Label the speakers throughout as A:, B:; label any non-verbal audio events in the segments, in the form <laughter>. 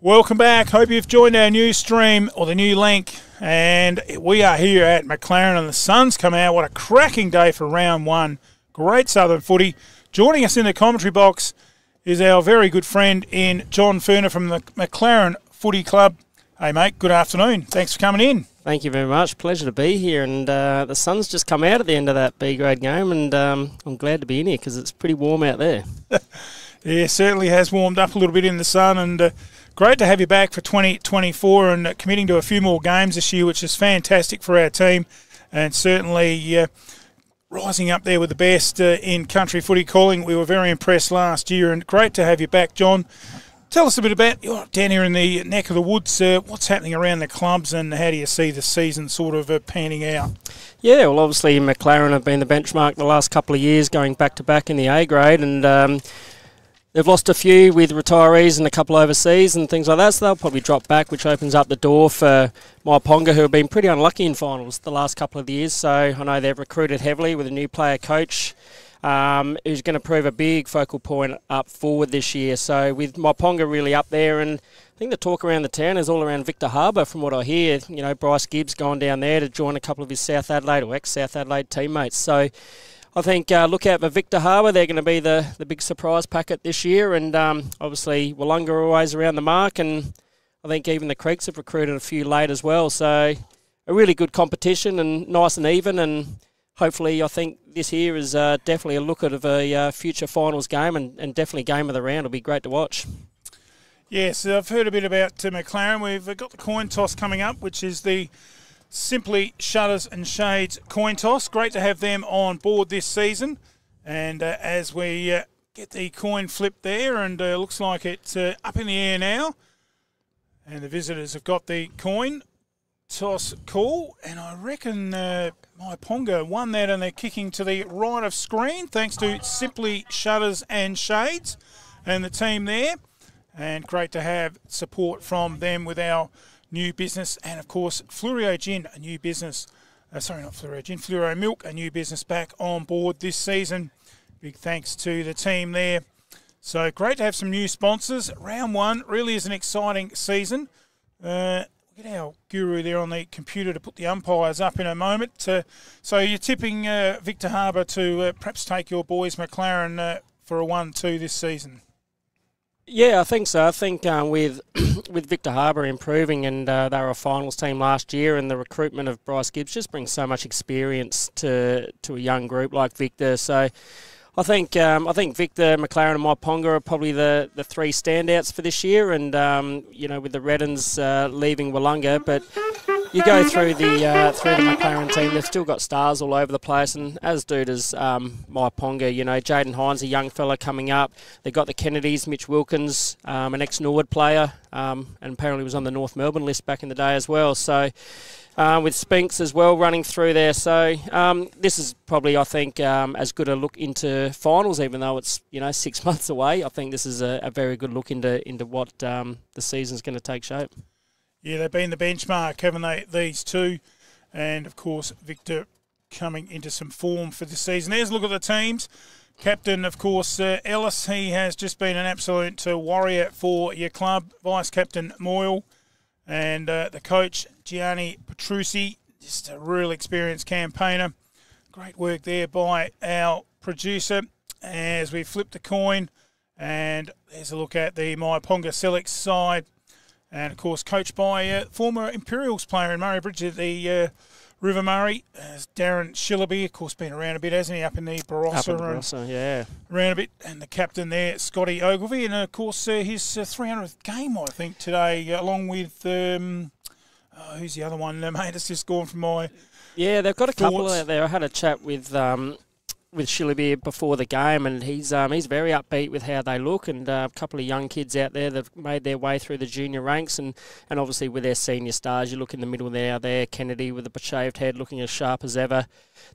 A: Welcome back. Hope you've joined our new stream or the new link. And we are here at McLaren and the Suns come out. What a cracking day for round one. Great Southern footy. Joining us in the commentary box is our very good friend in John Ferner from the McLaren Footy Club. Hey, mate, good afternoon. Thanks for coming in.
B: Thank you very much. Pleasure to be here. And uh, the sun's just come out at the end of that B grade game, and um, I'm glad to be in here because it's pretty warm out there. <laughs>
A: yeah, certainly has warmed up a little bit in the sun, and uh, great to have you back for 2024 and committing to a few more games this year, which is fantastic for our team, and certainly uh, rising up there with the best uh, in country footy calling. We were very impressed last year, and great to have you back, John. Tell us a bit about you're down here in the neck of the woods. Uh, what's happening around the clubs, and how do you see the season sort of uh, panning out?
B: Yeah, well, obviously McLaren have been the benchmark the last couple of years, going back to back in the A grade, and um, they've lost a few with retirees and a couple overseas and things like that. So they'll probably drop back, which opens up the door for Myponga, who have been pretty unlucky in finals the last couple of years. So I know they've recruited heavily with a new player coach um, who's going to prove a big focal point up forward this year. So with Myponga really up there, and I think the talk around the town is all around Victor Harbor, from what I hear. You know, Bryce Gibbs gone down there to join a couple of his South Adelaide or ex-South Adelaide teammates. So. I think uh, look out for Victor Harbor. They're going to be the, the big surprise packet this year, and um, obviously Willunga are always around the mark, and I think even the Creeks have recruited a few late as well. So a really good competition and nice and even, and hopefully, I think this here is uh, definitely a look at a uh, future finals game and, and definitely game of the round. It'll be great to watch.
A: Yes, I've heard a bit about uh, McLaren. We've got the coin toss coming up, which is the Simply Shutters and Shades coin toss. Great to have them on board this season. And uh, as we uh, get the coin flipped there, and uh, looks like it's up in the air now. And the visitors have got the coin toss call, and I reckon uh, Myponga won that, and they're kicking to the right of screen thanks to Simply Shutters and Shades and the team there. And great to have support from them with our new business, and of course Fleurieu Gin, a new business. Uh, sorry, not Fleurieu Gin, Fleurieu Milk, a new business back on board this season. Big thanks to the team there. So great to have some new sponsors. Round one really is an exciting season. Uh, get our guru there on the computer to put the umpires up in a moment. Uh, so you're tipping uh, Victor Harbour to uh, perhaps take your boys McLaren uh, for a one-two this season.
B: Yeah, I think so. I think uh, with <coughs> with Victor Harbor improving, and uh, they were a finals team last year, and the recruitment of Bryce Gibbs just brings so much experience to to a young group like Victor. So I think um, I think Victor McLaren and Myponga are probably the, the three standouts for this year, and um, you know with the Reddens uh, leaving Willunga, but you go through the uh, through the McLaren team, they've still got stars all over the place, and as do does um, Myponga. You know, Jaden Hines, a young fella coming up. They've got the Kennedys, Mitch Wilkins, um, an ex-Norwood player, um, and apparently was on the North Melbourne list back in the day as well. So uh, with Spinks as well running through there. So um, this is probably, I think, um, as good a look into finals, even though it's you know six <laughs> months away. I think this is a, a very good look into into what um, the season's going to take shape.
A: Yeah, they've been the benchmark, haven't they? These two, and of course Victor coming into some form for the season. There's a look at the teams. Captain, of course, uh, Ellis. He has just been an absolute uh, warrior for your club. Vice Captain Moyle. And uh, the coach, Gianni Petrucci, just a real experienced campaigner. Great work there by our producer as we flip the coin. And there's a look at the Myponga Select side. And of course, coached by uh, former Imperials player in Murray Bridge, at the uh, River Murray, as Darren Shillabeer, of course, been around a bit, hasn't he, up in the Barossa?
B: Up Barossa, yeah.
A: Around a bit. And the captain there, Scotty Ogilvie, and of course, uh, his uh, 300th game, I think, today, uh, along with, um, oh, who's the other one, uh, mate? It's just gone from my.
B: Yeah, they've got a thoughts. couple out there. I had a chat with um, with Shillabeer before the game, and he's um, he's very upbeat with how they look, and uh, a couple of young kids out there that've made their way through the junior ranks, and, and obviously with their senior stars, you look in the middle there, there Kennedy with the shaved head, looking as sharp as ever.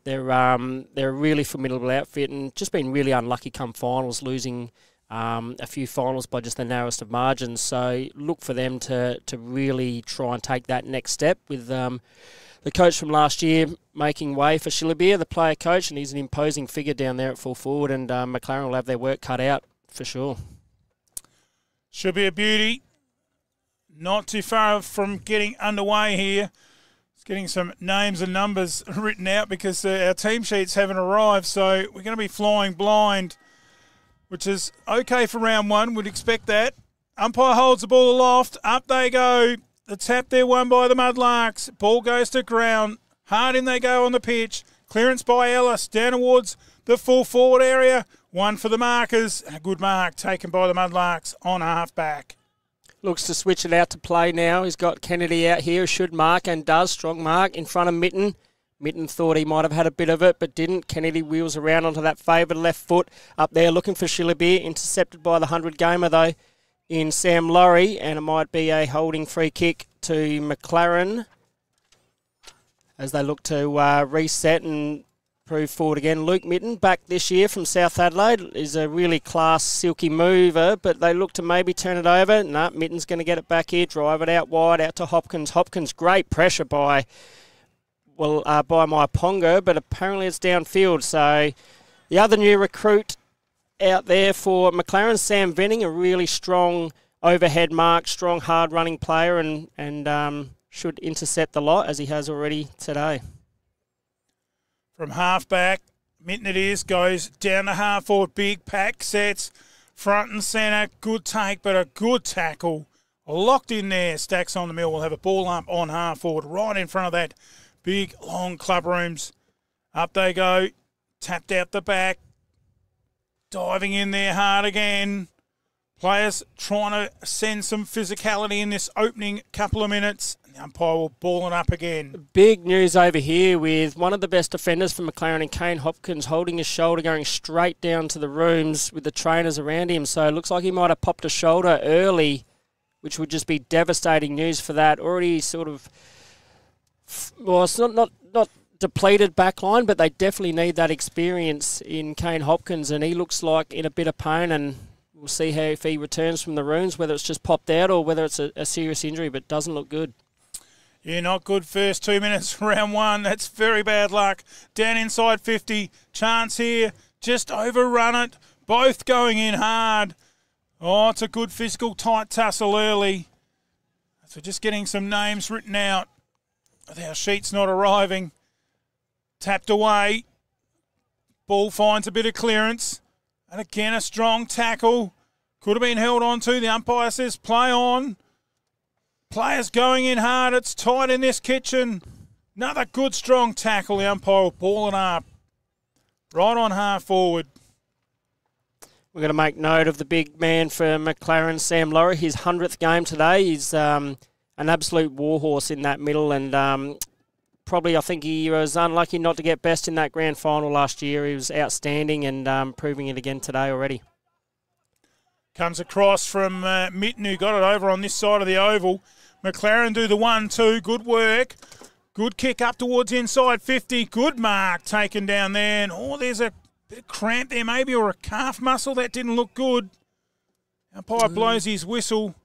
B: They're um, they're a really formidable outfit, and just been really unlucky come finals, losing. Um, a few finals by just the narrowest of margins, so look for them to to really try and take that next step with um, the coach from last year making way for Shillabeer, the player coach, and he's an imposing figure down there at full forward, and um, McLaren will have their work cut out for sure.
A: Should be a beauty. not too far from getting underway here. It's getting some names and numbers <laughs> written out because uh, our team sheets haven't arrived, so we're going to be flying blind, which is okay for round one. We'd expect that. Umpire holds the ball aloft. Up they go. The tap there won by the Mudlarks. Ball goes to ground. Hard in they go on the pitch. Clearance by Ellis down towards the full forward area. One for the markers. A good mark taken by the Mudlarks on half back.
B: Looks to switch it out to play now. He's got Kennedy out here, should mark and does. Strong mark in front of Mitten. Mitten thought he might have had a bit of it, but didn't. Kennedy wheels around onto that favoured left foot up there, looking for Shillabeer. Intercepted by the 100 gamer, though, in Sam Laurie, and it might be a holding free kick to McLaren as they look to uh, reset and prove forward again. Luke Mitten back this year from South Adelaide is a really class silky mover, but they look to maybe turn it over. No, Mitten's going to get it back here, drive it out wide, out to Hopkins. Hopkins, great pressure by well uh, by Myponga, but apparently it's downfield. So the other new recruit out there for McLaren, Sam Venning, a really strong overhead mark, strong hard running player, and and um, should intercept the lot as he has already today
A: from half back. Minton it is, goes down the half forward, big pack sets, front and centre. Good take, but a good tackle. Locked in there. Stacks on the mill. We'll have a ball up on half forward, right in front of that big, long club rooms. Up they go. Tapped out the back. Diving in there hard again. Players trying to send some physicality in this opening couple of minutes. Umpire will ball it up again.
B: Big news over here with one of the best defenders for McLaren and Kane Hopkins holding his shoulder, going straight down to the rooms with the trainers around him. So it looks like he might have popped a shoulder early, which would just be devastating news for that. Already sort of, well, it's not not not depleted backline, but they definitely need that experience in Kane Hopkins, and he looks like in a bit of pain and. We'll see how if he returns from the rooms, whether it's just popped out or whether it's a, a serious injury, but doesn't look good.
A: Yeah, not good first two minutes, round one. That's very bad luck. Down inside 50. Chance here. Just overrun it. Both going in hard. Oh, it's a good physical tight tussle early. So just getting some names written out. Our sheet's not arriving. Tapped away. Ball finds a bit of clearance. And again, a strong tackle. Could have been held on to. The umpire says play on. Players going in hard. It's tight in this kitchen. Another good strong tackle. The umpire balling up. Right on half forward.
B: We're going to make note of the big man for McLaren, Sam Laurie. His 100th game today. He's um, an absolute warhorse in that middle and um, probably I think he was unlucky not to get best in that grand final last year. He was outstanding and um, proving it again today already.
A: Comes across from uh, Mitten, who got it over on this side of the oval. McLaren do the one, two. Good work. Good kick up towards inside 50. Good mark taken down there. And oh, there's a bit of cramp there, maybe, or a calf muscle. That didn't look good. Umpire mm. blows his whistle.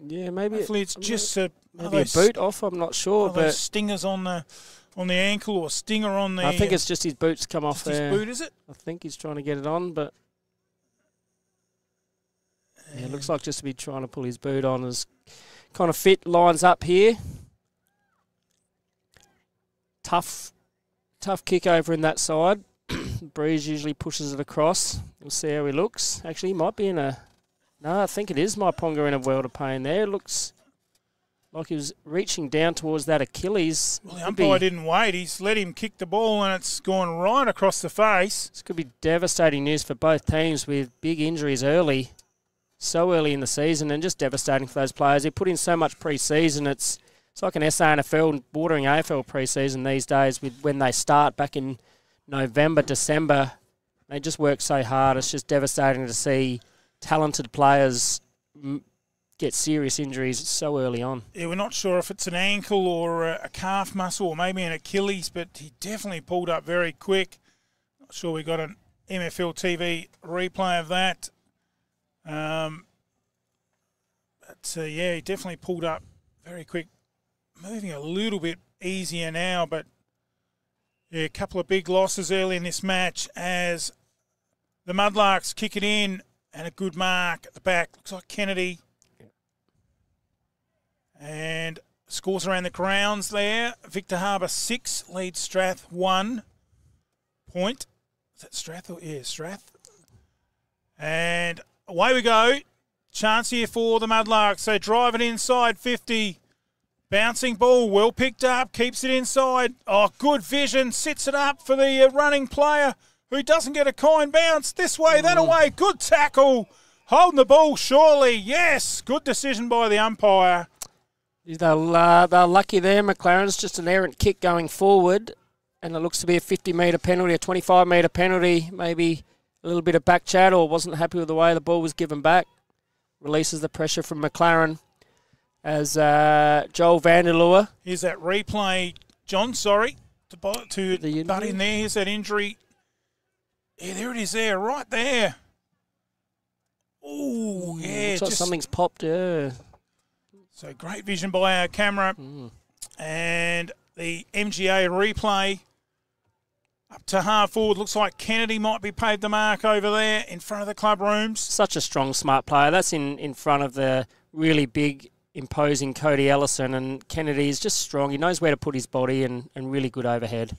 B: Yeah, maybe.
A: Hopefully, it's just a
B: maybe a boot off. I'm not sure, but
A: stingers on the on the ankle or stinger on the.
B: I think it's just his boots come off there.
A: His boot, is it?
B: I think he's trying to get it on, but yeah, it looks like just to be trying to pull his boot on as kind of fit lines up here. Tough, tough kick over in that side. <coughs> Breeze usually pushes it across. We'll see how he looks. Actually, he might be in a. No, I think it is Myponga in a world of pain there. It looks like he was reaching down towards that Achilles.
A: Well, the umpire didn't wait. He's let him kick the ball and it's gone right across the face.
B: This could be devastating news for both teams with big injuries early so early in the season and just devastating for those players. They put in so much pre-season. It's it's like an SANFL bordering AFL pre-season these days with when they start back in November, December. They just work so hard. It's just devastating to see talented players get serious injuries so early on.
A: Yeah, we're not sure if it's an ankle or a calf muscle or maybe an Achilles, but he definitely pulled up very quick. Not sure we got an MFL TV replay of that. Um, but uh, yeah, he definitely pulled up very quick, moving a little bit easier now. But yeah, a couple of big losses early in this match as the Mudlarks kick it in and a good mark at the back. Looks like Kennedy. And scores around the grounds there. Victor Harbor six, lead Strath one point. Is that Strath or yeah, Strath? And away we go. Chance here for the Mudlarks. So drive it inside 50. Bouncing ball, well picked up, keeps it inside. Oh, good vision, sits it up for the uh, running player who doesn't get a kind bounce. This way, mm. that away. Good tackle. Holding the ball, surely. Yes, good decision by the umpire.
B: They're, uh, they're lucky there. McLaren's just an errant kick going forward, and it looks to be a 50 metre penalty, a 25 metre penalty, maybe a little bit of back chat or wasn't happy with the way the ball was given back. Releases the pressure from McLaren as uh, Joel Vanderlua.
A: Here's that replay, John. Sorry to, to the butt in there. Here's that injury. Yeah, there it is. There, right there. Oh, yeah.
B: Looks like just, something's popped. Yeah.
A: So great vision by our camera, mm. and the MGA replay. Up to half forward, looks like Kennedy might be paid the mark over there in front of the club rooms.
B: Such a strong, smart player. That's in, in front of the really big imposing Cody Ellison, and Kennedy is just strong. He knows where to put his body and, and really good overhead.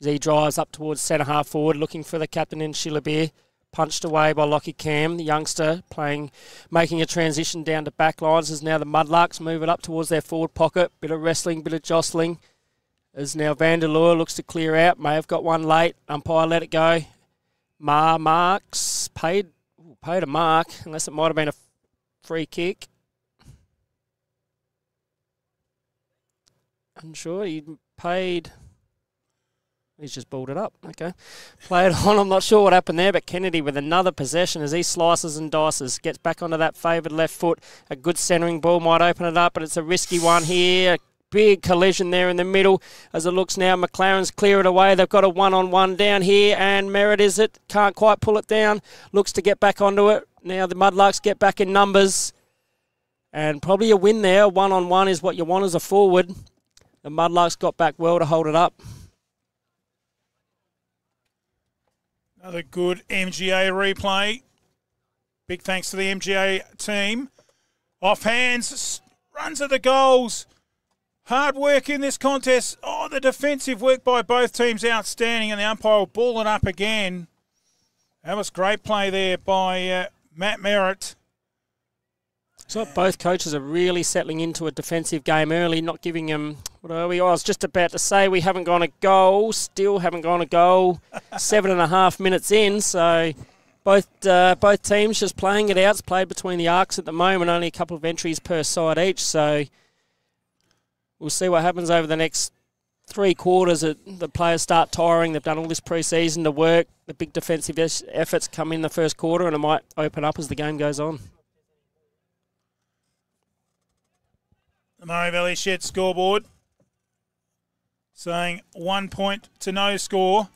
B: As he drives up towards centre half forward, looking for the captain in Shillabeer. Punched away by Lockie Cam, the youngster playing, making a transition down to back lines as now the Mudlarks moving up towards their forward pocket. Bit of wrestling, bit of jostling. As now Vanderlua looks to clear out. May have got one late. Umpire let it go. Ma marks paid paid a mark unless it might have been a free kick. Unsure. He paid. He's just balled it up. Okay. Played on. I'm not sure what happened there, but Kennedy with another possession as he slices and dices. Gets back onto that favoured left foot. A good centering ball might open it up, but it's a risky one here. Big collision there in the middle. As it looks now, McLaren's clear it away. They've got a one on one down here, and Merritt is it. Can't quite pull it down. Looks to get back onto it. Now the Mudlarks get back in numbers. And probably a win there. One on one is what you want as a forward. The Mudlarks got back well to hold it up.
A: Another good MGA replay. Big thanks to the MGA team. Off hands, runs at the goals. Hard work in this contest. Oh, the defensive work by both teams outstanding, and the umpire will ball it up again. That was great play there by uh, Matt Merritt.
B: So both coaches are really settling into a defensive game early, not giving them. What are we? Oh, I was just about to say we haven't gone a goal. Still haven't gone a goal. <laughs> Seven and a half minutes in, so both uh, both teams just playing it out. It's played between the arcs at the moment. Only a couple of entries per side each, so we'll see what happens over the next three quarters. The players start tiring. They've done all this pre-season to work. The big defensive efforts come in the first quarter, and it might open up as the game goes on.
A: The Murray Valley Shed scoreboard saying one point to no score.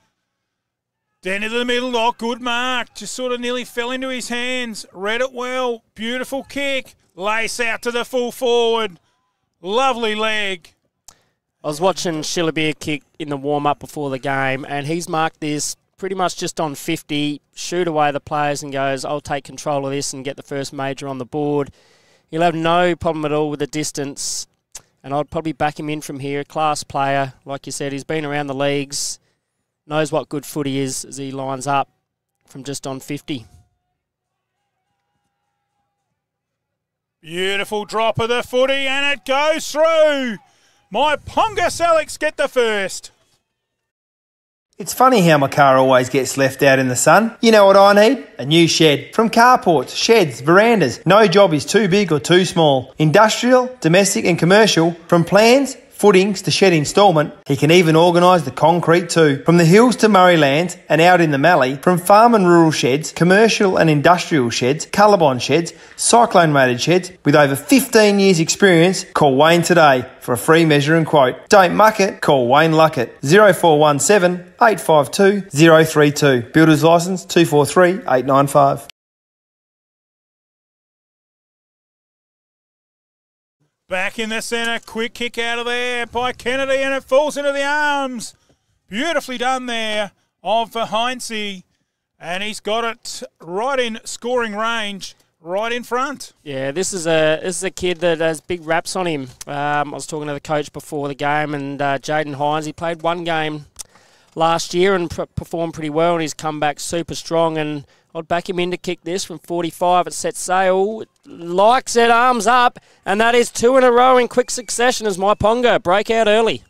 A: Down into the middle, oh, good mark. Just sort of nearly fell into his hands. Read it well. Beautiful kick. Lace out to the full forward. Lovely leg.
B: I was watching Shillabeer kick in the warm up before the game, and he's marked this pretty much just on 50, shoot away the players, and goes, I'll take control of this and get the first major on the board. He'll have no problem at all with the distance, and I'd probably back him in from here. Class player, like you said, he's been around the leagues, knows what good footy is as he lines up from just on 50.
A: Beautiful drop of the footy, and it goes through. Myponga-Sellicks get the first.
C: It's funny how my car always gets left out in the sun. You know what I need? A new shed. From carports, sheds, verandas. No job is too big or too small. Industrial, domestic and commercial. From plans footings to shed instalment. He can even organise the concrete too. From the hills to Murrayland and out in the Mallee, from farm and rural sheds, commercial and industrial sheds, Colorbond sheds, cyclone rated sheds, with over 15 years experience, call Wayne today for a free measure and quote. Don't muck it, call Wayne Luckett 0417 852 032. Builder's licence 243 895.
A: Back in the centre, quick kick out of there by Kennedy, and it falls into the arms. Beautifully done there of Hines, and he's got it right in scoring range right in front.
B: Yeah, this is a this is a kid that has big raps on him. Um, I was talking to the coach before the game, and uh, Jaden Hines. He played one game last year and performed pretty well, and he's come back super strong. And I'd back him in to kick this from 45 at set sail. Likes it, arms up, and that is two in a row in quick succession as Myponga break out early.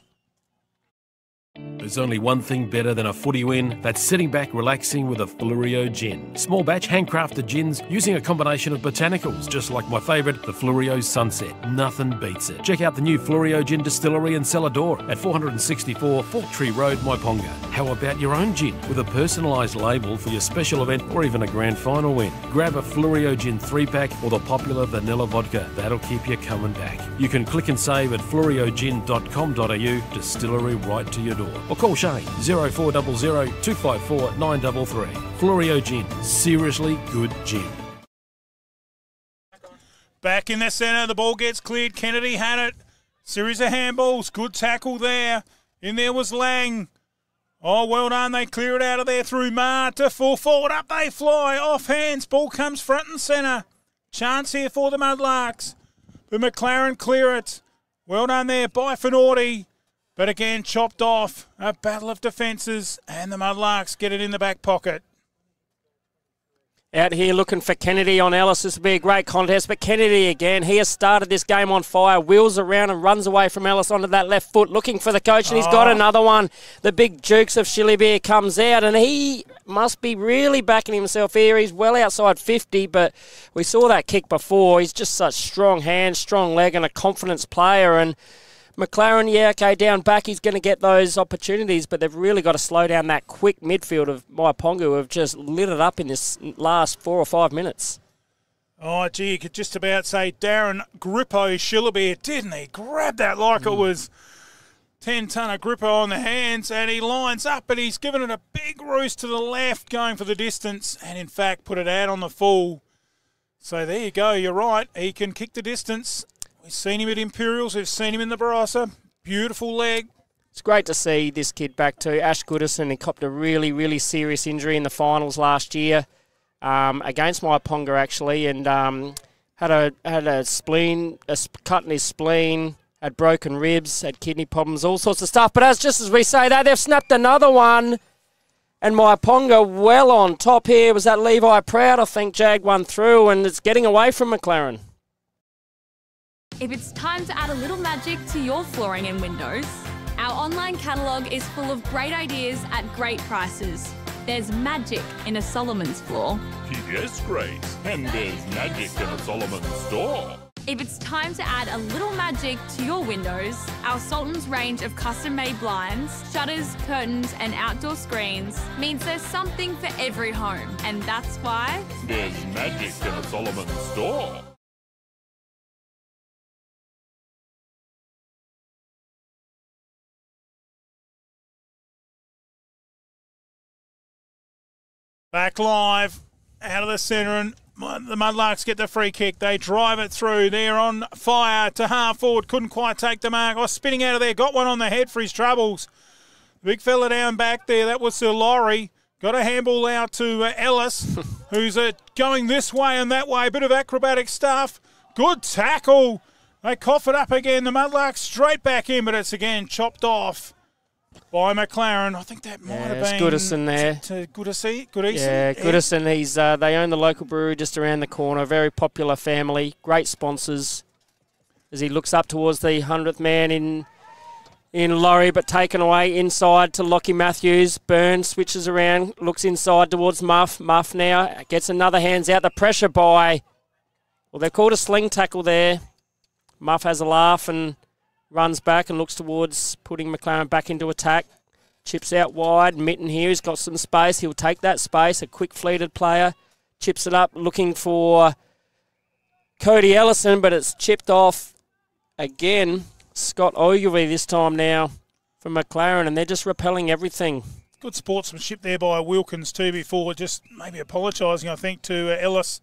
D: There's only one thing better than a footy win that's sitting back relaxing with a Fleurieu gin. Small batch handcrafted gins using a combination of botanicals, just like my favourite, the Fleurieu Sunset. Nothing beats it. Check out the new Fleurieu Gin Distillery and Cellar Door at 464 Fork Tree Road, Myponga. How about your own gin with a personalised label for your special event or even a grand final win? Grab a Fleurieu Gin 3 pack or the popular vanilla vodka. That'll keep you coming back. You can click and save at fluoriogin.com.au, distillery right to your door. Or call Shane 0400 254 933. Fleurieu Gin. Seriously good gin.
A: Back in the centre, the ball gets cleared. Kennedy had it. Series of handballs. Good tackle there. In there was Lang. Oh, well done. They clear it out of there through Mar to full forward. Up they fly. Off hands. Ball comes front and centre. Chance here for the Mudlarks. But McLaren clear it. Well done there by Finordi. But again, chopped off. A battle of defences. And the Mudlarks get it in the back pocket.
B: Out here looking for Kennedy on Ellis. This will be a great contest. But Kennedy again, he has started this game on fire. Wheels around and runs away from Ellis onto that left foot, looking for the coach, and he's got
A: Oh.
B: another one. The big Jukes of Shillabeer comes out, and he must be really backing himself here. He's well outside 50, but we saw that kick before. He's just such strong hands, strong leg, and a confidence player. And McLaren, yeah, okay, down back, he's going to get those opportunities, but they've really got to slow down that quick midfield of Myponga who have just lit it up in this last four or five minutes.
A: Oh, gee, you could just about say Darren Grippo Shillabeer, didn't he? Grab that like it hmm. was 10 ton of Grippo on the hands, and he lines up, but he's given it a big roost to the left, going for the distance, and in fact put it out on the full. So there you go, you're right. He can kick the distance. We've seen him at Imperials, we've seen him in the Barossa. Beautiful leg.
B: It's great to see this kid back too. Ash Goodison, he copped a really, really serious injury in the finals last year um, against Myponga actually, and um, had a had a spleen, a sp- cut in his spleen, had broken ribs, had kidney problems, all sorts of stuff. But as just as we say that, they've snapped another one. And Myponga well on top here. Was that Levi Proud? I think Jag won through, and it's getting away from McLaren.
E: If it's time to add a little magic to your flooring and windows, our online catalogue is full of great ideas at great prices. There's magic in a Solomon's floor.
F: Yes, Grace. And there's magic in a Solomon store.
E: If it's time to add a little magic to your windows, our Sultan's range of custom made blinds, shutters, curtains, and outdoor screens means there's something for every home. And that's why
F: There's magic in a Solomon store.
A: Back live, out of the centre, and the Mudlarks get the free kick. They drive it through. They're on fire to half forward. Couldn't quite take the mark. Oh, spinning out of there. Got one on the head for his troubles. Big fella down back there. That was Sir Laurie. Got a handball out to uh, Ellis, <laughs> who's uh, going this way and that way. A bit of acrobatic stuff. Good tackle. They cough it up again. The Mudlarks straight back in, but it's again chopped off by McLaren. I think that might
B: Yeah,
A: have
B: it's
A: been
B: Goodison there.
A: To Goodison. Goodison.
B: Yeah, Goodison. He's uh, they own the local brewery just around the corner. Very popular family, great sponsors. As he looks up towards the hundredth man in in Laurie, but taken away inside to Lockie Matthews. Burns switches around, looks inside towards Muff. Muff now gets another hands out. The pressure by well, they've called a sling tackle there. Muff has a laugh and runs back and looks towards putting McLaren back into attack. Chips out wide. Mitten here. He's got some space. He'll take that space. A quick fleeted player. Chips it up looking for Cody Ellison, but it's chipped off again. Scott Ogilvy this time now from McLaren, and they're just repelling everything.
A: Good sportsmanship there by Wilkins too before just maybe apologising, I think, to Ellis.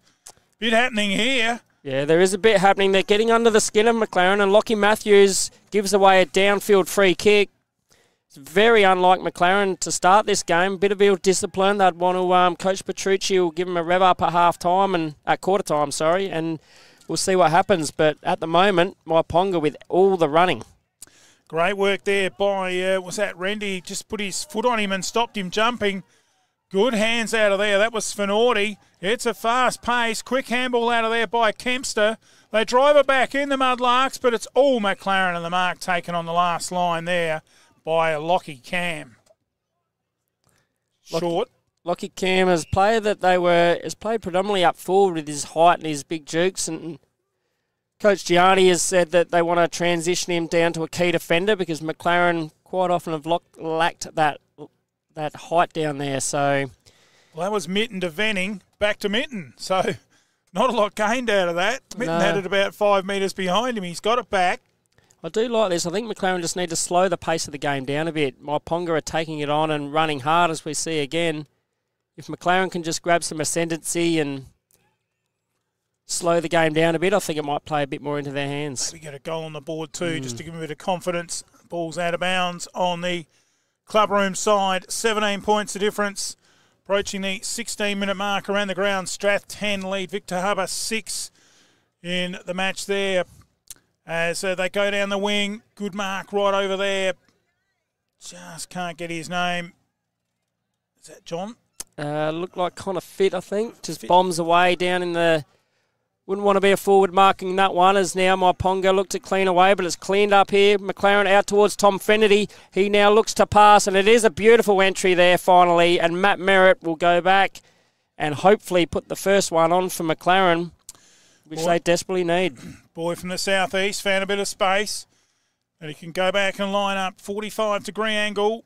A: Bit happening here.
B: Yeah, there is a bit happening. They're getting under the skin of McLaren, and Lockie Matthews gives away a downfield free kick. It's very unlike McLaren to start this game. Bit of ill discipline. They'd want to um, Coach Petrucci will give him a rev up at half time and at quarter time, sorry, and we'll see what happens. But at the moment, Myponga with all the running.
A: Great work there by uh, was that Rendy? Just put his foot on him and stopped him jumping. Good hands out of there. That was Finardi. It's a fast pace. Quick handball out of there by Kempster. They drive it back in the Mudlarks, but it's all McLaren and the mark taken on the last line there by Lockie Cam. Short.
B: Lockie Cam is player that they were has played predominantly up forward with his height and his big jukes and Coach Gianni has said that they want to transition him down to a key defender because McLaren quite often have lacked that that height down there. So,
A: well, that was Mitten to Venning, back to Mitten. So, not a lot gained out of that. Mitten no. had it about five metres behind him. He's got it back.
B: I do like this. I think McLaren just need to slow the pace of the game down a bit. Myponga are taking it on and running hard as we see again. If McLaren can just grab some ascendancy and slow the game down a bit, I think it might play a bit more into their hands.
A: Maybe get a goal on the board too, mm. just to give them a bit of confidence. Ball's out of bounds on the clubroom side. 17 points of difference. Approaching the 16 minute mark around the ground. Strath 10 lead. Victor Harbor 6 in the match there. As uh, they go down the wing. Good mark right over there. Just can't get his name. Is that John?
B: Uh, looked like kind of fit, I think. Just fit. bombs away down in the wouldn't want to be a forward marking that one as now Myponga looked to clean away, but it's cleaned up here. McLaren out towards Tom Finnerty. He now looks to pass, and it is a beautiful entry there finally. And Matt Merritt will go back and hopefully put the first one on for McLaren, which boy, they desperately need. <clears throat>
A: Boy from the southeast found a bit of space, and he can go back and line up 45 degree angle.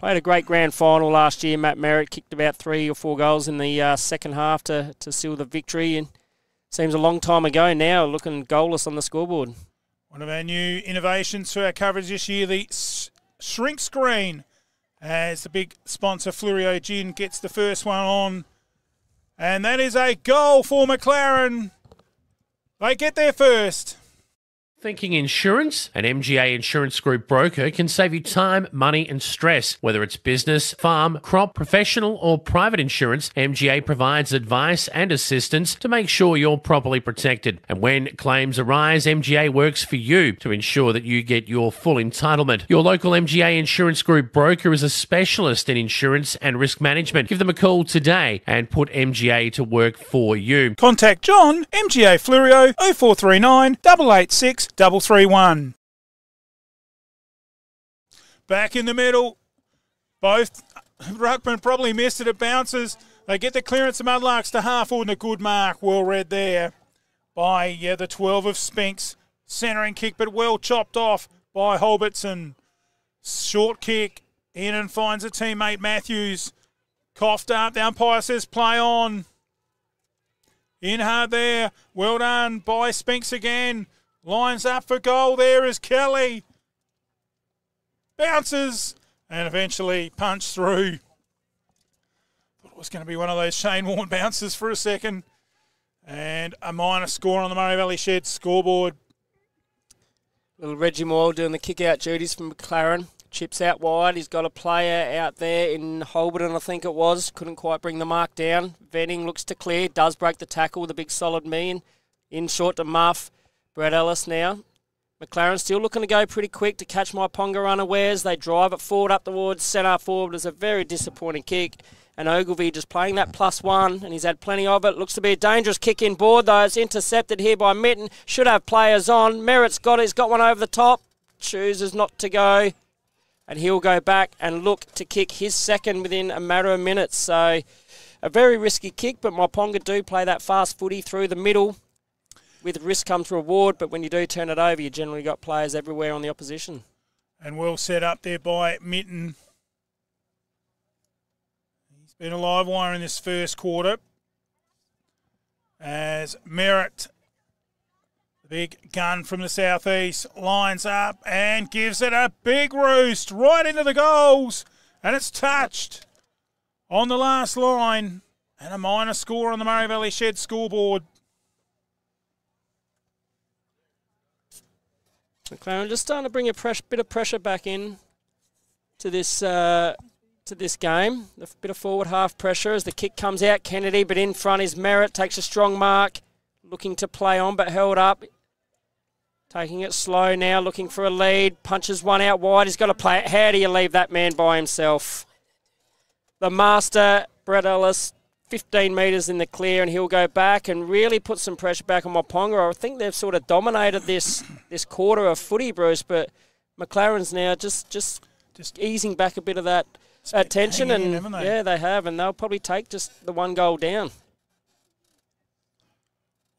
B: Played a great grand final last year. Matt Merritt kicked about three or four goals in the uh, second half to, to seal the victory. And Seems a long time ago now, looking goalless on the scoreboard.
A: One of our new innovations for our coverage this year, the shrink screen, as the big sponsor Fleurieu Gin gets the first one on. And that is a goal for McLaren. They get there first.
G: Thinking insurance? An MGA Insurance Group broker can save you time, money, and stress. Whether it's business, farm, crop, professional, or private insurance, MGA provides advice and assistance to make sure you're properly protected. And when claims arise, MGA works for you to ensure that you get your full entitlement. Your local MGA Insurance Group broker is a specialist in insurance and risk management. Give them a call today and put MGA to work for you.
A: Contact John, MGA Fleurieu, 0439 886 double three one. Back in the middle. Both Ruckman probably missed it. It bounces. They get the clearance of Mudlarks to half and a good mark. Well read there by yeah, the 12 of Spinks. Centering kick, but well chopped off by Holbertson. Short kick. In and finds a teammate Matthews. Coughed up. The umpire says play on. In hard there. Well done by Spinks again. Lines up for goal. There is Kelly. Bounces and eventually punched through. Thought it was going to be one of those Shane Warne bounces for a second. And a minor score on the Murray Valley Shed scoreboard.
B: Little Reggie Moore doing the kick out duties from McLaren. Chips out wide. He's got a player out there in Holberton, I think it was. Couldn't quite bring the mark down. Venning looks to clear. Does break the tackle with a big solid mean. In short to Muff. Brad Ellis now. McLaren still looking to go pretty quick to catch Myponga unawares. They drive it forward up towards centre forward. It's a very disappointing kick. And Ogilvy just playing that plus one, and he's had plenty of it. Looks to be a dangerous kick in board, though. It's intercepted here by Mitten. Should have players on. Merritt's got it. He's got one over the top. Chooses not to go. And he'll go back and look to kick his second within a matter of minutes. So a very risky kick, but Myponga do play that fast footy through the middle with risk comes reward, but when you do turn it over, you generally got players everywhere on the opposition.
A: And well set up there by Mitten. He's been a live wire in this first quarter. As Merritt, the big gun from the southeast, lines up and gives it a big roost right into the goals. And it's touched on the last line. And a minor score on the Murray Valley Shed scoreboard.
B: McLaren just starting to bring a bit of pressure back in. to this uh, to this game. A bit of forward half pressure as the kick comes out. Kennedy, but in front is Merritt. Takes a strong mark, looking to play on, but held up. Taking it slow now, looking for a lead. Punches one out wide. He's got to play it. How do you leave that man by himself? The master, Brett Ellis, 15 metres in the clear, and he'll go back and really put some pressure back on Myponga. I think they've sort of dominated this this quarter of footy, Bruce, but McLaren's now just just just easing back a bit of that, that tension, and
A: in, they?
B: yeah, they have, and they'll probably take just the one goal down.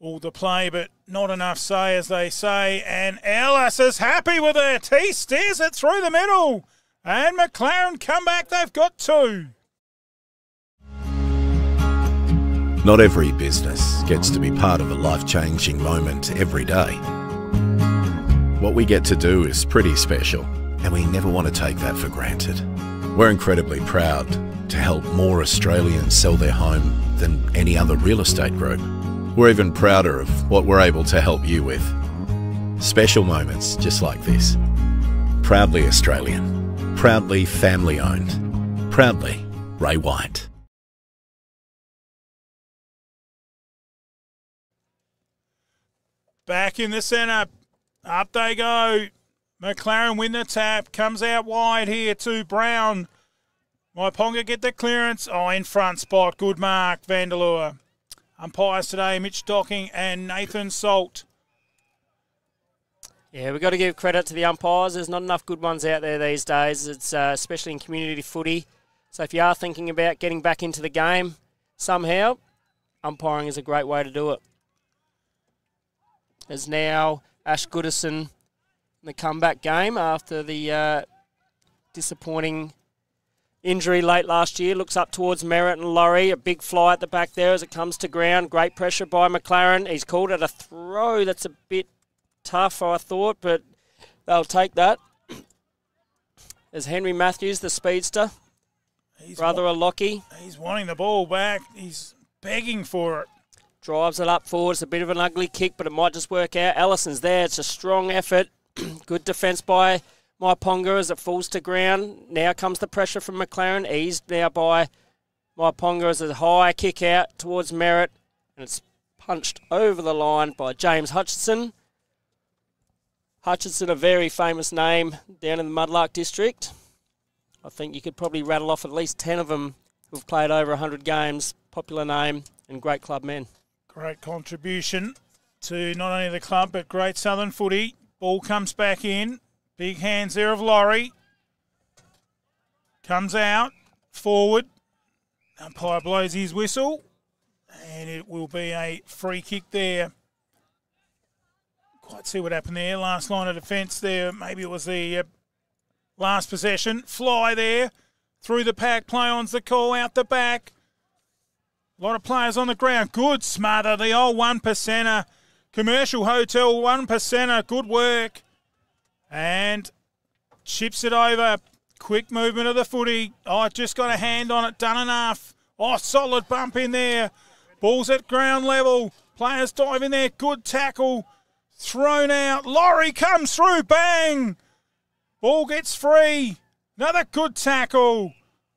A: All the play, but not enough say, as they say. And Ellis is happy with it. He steers it through the middle. And McLaren come back. They've got two.
H: Not every business gets to be part of a life changing moment every day. What we get to do is pretty special, and we never want to take that for granted. We're incredibly proud to help more Australians sell their home than any other real estate group. We're even prouder of what we're able to help you with. Special moments just like this. Proudly Australian. Proudly family owned. Proudly Ray White.
A: Back in the centre. Up they go. McLaren win the tap. Comes out wide here to Brown. Myponga get the clearance. Oh, in front spot. Good mark, Vandeleur. Umpires today, Mitch Docking and Nathan Salt.
B: Yeah, we've got to give credit to the umpires. There's not enough good ones out there these days, it's uh, especially in community footy. So if you are thinking about getting back into the game somehow, umpiring is a great way to do it. As now Ash Goodison in the comeback game after the uh, disappointing injury late last year. Looks up towards Merritt and Laurie. A big fly at the back there as it comes to ground. Great pressure by McLaren. He's called it a throw that's a bit tough, I thought, but they'll take that. <clears throat> Henry Matthews, the speedster. He's brother wa- of Lockie.
A: He's wanting the ball back. He's begging for it.
B: Drives it up forward. It's a bit of an ugly kick, but it might just work out. Allison's there. It's a strong effort. <clears throat> Good defence by Myponga as it falls to ground. Now comes the pressure from McLaren, eased now by Myponga as a high kick out towards Merritt, and it's punched over the line by James Hutchinson. Hutchinson, a very famous name down in the Mudlark district. I think you could probably rattle off at least 10 of them who've played over 100 games. Popular name and great club men.
A: Great contribution to not only the club but great southern footy. Ball comes back in. Big hands there of Laurie. Comes out, forward. Umpire blows his whistle, and it will be a free kick there. Quite see what happened there. Last line of defence there. Maybe it was the uh, last possession. Fly there. Through the pack. Play on's the call out the back. A lot of players on the ground. Good smother. The old one percenter. Commercial Hotel one percenter. Good work and chips it over. Quick movement of the footy. Oh, just got a hand on it. Done enough. Oh, solid bump in there. Ball's at ground level. Players dive in there. Good tackle. Thrown out. Laurie comes through. Bang. Ball gets free. Another good tackle.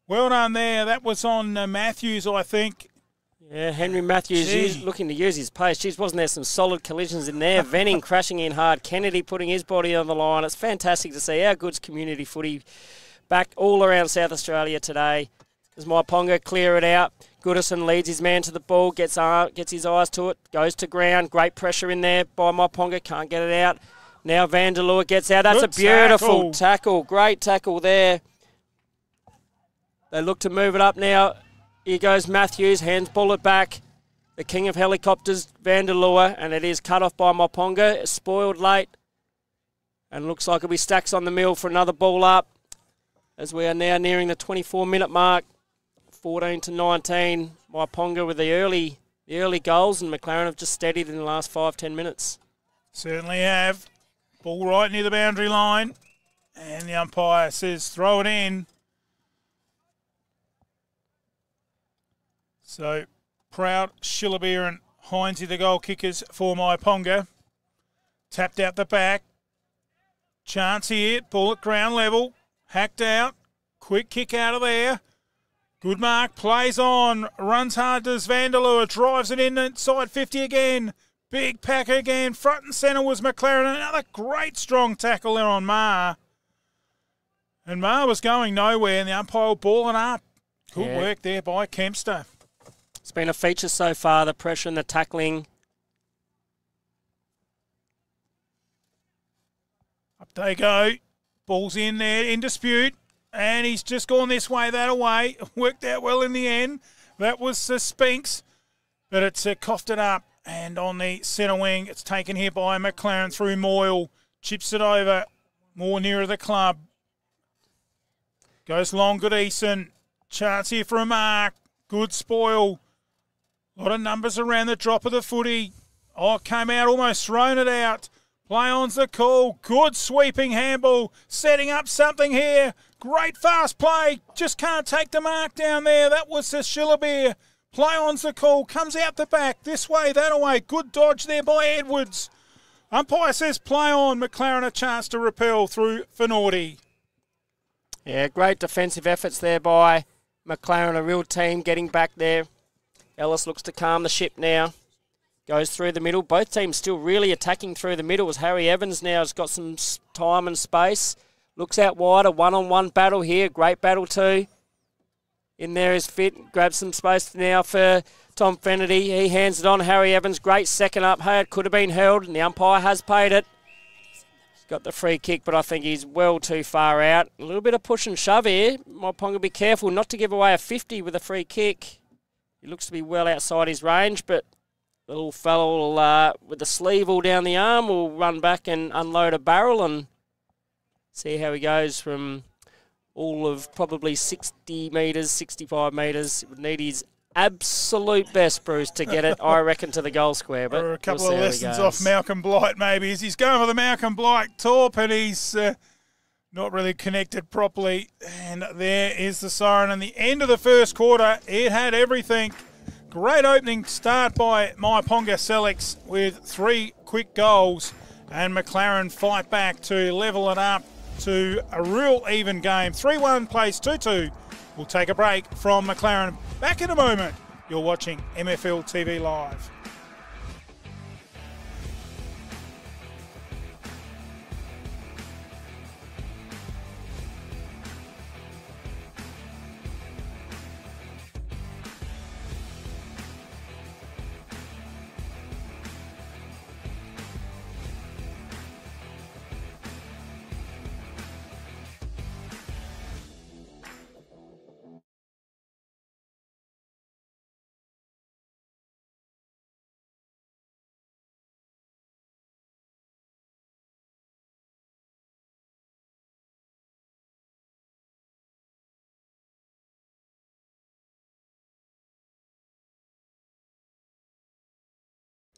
A: Well done there. That was on uh, Matthews, I think.
B: Yeah, Henry Matthews looking to use his pace. Jeez, wasn't there some solid collisions in there? Venning <laughs> crashing in hard. Kennedy putting his body on the line. It's fantastic to see our goods community footy back all around South Australia today. As Ponga clear it out. Goodison leads his man to the ball, gets uh, gets his eyes to it, goes to ground. Great pressure in there by Myponga, can't get it out. Now Vandeleur gets out. That's Good a beautiful tackle. tackle. Great tackle there. They look to move it up now. Here goes Matthews, hands bullet back. The king of helicopters, Vandeleur, and it is cut off by Myponga. Spoiled late. And looks like it'll be stacks on the mill for another ball up. As we are now nearing the 24 minute mark. 14 to 19. Myponga with the early the early goals, and McLaren have just steadied in the last five, ten minutes.
A: Certainly have. Ball right near the boundary line. And the umpire says throw it in. So proud Shillabeer and Heinzie the goal kickers for Myponga. Tapped out the back. Chance here, ball at ground level. Hacked out. Quick kick out of there. Good mark, plays on, runs hard does Vandeleur, drives it in inside 50 again. Big pack again, front and centre was McLaren. Another great strong tackle there on Mar. And Mar was going nowhere, and the umpire balling up. Good
B: Yeah.
A: work there by Kempster.
B: It's been a feature so far, the pressure and the tackling.
A: Up they go. Ball's in there, in dispute. And he's just gone this way, that away. <laughs> Worked out well in the end. That was uh, Spinks. But it's uh, coughed it up. And on the centre wing, it's taken here by McLaren through Moyle. Chips it over. More nearer the club. Goes long, good Eason. Chance here for a mark. Good spoil. A lot of numbers around the drop of the footy. Oh, came out, almost thrown it out. Play on's the call. Good sweeping handball. Setting up something here. Great fast play. Just can't take the mark down there. That was the Shillabeer. Play on's the call. Comes out the back. This way, that away. Good dodge there by Edwards. Umpire says play on. McLaren a chance to repel through Finardi.
B: Yeah, great defensive efforts there by McLaren, a real team getting back there. Ellis looks to calm the ship now. Goes through the middle. Both teams still really attacking through the middle as Harry Evans now has got some time and space. Looks out wide, a one-on-one battle here. Great battle too. In there is fit. Grabs some space now for Tom Fennerty. He hands it on. Harry Evans, great second up. Hey, it could have been held, and the umpire has paid it. Got the free kick, but I think he's well too far out. A little bit of push and shove here. Ponga be careful not to give away a 50 with a free kick. He looks to be well outside his range, but the little fellow will, uh, with the sleeve all down the arm will run back and unload a barrel and see how he goes from all of probably 60 metres, 65 metres. Would need his absolute best, Bruce, to get it, I reckon, to the goal square. But
A: or a couple
B: we'll
A: of lessons off Malcolm Blight, maybe, as he's going for the Malcolm Blight torp and he's uh, not really connected properly. And there is the siren. And the end of the first quarter, it had everything. Great opening start by Myponga-Sellicks with three quick goals. And McLaren fight back to level it up to a real even game. 3 1 plays 2 2. We'll take a break from McLaren. Back in a moment. You're watching MFL TV Live.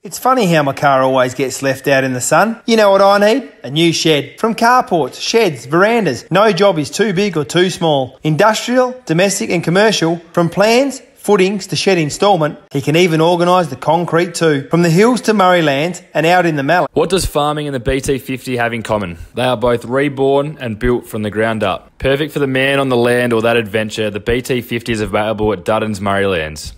C: It's funny how my car always gets left out in the sun. You know what I need? A new shed. From carports, sheds, verandas. No job is too big or too small. Industrial, domestic and commercial. From plans, footings to shed instalment. He can even organise the concrete too. From the hills to Murrayland and out in the Mallee.
I: What does farming and the BT50 have in common? They are both reborn and built from the ground up. Perfect for the man on the land or that adventure, the BT50 is available at Dutton's Murraylands.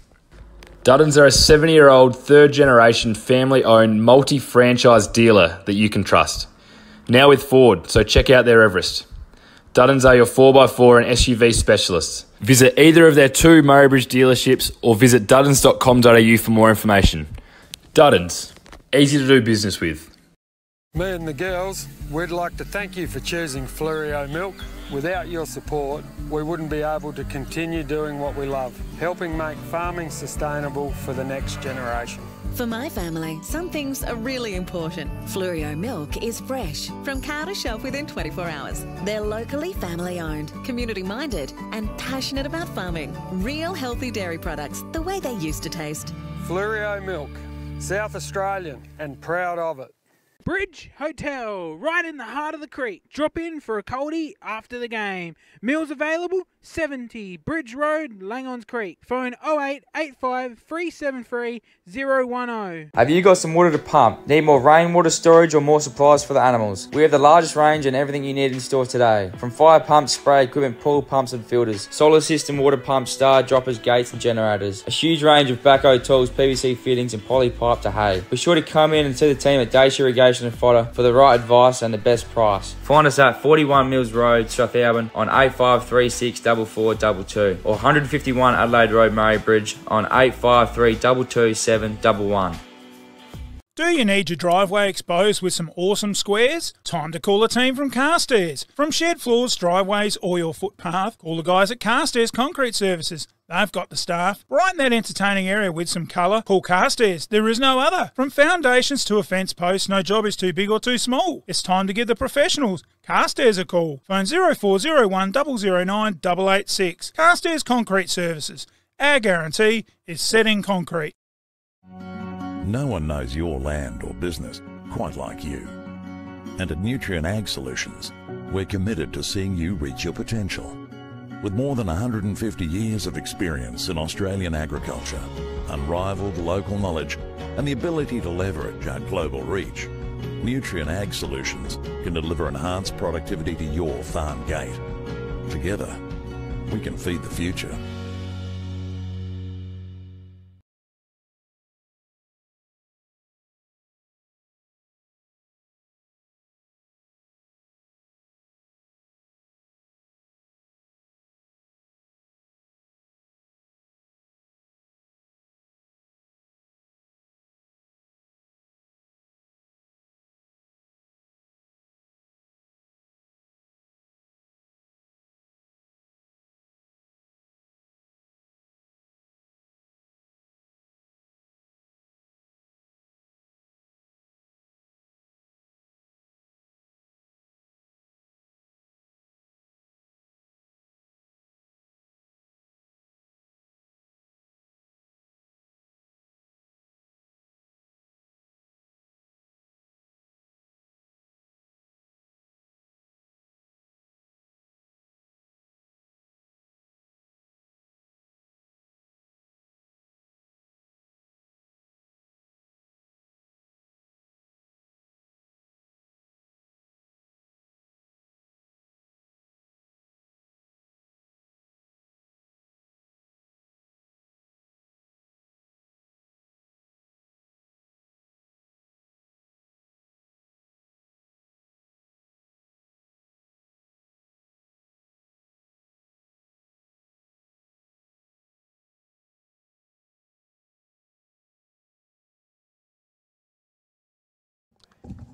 I: Duttons are a 70 year old, third generation, family owned, multi franchise dealer that you can trust. Now with Ford, so check out their Everest. Duttons are your 4x4 and SUV specialists. Visit either of their two Murraybridge dealerships or visit duttons.com.au for more information. Duttons, easy to do business with.
J: Me and the girls, we'd like to thank you for choosing Fleurieu Milk. Without your support, we wouldn't be able to continue doing what we love, helping make farming sustainable for the next generation.
K: For my family, some things are really important. Fleurieu milk is fresh, from cow to shelf within 24 hours. They're locally family owned, community minded, and passionate about farming. Real healthy dairy products, the way they used to taste.
J: Fleurieu Milk, South Australian and proud of it.
L: Bridge Hotel, right in the heart of the creek. Drop in for a coldie after the game. Meals available 70 Bridge Road, Langhorne Creek. Phone 0885 373 010.
M: Have you got some water to pump? Need more rainwater storage or more supplies for the animals? We have the largest range and everything you need in store today. From fire pumps, spray equipment, pool pumps and filters, solar system water pumps, star droppers, gates and generators. A huge range of backhoe tools, PVC fittings and poly pipe to hay. Be sure to come in and see the team at Dacia Irrigation and Fodder for the right advice and the best price. Find us at 41 Mills Road, South Strathalbyn on 8536 4422 or 151 Adelaide Road, Murray Bridge on 853 22711.
A: Do you need your driveway exposed with some awesome squares? Time to call a team from Carstairs. From shed floors, driveways, or your footpath, call the guys at Carstairs Concrete Services. They've got the staff. Brighten that entertaining area with some colour. Call Carstairs. There is no other. From foundations to a fence post, no job is too big or too small. It's time to give the professionals Carstairs a call. Phone 0401 009 886. Carstairs Concrete Services. Our guarantee is setting concrete.
F: No one knows your land or business quite like you. And at Nutrien Ag Solutions, we're committed to seeing you reach your potential. With more than 150 years of experience in Australian agriculture, unrivaled local knowledge, and the ability to leverage our global reach, Nutrien Ag Solutions can deliver enhanced productivity to your farm gate. Together, we can feed the future.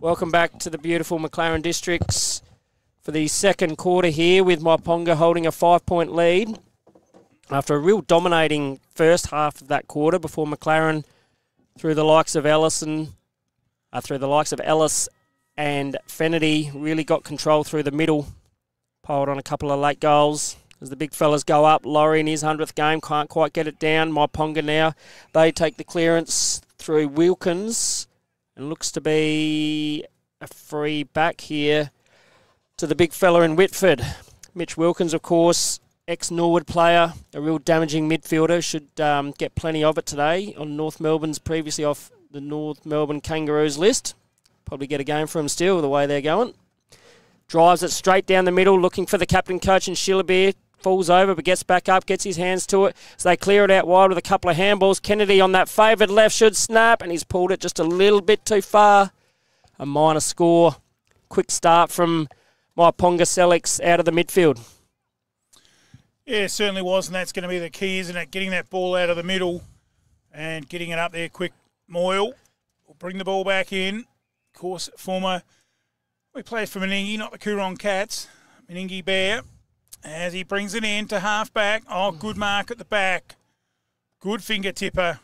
B: Welcome back to the beautiful McLaren Districts for the second quarter here with Myponga holding a five point lead after a real dominating first half of that quarter before McLaren through the likes of Ellison, uh, through the likes of Ellis and Fenity really got control through the middle, piled on a couple of late goals. As the big fellas go up, Laurie in his 100th game can't quite get it down. Myponga now, they take the clearance through Wilkins and looks to be a free back here to the big fella in Whitford. Mitch Wilkins, of course, ex Norwood player, a real damaging midfielder, should um, get plenty of it today on North Melbourne's previously off the North Melbourne Kangaroos list. Probably get a game for him still, the way they're going. Drives it straight down the middle, looking for the captain coach and Shillabeer. Falls over, but gets back up, gets his hands to it. So they clear it out wide with a couple of handballs. Kennedy on that favoured left should snap, and he's pulled it just a little bit too far. A minor score. Quick start from Myponga-Sellicks out of the midfield.
A: Yeah, certainly was, and that's going to be the key, isn't it? Getting that ball out of the middle and getting it up there quick. Moyle will bring the ball back in. Of course, former, we play for Meningie, not the Coorong Cats. Meningie Bear, as he brings it in to half back. Oh, good mark at the back. Good finger tipper.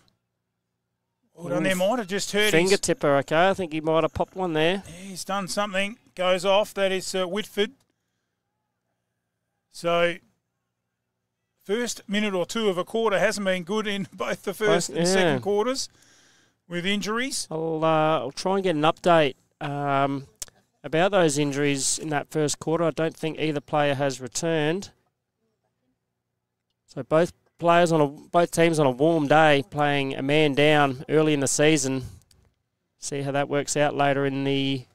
A: Well done there, might have just heard
B: Finger
A: his,
B: tipper, okay. I think he might have popped one there.
A: He's done something. Goes off. That is uh, Whitford. So, first minute or two of a quarter hasn't been good in <laughs> both the first and
B: yeah.
A: second quarters with injuries.
B: I'll, uh, I'll try and get an update um, about those injuries in that first quarter. I don't think either player has returned. So both players on a both teams on a warm day playing a man down early in the season. See how that works out later in the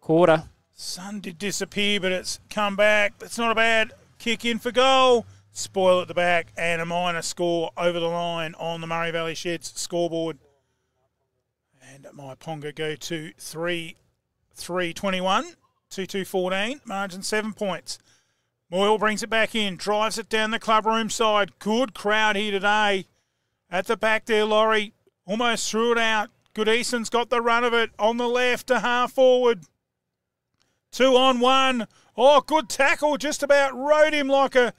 B: quarter.
A: Sun did disappear, but it's come back. It's not a bad kick in for goal. Spoil at the back and a minor score over the line on the Murray Valley Sheds scoreboard. And Myponga go to 3 3 21, 2 2 14, margin 7 points. Moyle brings it back in, drives it down the clubroom side. Good crowd here today. At the back there, Laurie almost threw it out. Goodison's got the run of it on the left to half forward. Two on one. Oh, good tackle. Just about rode him like a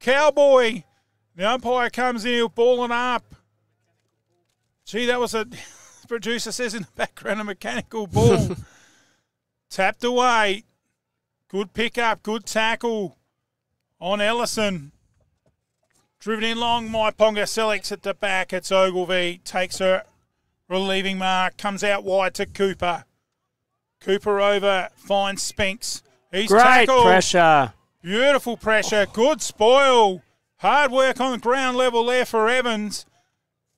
A: cowboy. The umpire comes in, he'll ball up. Gee, that was a <laughs> producer says in the background a mechanical ball. <laughs> Tapped away. Good pickup, good tackle on Ellison. Driven in long, Myponga-Sellicks at the back. It's Ogilvy. Takes her relieving mark. Comes out wide to Cooper. Cooper over, finds Spinks. He's
B: Great
A: tackled.
B: pressure.
A: Beautiful pressure. Good spoil. Hard work on the ground level there for Evans.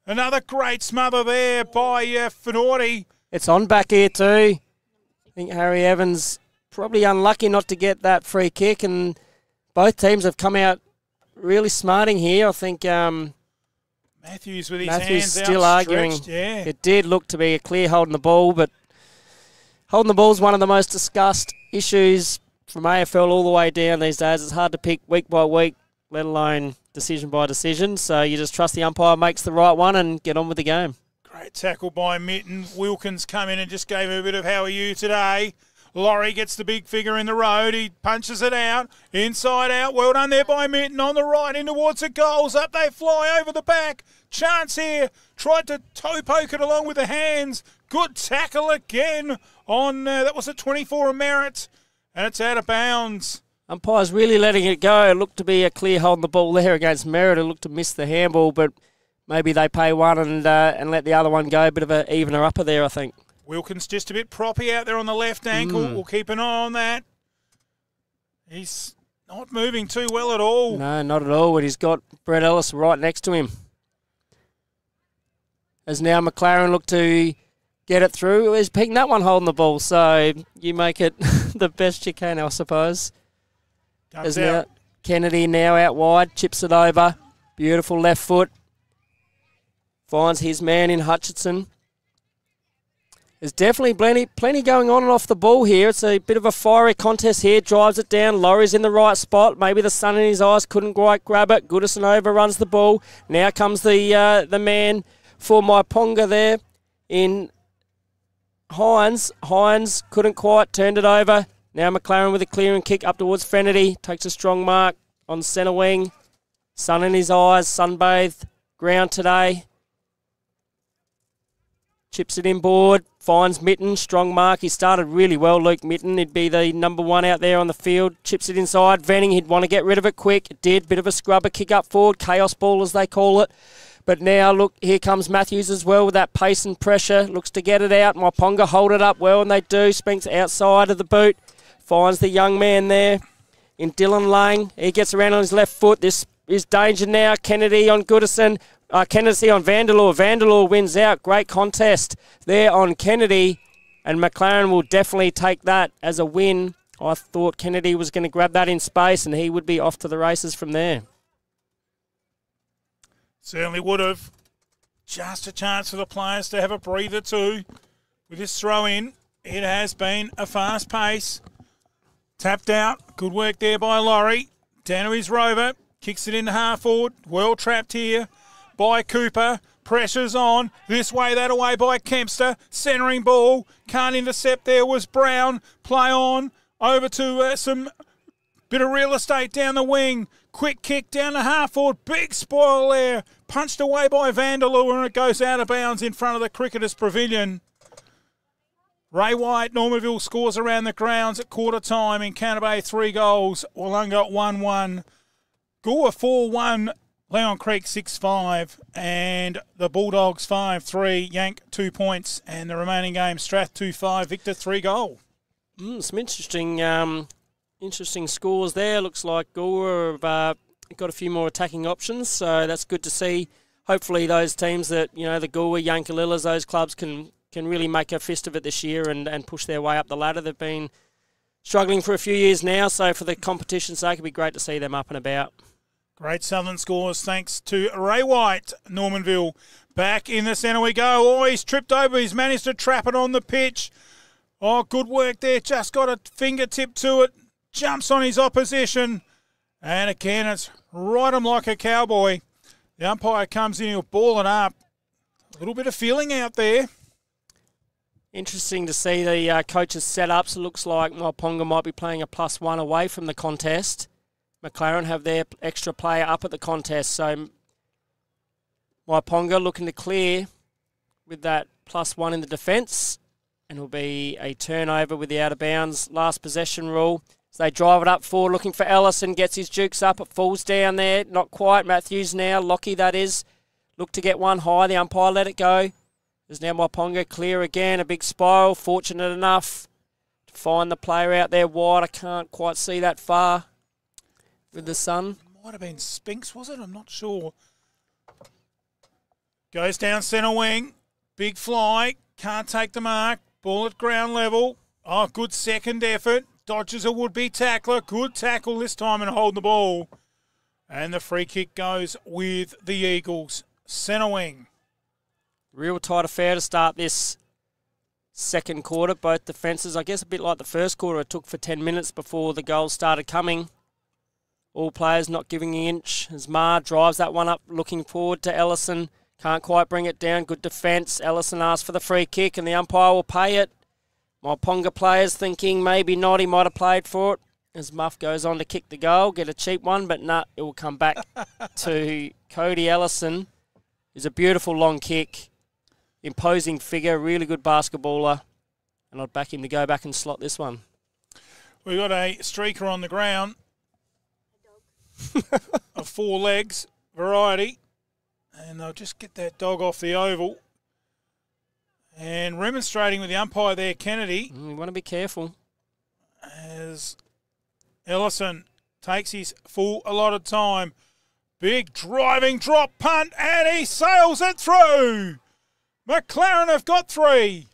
A: Another great smother there by uh, Finorti.
B: It's on back here too. I think Harry Evans probably unlucky not to get that free kick, and both teams have come out really smarting here. I think um,
A: Matthews with his
B: Matthews
A: hands
B: still arguing.
A: Yeah.
B: It did look to be a clear holding the ball, but holding the ball is one of the most discussed issues from AFL all the way down these days. It's hard to pick week by week, let alone decision by decision. So you just trust the umpire makes the right one and get on with the game.
A: Great tackle by Mitten. Wilkins come in and just gave him a bit of how are you today. Laurie gets the big figure in the road. He punches it out. Inside out. Well done there by Mitten on the right in towards the goals. Up they fly over the back. Chance here. Tried to toe poke it along with the hands. Good tackle again on, uh, that was a 24 of merit. And it's out of bounds.
B: Umpire's really letting it go. It looked to be a clear hold on the ball there against Merritt. It looked to miss the handball, but maybe they pay one and uh, and let the other one go. A bit of an evener upper there, I think.
A: Wilkins just a bit proppy out there on the left ankle.
B: Mm.
A: We'll keep an eye on that. He's not moving too well at all.
B: No, not at all. And he's got Brett Ellis right next to him. As now McLaren look to get it through. He's picking that one holding the ball, so you make it <laughs> the best you can, I suppose.
A: Comes
B: As
A: out.
B: now Kennedy now out wide, chips it over. Beautiful left foot. Finds his man in Hutchinson. There's definitely plenty, plenty going on and off the ball here. It's a bit of a fiery contest here. Drives it down. Laurie's in the right spot. Maybe the sun in his eyes couldn't quite grab it. Goodison overruns the ball. Now comes the uh, the man for Myponga there in Hines. Hines couldn't quite turned it over. Now McLaren with a clearing kick up towards Frenedy. Takes a strong mark on centre wing. Sun in his eyes. Sunbathed ground today. Chips it in board. Finds Mitten. Strong mark. He started really well, Luke Mitten. He'd be the number one out there on the field. Chips it inside. Venning, he'd want to get rid of it quick. It did. Bit of a scrubber kick up forward. Chaos ball, as they call it. But now, look, here comes Matthews as well with that pace and pressure. Looks to get it out. Myponga hold it up well, and they do. Spinks outside of the boot. Finds the young man there in Dylan Lang. He gets around on his left foot. This is danger now. Kennedy on Goodison. Uh, Kennedy on Vandeleur. Vandeleur wins out. Great contest there on Kennedy. And McLaren will definitely take that as a win. I thought Kennedy was going to grab that in space and he would be off to the races from there.
A: Certainly would have. Just a chance for the players to have a breather too. With this throw in, it has been a fast pace. Tapped out. Good work there by Laurie. Down to his rover. Kicks it into half forward. Well trapped here by Cooper. Pressure's on. This way, that away by Kempster. Centering ball. Can't intercept there was Brown. Play on. Over to uh, some bit of real estate down the wing. Quick kick down the half forward. Big spoil there. Punched away by Vandeleur and it goes out of bounds in front of the Cricketers Pavilion. Ray White, Normanville scores around the grounds at quarter time in Canterbury, three goals. Willunga 1 1. Gore 4 1. Leon Creek 6 5. And the Bulldogs 5 3. Yank 2 points. And the remaining game, Strath 2 5. Victor 3 goal.
B: Mm, some interesting, um, interesting scores there. Looks like Gore have uh, got a few more attacking options, so that's good to see. Hopefully, those teams that you know the Goolwa, Yankalillas, those clubs can can really make a fist of it this year and, and push their way up the ladder. They've been struggling for a few years now, so for the competition's sake, it'd be great to see them up and about.
A: Great Southern scores thanks to Ray White, Normanville. Back in the centre we go. Oh, he's tripped over. He's managed to trap it on the pitch. Oh, good work there. Just got a fingertip to it. Jumps on his opposition. And again, it's right him like a cowboy. The umpire comes in, he'll ball it up. A little bit of feeling out there.
B: Interesting to see the uh, coaches' setups. It looks like Myponga might be playing a plus one away from the contest. McLaren have their extra player up at the contest. So Myponga looking to clear with that plus one in the defence. And it will be a turnover with the out of bounds last possession rule. So they drive it up forward looking for Ellison. Gets his jukes up. It falls down there. Not quite. Matthews now. Lockie, that is. Look to get one high. The umpire let it go. There's now Myponga clear again. A big spiral. Fortunate enough to find the player out there wide. I can't quite see that far with the sun.
A: Might have been Spinks, was it? I'm not sure. Goes down centre wing. Big fly. Can't take the mark. Ball at ground level. Oh, good second effort. Dodges a would be tackler. Good tackle this time and hold the ball. And the free kick goes with the Eagles. Centre wing.
B: Real tight affair to start this second quarter. Both defences, I guess, a bit like the first quarter, it took for 10 minutes before the goals started coming. All players not giving an inch as Mar drives that one up, looking forward to Ellison. Can't quite bring it down. Good defence. Ellison asks for the free kick, and the umpire will pay it. Myponga players thinking maybe not, he might have played for it. As Muff goes on to kick the goal, get a cheap one, but nah, it will come back <laughs> to Cody Ellison. It's a beautiful long kick imposing figure, really good basketballer, and I'd back him to go back and slot this one.
A: We've got a streaker on the ground of four legs variety, and they'll just get that dog off the oval. And remonstrating with the umpire there, Kennedy.
B: Mm, you want to be careful.
A: As Ellison takes his full allotted time. Big driving drop punt, and he sails it through. McLaren have got three.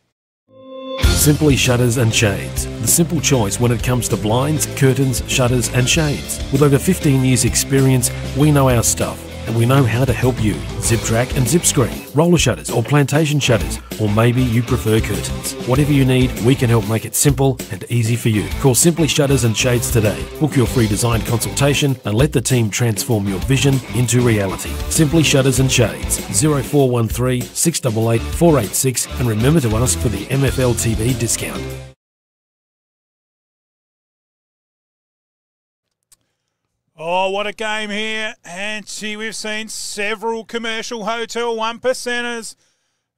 D: Simply Shutters and Shades, the simple choice when it comes to blinds, curtains, shutters, and shades. With over 15 years' experience, we know our stuff and we know how to help you. Zip track and zip screen, roller shutters or plantation shutters, or maybe you prefer curtains. Whatever you need, we can help make it simple and easy for you. Call Simply Shutters and Shades today. Book your free design consultation and let the team transform your vision into reality. Simply Shutters and Shades 0413 688 486 and remember to ask for the MFL TV discount.
A: Oh, what a game here. And see, we've seen several commercial hotel one percenters.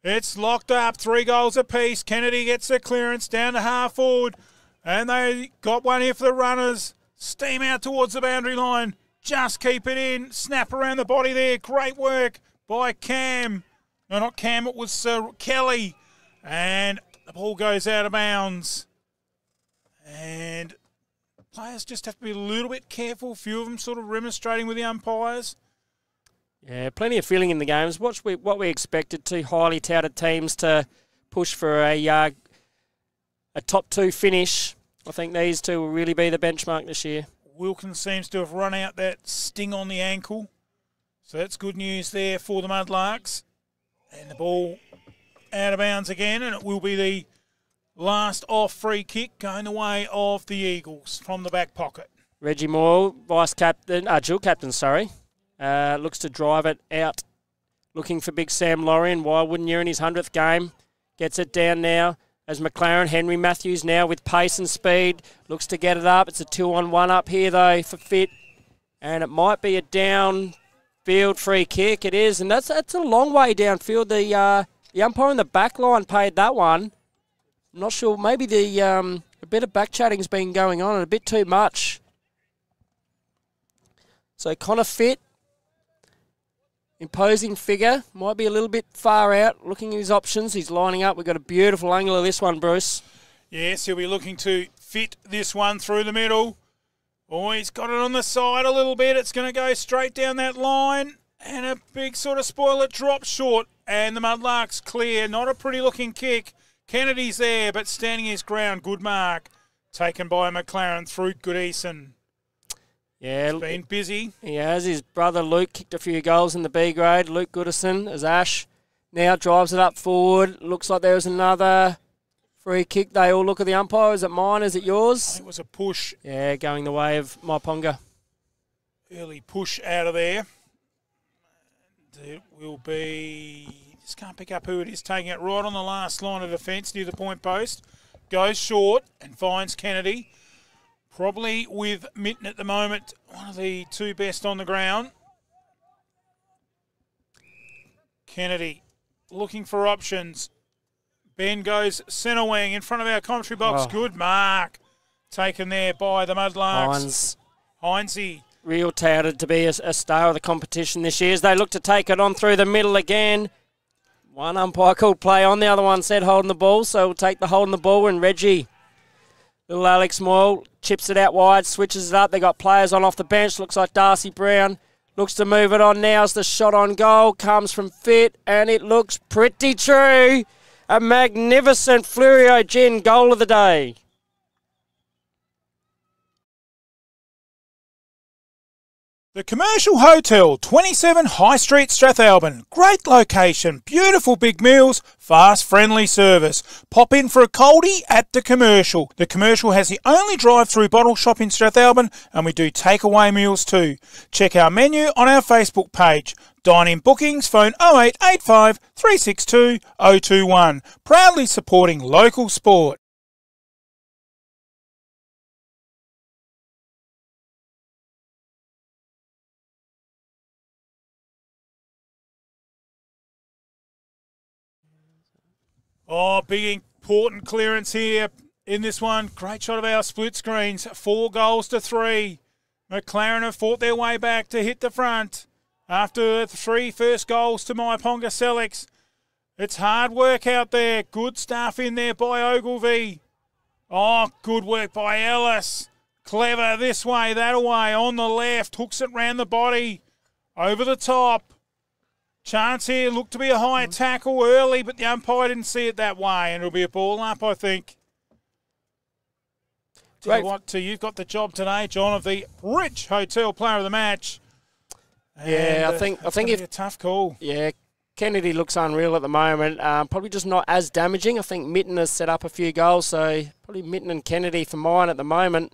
A: It's locked up, three goals apiece. Kennedy gets a clearance down to half forward. And they got one here for the runners. Steam out towards the boundary line. Just keep it in. Snap around the body there. Great work by Cam. No, not Cam, it was uh, Kelly. And the ball goes out of bounds. And players just have to be a little bit careful. A few of them sort of remonstrating with the umpires.
B: Yeah, plenty of feeling in the games. What we what we expected two highly touted teams to push for a uh, a top two finish. I think these two will really be the benchmark this year.
A: Wilkins seems to have run out that sting on the ankle, so that's good news there for the Mudlarks. And the ball out of bounds again, and it will be the Last off free kick going the way of the Eagles from the back pocket.
B: Reggie Moore, vice captain, uh, dual captain, sorry, uh, looks to drive it out, looking for big Sam wouldn't you in his 100th game. Gets it down now as McLaren. Henry Matthews now with pace and speed. Looks to get it up. It's a two on one up here, though, for Fit. And it might be a downfield free kick. It is. And that's that's a long way downfield. The, uh, the umpire in the back line paid that one. Not sure. Maybe the um, a bit of back chatting's been going on and a bit too much. So Connor Fit, imposing figure, might be a little bit far out. Looking at his options, he's lining up. We've got a beautiful angle of this one, Bruce.
A: Yes, he'll be looking to fit this one through the middle. Oh, he's got it on the side a little bit. It's going to go straight down that line. And a big sort of spoiler drop short. And the Mudlarks clear. Not a pretty looking kick. Kennedy's there, but standing his ground. Good mark. Taken by McLaren through Goodison.
B: Yeah,
A: He's been busy.
B: He has. His brother Luke kicked a few goals in the B grade. Luke Goodison as Ash now drives it up forward. Looks like there was another free kick. They all look at the umpire. Is it mine? Is it yours?
A: It was a push.
B: Yeah, going the way of Myponga.
A: Early push out of there. It will be. Just can't pick up who it is taking it right on the last line of defence near the point post. Goes short and finds Kennedy. Probably with Mitten at the moment, one of the two best on the ground. Kennedy looking for options. Ben goes centre wing in front of our commentary box.
B: Oh.
A: Good mark. Taken there by the Mudlarks.
B: Hines. Real touted to be a, a star of the competition this year as they look to take it on through the middle again. One umpire called play on, the other one said holding the ball, so we'll take the holding the ball and Reggie. Little Alex Moyle chips it out wide, switches it up. They got players on off the bench. Looks like Darcy Brown looks to move it on now as the shot on goal comes from Fit, and it looks pretty true. A magnificent Fleurieu Gin goal of the day.
A: The Commercial Hotel, 27 High Street, Strathalbyn. Great location, beautiful big meals, fast, friendly service. Pop in for a coldie at the Commercial. The Commercial has the only drive-through bottle shop in Strathalbyn, and we do takeaway meals too. Check our menu on our Facebook page. Dine-in bookings, phone 0885 362 021. Proudly supporting local sport. Oh, big important clearance here in this one. Great shot of our split screens. Four goals to three. McLaren have fought their way back to hit the front after three first goals to Myponga-Sellicks. It's hard work out there. Good stuff in there by Ogilvy. Oh, good work by Ellis. Clever this way, that way, on the left. Hooks it round the body. Over the top. Chance here looked to be a high tackle early, but the umpire didn't see it that way, and it'll be a ball up, I think. Tell you
B: Great.
A: what, too, you've got the job today, John, of the Rich Hotel Player of the Match.
B: Yeah, I think- I
A: it's
B: think if-
A: be a tough call.
B: Yeah, Kennedy looks unreal at the moment. Um, probably just not as damaging. I think Mitten has set up a few goals, so probably Mitten and Kennedy for mine at the moment.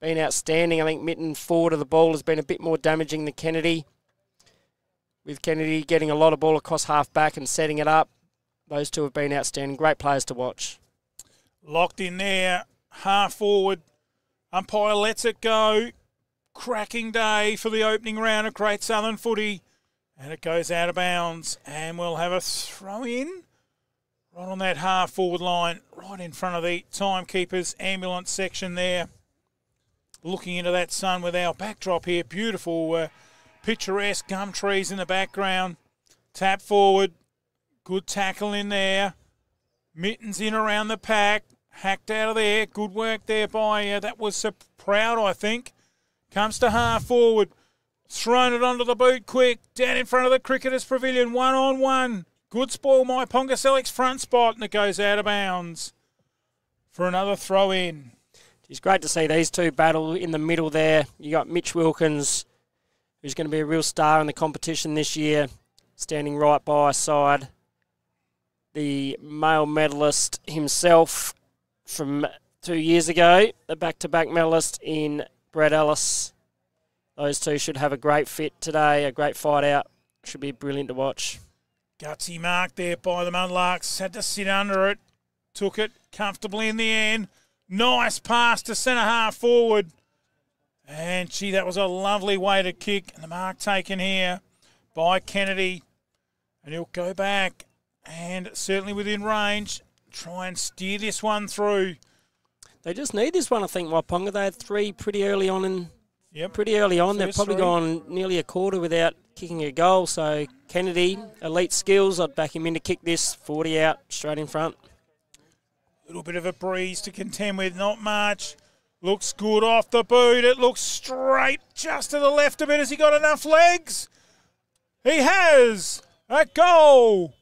B: Been outstanding. I think Mitten forward of the ball has been a bit more damaging than Kennedy. With Kennedy getting a lot of ball across half back and setting it up. Those two have been outstanding. Great players to watch.
A: Locked in there, half forward. Umpire lets it go. Cracking day for the opening round of Great Southern Footy. And it goes out of bounds. And we'll have a throw in right on that half forward line, right in front of the timekeeper's ambulance section there. Looking into that sun with our backdrop here. Beautiful, uh, picturesque gum trees in the background. Tap forward. Good tackle in there. Mittens in around the pack. Hacked out of there. Good work there by, uh, that was so proud, I think. Comes to half forward. Thrown it onto the boot quick. Down in front of the Cricketers Pavilion. One on one. Good spoil, my Selec's front spot, and it goes out of bounds for another throw in.
B: It's great to see these two battle in the middle there. You got Mitch Wilkins, who's going to be a real star in the competition this year, standing right by side the male medalist himself from two years ago, the back-to-back medalist in Brett Ellis. Those two should have a great fit today, a great fight out. Should be brilliant to watch.
A: Gutsy mark there by the Mudlarks. Had to sit under it. Took it comfortably in the end. Nice pass to centre half forward. And gee, that was a lovely way to kick. And the mark taken here by Kennedy. And he'll go back and certainly within range. Try and steer this one through.
B: They just need this one, I think, Myponga. They had three pretty early on in
A: Yep.
B: pretty early on. They've probably
A: three.
B: gone nearly a quarter without kicking a goal. So Kennedy, elite skills. I'd back him in to kick this 40 out straight in front.
A: A little bit of a breeze to contend with, not much. Looks good off the boot. It looks straight just to the left a bit. Has he got enough legs? He has a goal.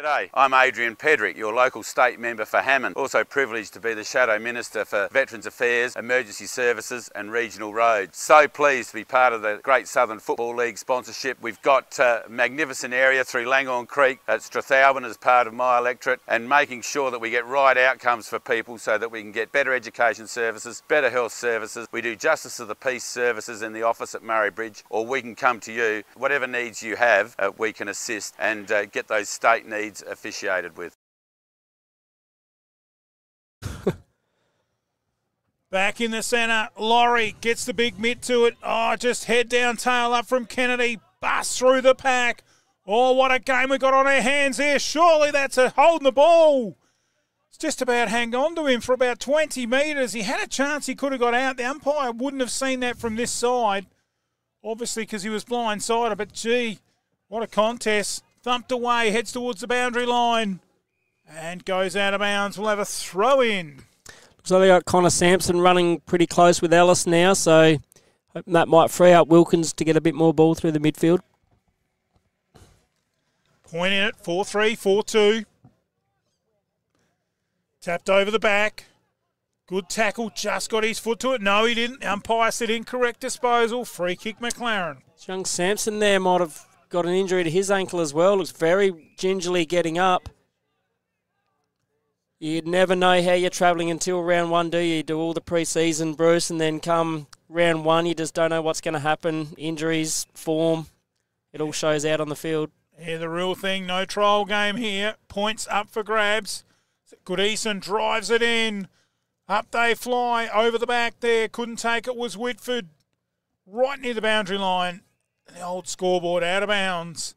N: G'day, I'm Adrian Pedrick, your local state member for Hammond. Also privileged to be the Shadow Minister for Veterans Affairs, Emergency Services and Regional Roads. So pleased to be part of the Great Southern Football League sponsorship. We've got a magnificent area through Langhorne Creek at Strathalbyn as part of my electorate and making sure that we get right outcomes for people so that we can get better education services, better health services. We do Justice of the Peace services in the office at Murray Bridge or we can come to you. Whatever needs you have, uh, we can assist and uh, get those state needs officiated with. <laughs>
A: Back in the centre, Laurie gets the big mitt to it. Oh, just head down, tail up from Kennedy. Bust through the pack. Oh, what a game we got on our hands here. Surely that's a holding the ball. It's just about hang on to him for about 20 metres. He had a chance he could have got out. The umpire wouldn't have seen that from this side, obviously because he was blindsided. But gee, what a contest. Thumped away, heads towards the boundary line, and goes out of bounds. We'll have a throw in.
B: So they got Connor Sampson running pretty close with Ellis now, so hoping that might free up Wilkins to get a bit more ball through the midfield.
A: Point in it, 4 3, 4 2. Tapped over the back. Good tackle, just got his foot to it. No, he didn't. Umpire said incorrect disposal. Free kick, McLaren.
B: Young Sampson there might have got an injury to his ankle as well. Looks very gingerly getting up. You'd never know how you're travelling until round one, do you? You do all the pre-season, Bruce, and then come round one, you just don't know what's going to happen. Injuries, form, it all shows out on the field.
A: Yeah, the real thing. No trial game here. Points up for grabs. Goodison drives it in. Up they fly. Over the back there. Couldn't take it was Whitford. Right near the boundary line. The old scoreboard out of bounds.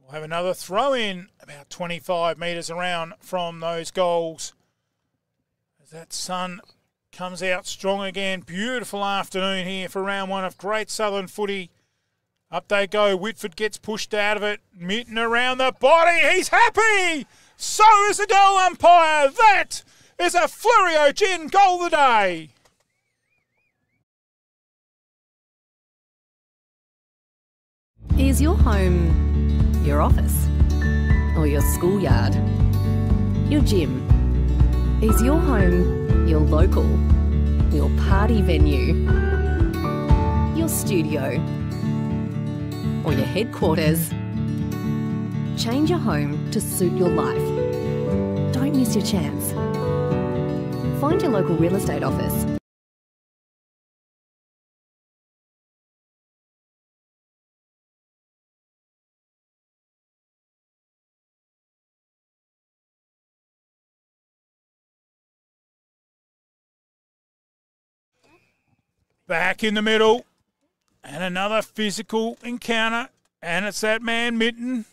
A: We'll have another throw in about 25 metres around from those goals. As that sun comes out strong again. Beautiful afternoon here for round one of Great Southern Footy. Up they go. Whitford gets pushed out of it. Mitten around the body. He's happy. So is the goal umpire. That is a Fleurieu Gin goal of the day.
O: Is your home your office? Or your schoolyard? Your gym? Is your home your local? Your party venue? Your studio? Or your headquarters? Change your home to suit your life. Don't miss your chance. Find your local real estate office
A: Back in the middle. And another physical encounter. And it's that man, Mitten.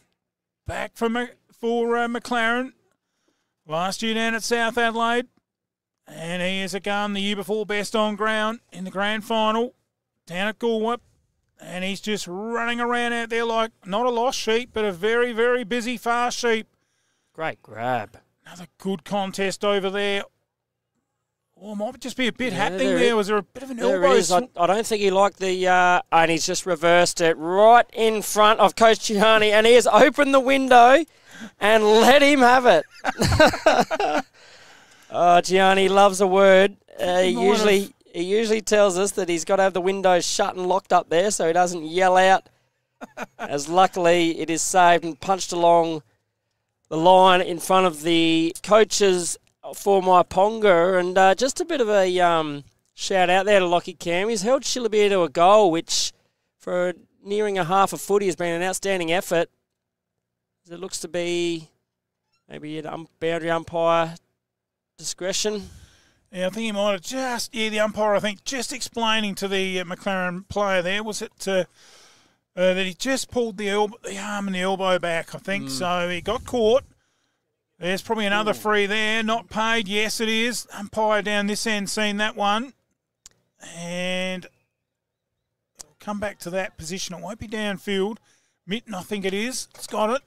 A: Back for, for uh, McLaren. Last year down at South Adelaide. And he is a gun the year before best on ground in the grand final. Down at Goolwip. And he's just running around out there like not a lost sheep, but a very, very busy, fast sheep.
B: Great grab.
A: Another good contest over there. Oh, it might just be a bit
B: Yeah,
A: happening
B: there
A: there. Was there a bit of an
B: There
A: elbow?
B: is. I, I don't think he liked the, uh, and he's just reversed it right in front of Coach Gianni, and he has opened the window and let him have it. <laughs> <laughs> oh, Gianni loves a word. Uh, he usually
A: have-
B: he usually tells us that he's got to have the windows shut and locked up there so he doesn't yell out. <laughs> As luckily it is saved and punched along the line in front of the coaches for Myponga, and uh, just a bit of a um, shout out there to Lockie Cam. He's held Shillabeer to a goal, which for nearing a half a footy has been an outstanding effort. It looks to be maybe an um, boundary umpire discretion.
A: Yeah, I think he might have just, yeah, the umpire, I think, just explaining to the uh, McLaren player there, was it uh, uh, that he just pulled the, elbow, the arm and the elbow back, I think. So he got caught. There's probably another free there, not paid. Yes, it is. Umpire down this end seen that one. And come back to that position. It won't be downfield. Mitten, I think it is. It's got it.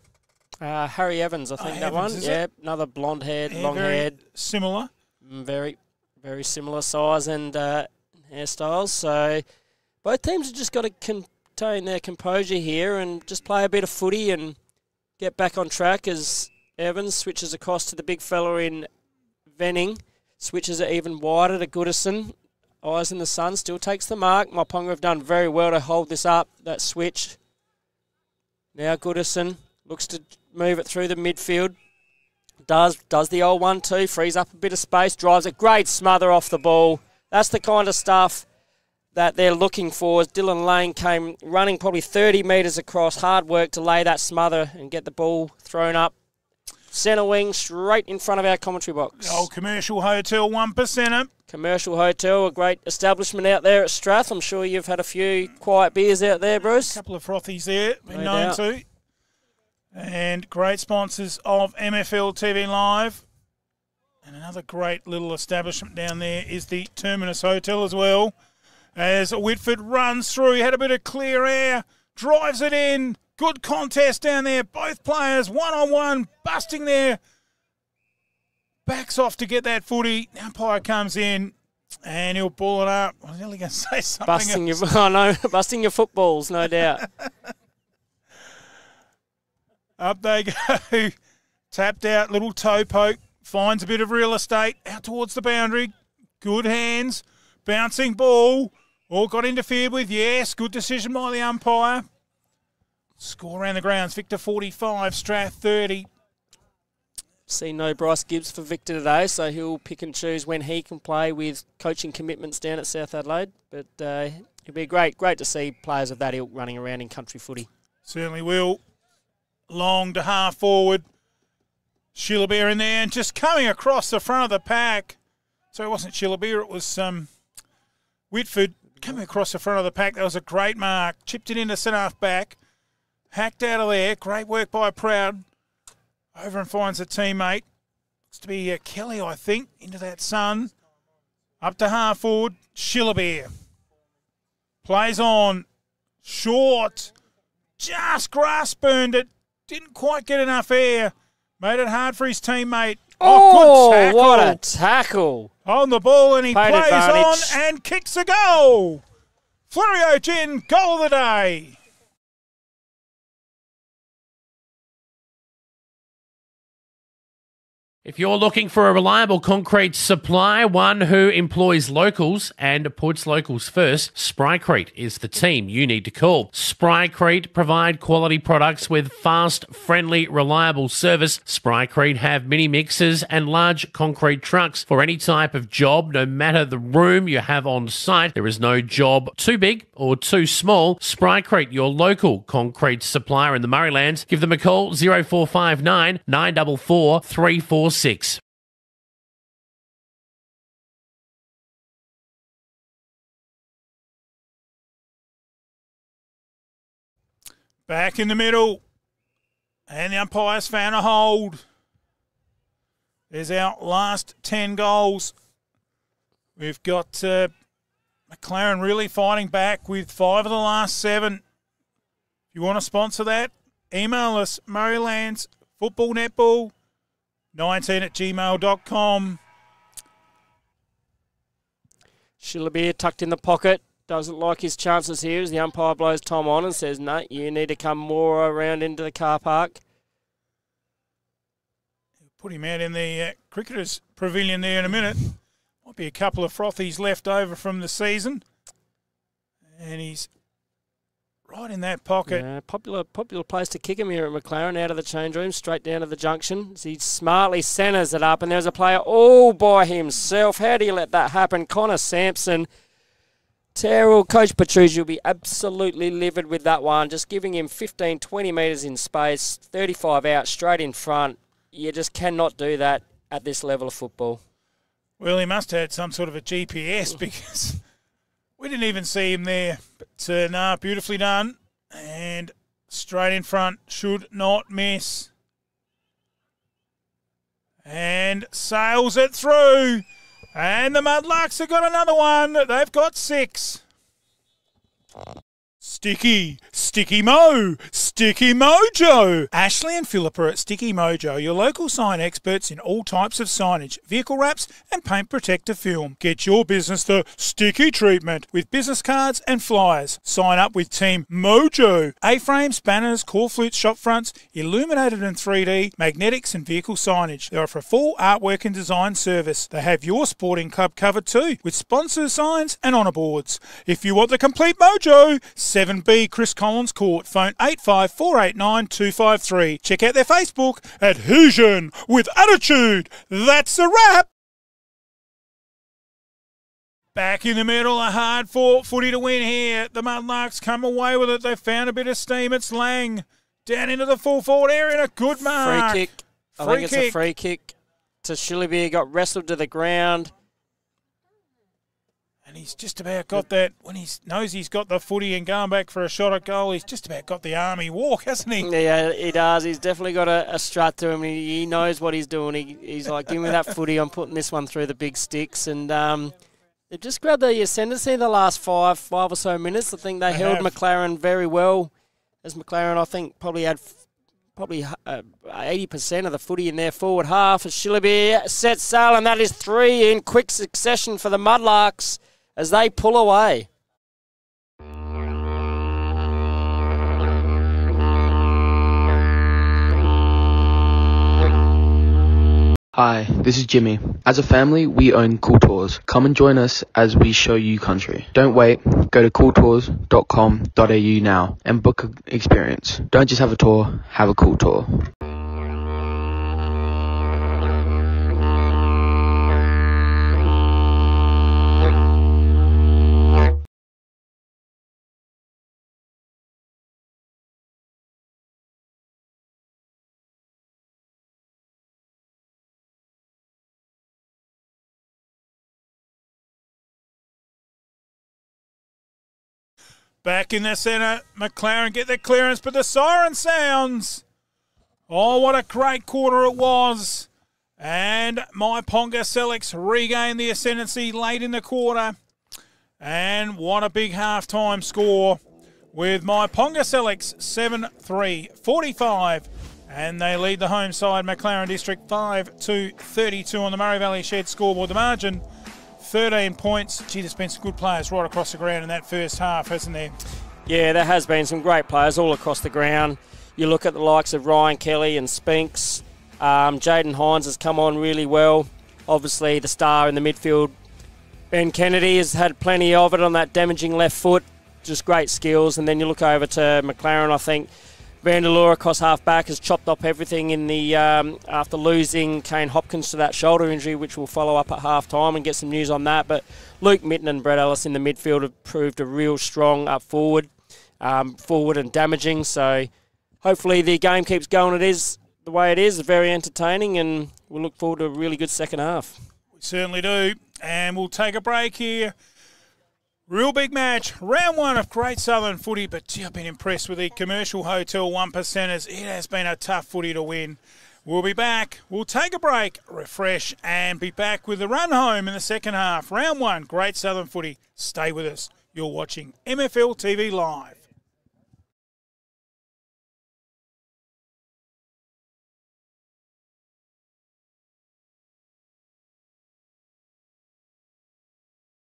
B: Uh, Harry Evans, I think that
A: Evans,
B: one. Yeah,
A: it?
B: another blonde haired,
A: Yeah,
B: long haired.
A: Similar.
B: Mm, Very, very similar size and uh, hairstyles. So both teams have just got to contain their composure here and just play a bit of footy and get back on track as Evans switches across to the big fella in Venning, switches it even wider to Goodison. Eyes in the sun, still takes the mark. My Moponga have done very well to hold this up, that switch. Now Goodison looks to move it through the midfield. Does does the old one two, frees up a bit of space, drives a great smother off the ball. That's the kind of stuff that they're looking for. As Dylan Lane came running probably 30 metres across, hard work to lay that smother and get the ball thrown up. Centre wing straight in front of our commentary box.
A: Old Commercial Hotel, one percenter.
B: Commercial Hotel, a great establishment out there at Strath. I'm sure you've had a few quiet beers out there, Bruce.
A: A couple of frothies there, been
B: No
A: known
B: doubt.
A: to. And great sponsors of MFL TV Live. And another great little establishment down there is the Terminus Hotel as well. As Whitford runs through, had a bit of clear air, drives it in. Good contest down there. Both players one on one, busting there. Backs off to get that footy. Umpire comes in and he'll ball it up. I was nearly going <laughs> to say something.
B: Busting your,
A: else.
B: oh no, busting your footballs, no doubt. <laughs>
A: Up they go. <laughs> Tapped out, little toe poke. Finds a bit of real estate out towards the boundary. Good hands. Bouncing ball. All got interfered with. Yes, good decision by the umpire. Score around the grounds. Victor 45, Strath 30.
B: See no Bryce Gibbs for Victor today, so he'll pick and choose when he can play with coaching commitments down at South Adelaide. But uh, it'll be great, great to see players of that ilk running around in country footy.
A: Certainly will. Long to half forward. Shillabeer in there and just coming across the front of the pack. So it wasn't Shillabeer, it was um, Whitford coming across the front of the pack. That was a great mark. Chipped it into centre half back. Hacked out of there. Great work by Proud. Over and finds a teammate. Looks to be uh, Kelly, I think, into that sun. Up to half forward. Shillabeer. Plays on. Short. Just grass burned it. Didn't quite get enough air. Made it hard for his teammate.
B: Oh,
A: good tackle.
B: what a tackle!
A: On the ball, and he
B: Paid
A: plays
B: advantage.
A: on and kicks a goal. Fleurieu Gin, goal of the day.
G: If you're looking for a reliable concrete supply, one who employs locals and puts locals first, Sprycrete is the team you need to call. Sprycrete provide quality products with fast, friendly, reliable service. Sprycrete have mini mixers and large concrete trucks for any type of job, no matter the room you have on site. There is no job too big or too small. Sprycrete, your local concrete supplier in the Murraylands. Give them a call 0459 944 346.
A: Back in the middle. And the umpire's found a hold. There's our last 10 goals. We've got uh, McLaren really fighting back with five of the last seven. If you want to sponsor that, email us Murraylands Football Netball 19 at gmail.com.
B: Shillabeer tucked in the pocket. Doesn't like his chances here as the umpire blows Tom on and says, no, you need to come more around into the car park.
A: Put him out in the uh, cricketers' pavilion there in a minute. Might be a couple of frothies left over from the season. And he's right in that pocket.
B: Yeah, popular popular place to kick him here at McLaren, out of the change room, straight down to the junction. He smartly centres it up, and there's a player all by himself. How do you let that happen? Connor Sampson. Terrible. Coach Petrucci will be absolutely livid with that one. Just giving him 15, 20 metres in space, 35 out, straight in front. You just cannot do that at this level of football.
A: Well, he must have had some sort of a GPS <laughs> because we didn't even see him there. But uh, nah, beautifully done. And straight in front, should not miss. And sails it through. And the Mudlarks have got another one. They've got six. Sticky, Sticky Mo, Sticky Mojo. Ashley and Philippa at Sticky Mojo, your local sign experts in all types of signage, vehicle wraps, and paint protector film. Get your business the sticky treatment with business cards and flyers. Sign up with Team Mojo. A-frames, banners, call flutes, shop fronts, illuminated in 3D, magnetics, and vehicle signage. They offer a full artwork and design service. They have your sporting club covered too, with sponsor signs and honour boards. If you want the complete mojo, 7B Chris Collins Court, phone 85489253. Check out their Facebook at Hoosian with Attitude. That's a wrap. Back in the middle, a hard fought footy to win here. The Mudlarks come away with it. They found a bit of steam. It's Lang down into the full forward area and a good mark.
B: Free kick. I
A: Free
B: think it's a free kick to Shillabeer. Got wrestled to the ground.
A: And he's just about got that when he knows he's got the footy and going back for a shot at goal. He's just about got the army walk, hasn't he?
B: Yeah, he does. He's definitely got a, a strut to him. He, he knows what he's doing. He, he's like, give me that footy. I'm putting this one through the big sticks. And um, they've just grabbed the ascendancy in the last five, five or so minutes. I think they,
A: They
B: held
A: have.
B: McLaren very well. As McLaren, I think, probably had probably uh, 80% of the footy in their forward half. As Shillabeer sets sail, and that is three in quick succession for the Mudlarks as they pull away.
P: Hi, this is Jimmy. As a family, we own Cool Tours. Come and join us as we show you country. Don't wait. Go to cooltours.com.au now and book an experience. Don't just have a tour, have a cool tour.
A: Back in the centre, McLaren get the clearance, but the siren sounds. Oh, what a great quarter it was. And Myponga-Sellicks regained the ascendancy late in the quarter. And what a big halftime score with Myponga-Sellicks 7 3 45. And they lead the home side, McLaren District 5 to 32 on the Murray Valley Shed scoreboard. The margin 13 points. Gee, there's been some good players right across the ground in that first half, hasn't there?
B: Yeah, there has been some great players all across the ground. You look at the likes of Ryan Kelly and Spinks. Um, Jaden Hines has come on really well. Obviously, the star in the midfield, Ben Kennedy, has had plenty of it on that damaging left foot. Just great skills. And then you look over to McLaren, I think. Vandeleur across half back has chopped up everything in the um, after losing Kane Hopkins to that shoulder injury, which we'll follow up at half time and get some news on that. But Luke Mitten and Brett Ellis in the midfield have proved a real strong up forward, um, forward and damaging. So hopefully the game keeps going. It is the way it is, very entertaining, and we'll look forward to a really good second half.
A: We certainly do. And we'll take a break here. Real big match. Round one of Great Southern footy, but gee, I've been impressed with the Commercial Hotel one percenters. It has been a tough footy to win. We'll be back. We'll take a break, refresh, and be back with the run home in the second half. Round one, Great Southern footy. Stay with us. You're watching MFL TV Live.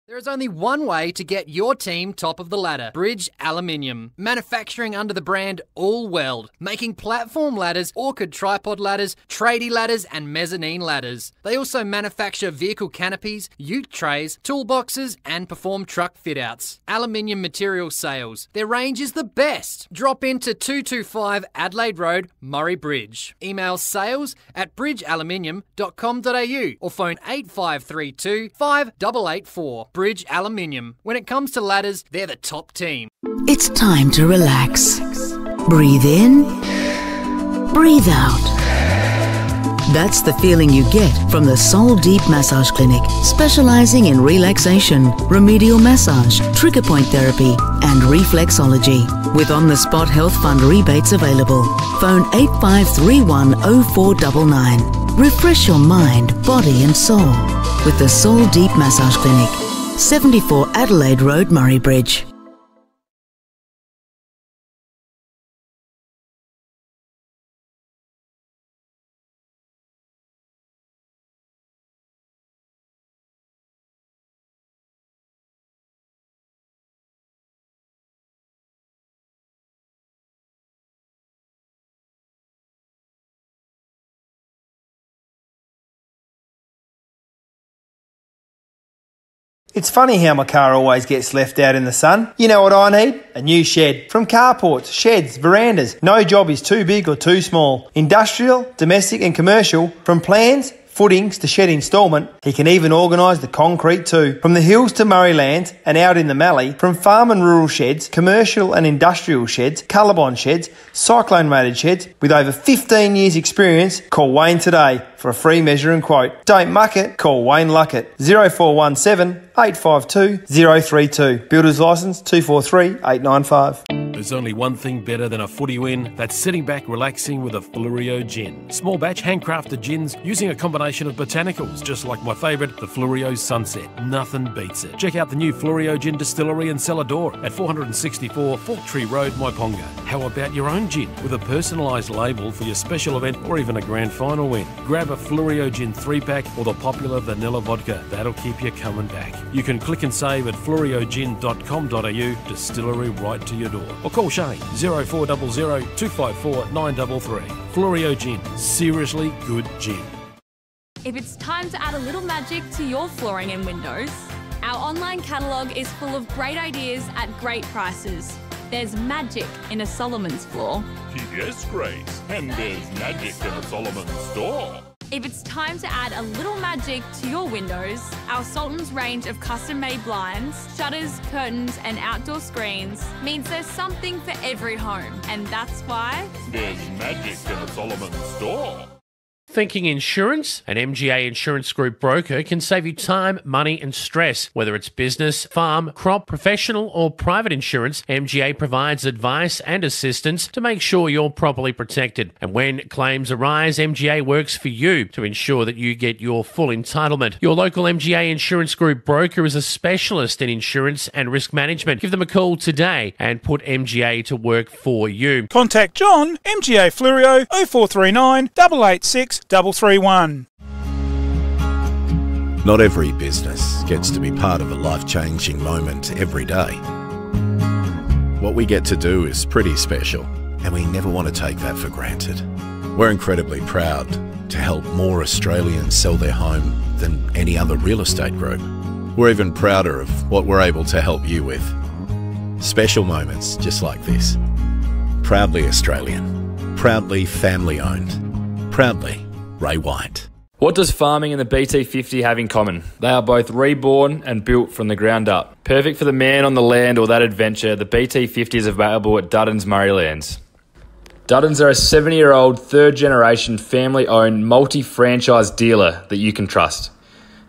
Q: There is only one way to get your team top of the ladder Bridge Aluminium. Manufacturing under the brand All Weld, making platform ladders, orchid tripod ladders, tradie ladders, and mezzanine ladders. They also manufacture vehicle canopies, ute trays, toolboxes, and perform truck fit outs. Aluminium material sales. Their range is the best. Drop into 225 Adelaide Road, Murray Bridge. Email sales at bridgealuminium.com.au or phone 8532 5884. Bridge Aluminium. When it comes to ladders, they're the top team.
R: It's time to relax. Breathe in, breathe out. That's the feeling you get from the Soul Deep Massage Clinic, specializing in relaxation, remedial massage, trigger point therapy, and reflexology. With on the spot health fund rebates available. Phone 8531 0499. Refresh your mind, body, and soul with the Soul Deep Massage Clinic, 74 Adelaide Road, Murray
C: It's funny how my car always gets left out in the sun. You know what I need? A new shed. From carports, sheds, verandas. No job is too big or too small. Industrial, domestic and commercial. From plans, footings to shed instalment, he can even organise the concrete too. From the hills to Murrayland and out in the Mallee, from farm and rural sheds, commercial and industrial sheds, Colorbond sheds, cyclone rated sheds, with over 15 years experience, call Wayne today for a free measure and quote. Don't muck it, call Wayne Luckett 0417 852 032. Builder's licence 243 895.
D: There's only one thing better than a footy win that's sitting back relaxing with a Fleurieu gin. Small batch handcrafted gins using a combination of botanicals, just like my favourite, the Fleurieu Sunset. Nothing beats it. Check out the new Fleurieu Gin Distillery and Cellar Door at 464 Fork Tree Road, Myponga. How about your own gin with a personalised label for your special event or even a grand final win? Grab a Fleurieu Gin 3 pack or the popular vanilla vodka. That'll keep you coming back. You can click and save at fleurieugin.com.au, distillery right to your door. Or call Shane 0400 254 933. Fleurieu Gin, seriously good gin.
E: If it's time to add a little magic to your flooring and windows, our online catalogue is full of great ideas at great prices. There's magic in a Solomon's floor.
S: Yes, Grace, and there's magic in a Solomon store.
E: If it's time to add a little magic to your windows, our Sultan's range of custom made blinds, shutters, curtains, and outdoor screens means there's something for every home. And that's why
S: There's magic in a Solomon store.
G: Thinking insurance? An MGA Insurance Group broker can save you time, money, and stress. Whether it's business, farm, crop, professional, or private insurance, MGA provides advice and assistance to make sure you're properly protected. And when claims arise, MGA works for you to ensure that you get your full entitlement. Your local MGA Insurance Group broker is a specialist in insurance and risk management. Give them a call today and put MGA to work for you.
A: Contact John, MGA Fleurieu 0439 886 331.
H: Not every business gets to be part of a life changing moment every day. What we get to do is pretty special, and we never want to take that for granted. We're incredibly proud to help more Australians sell their home than any other real estate group. We're even prouder of what we're able to help you with. Special moments just like this. Proudly Australian. Proudly family owned. Proudly Ray White.
I: What does farming and the BT50 have in common? They are both reborn and built from the ground up. Perfect for the man on the land or that adventure, the BT50 is available at Dutton's Murraylands. Duttons are a 70 year old, third generation, family owned, multi franchise dealer that you can trust.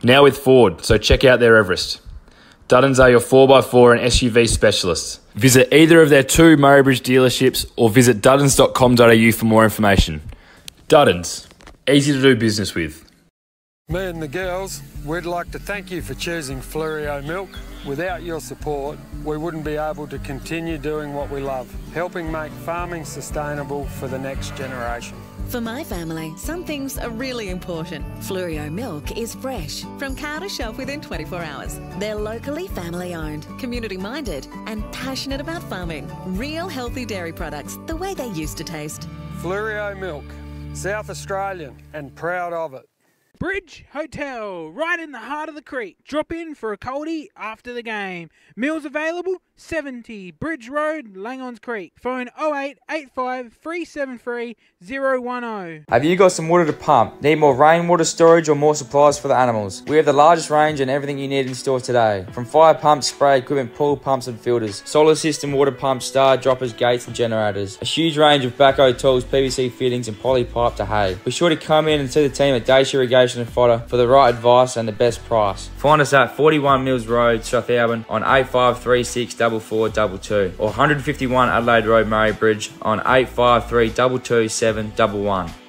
I: Now with Ford, so check out their Everest. Duttons are your 4x4 and SUV specialists. Visit either of their two Murraybridge dealerships or visit duttons.com.au for more information. Duttons, easy to do business with.
J: Me and the girls, we'd like to thank you for choosing Fleurieu Milk. Without your support, we wouldn't be able to continue doing what we love, helping make farming sustainable for the next generation.
K: For my family, some things are really important. Fleurieu milk is fresh, from cow to shelf within 24 hours. They're locally family owned, community minded, and passionate about farming. Real healthy dairy products, the way they used to taste.
J: Fleurieu Milk, South Australian and proud of it.
L: Bridge Hotel, right in the heart of the creek. Drop in for a coldie after the game. Meals available 70 Bridge Road, Langhorne Creek. Phone 0885 373 010.
M: Have you got some water to pump? Need more rainwater storage or more supplies for the animals? We have the largest range and everything you need in store today. From fire pumps, spray equipment, pool pumps and filters, solar system water pumps, star droppers, gates and generators. A huge range of backhoe tools, PVC fittings and poly pipe to hay. Be sure to come in and see the team at Dace Irrigation and Fodder for the right advice and the best price. Find us at 41 Mills Road, Strathalbyn on 8536 4422 or 151 Adelaide Road, Murray Bridge on 853 22711.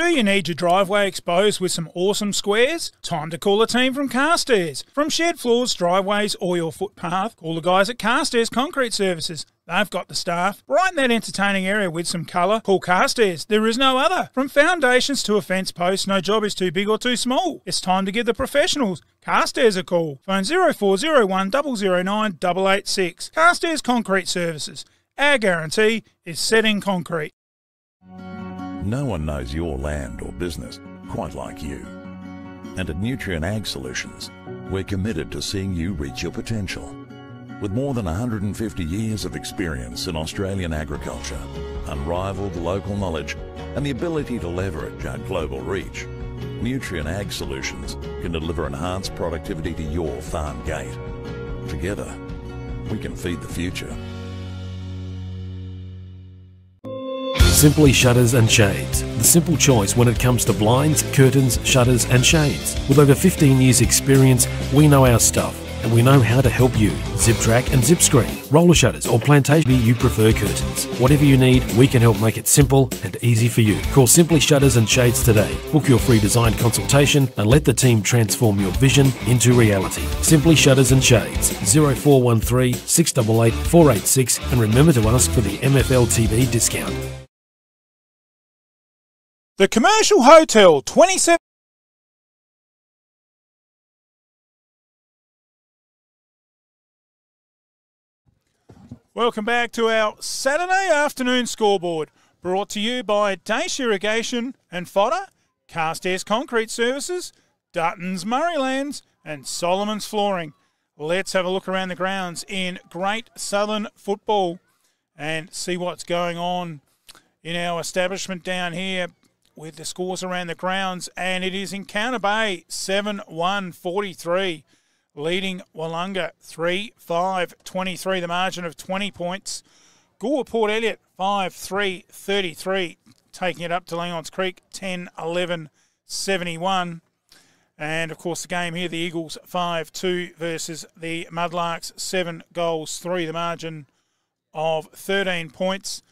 A: Do you need your driveway exposed with some awesome squares? Time to call a team from Carstairs. From shed floors, driveways, or your footpath, call the guys at Carstairs Concrete Services. They've got the staff. Brighten that entertaining area with some colour. Call Carstairs. There is no other. From foundations to a fence post, no job is too big or too small. It's time to give the professionals Carstairs a call. Phone 0401 009 886. Carstairs Concrete Services. Our guarantee is setting concrete.
F: No one knows your land or business quite like you. And at Nutrien Ag Solutions, we're committed to seeing you reach your potential. With more than 150 years of experience in Australian agriculture, unrivaled local knowledge, and the ability to leverage our global reach, Nutrien Ag Solutions can deliver enhanced productivity to your farm gate. Together, we can feed the future.
D: Simply Shutters and Shades, the simple choice when it comes to blinds, curtains, shutters, and shades. With over 15 years' experience, we know our stuff and we know how to help you. Zip track and zip screen, roller shutters, or plantation you prefer curtains. Whatever you need, we can help make it simple and easy for you. Call Simply Shutters and Shades today. Book your free design consultation and let the team transform your vision into reality. Simply Shutters and Shades, 0413 688 486, and remember to ask for the MFL TV discount.
A: The Commercial Hotel, 27. Welcome back to our Saturday afternoon scoreboard, brought to you by Dace Irrigation and Fodder, Carstairs Concrete Services, Dutton's Murraylands, and Solomon's Flooring. Let's have a look around the grounds in Great Southern Football and see what's going on in our establishment down here with the scores around the grounds. And it is Encounter Bay 7 1 43 leading Willunga 3 5 23, the margin of 20 points. Gore Port Elliot 5 3 33, taking it up to Langhorne Creek 10 11 71. And of course, the game here, the Eagles 5 2 versus the Mudlarks 7 goals 3, the margin of 13 points.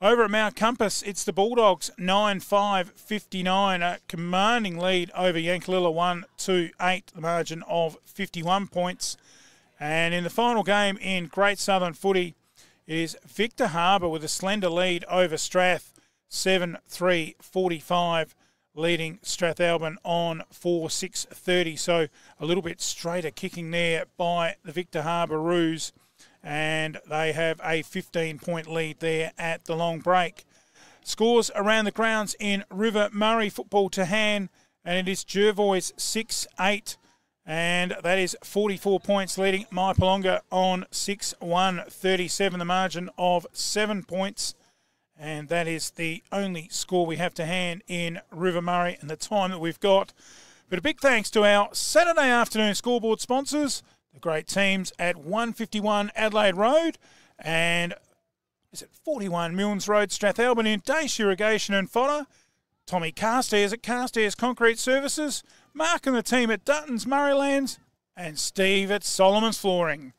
A: Over at Mount Compass, it's the Bulldogs 9 5 59, a commanding lead over Yankalilla 1 2 8, the margin of 51 points. And in the final game in Great Southern Footy, it is Victor Harbor with a slender lead over Strath 7 3 45, leading Strathalbyn on 4 6 30. So a little bit straighter kicking there by the Victor Harbor Roos and they have a 15 point lead there at the long break. Scores around the grounds in River Murray football to hand, and it is Jervois 6 8, and that is 44 points leading Mypolonga on 6 1 37, the margin of 7 points. And that is the only score we have to hand in River Murray and the time that we've got. But a big thanks to our Saturday afternoon scoreboard sponsors great teams at 151 Adelaide Road and is it 41 Milnes Road, Strathalbyn in Dace Irrigation and Fodder. Tommy Carstairs at Carstairs Concrete Services, Mark and the team at Dutton's Murraylands, and Steve at Solomon's Flooring.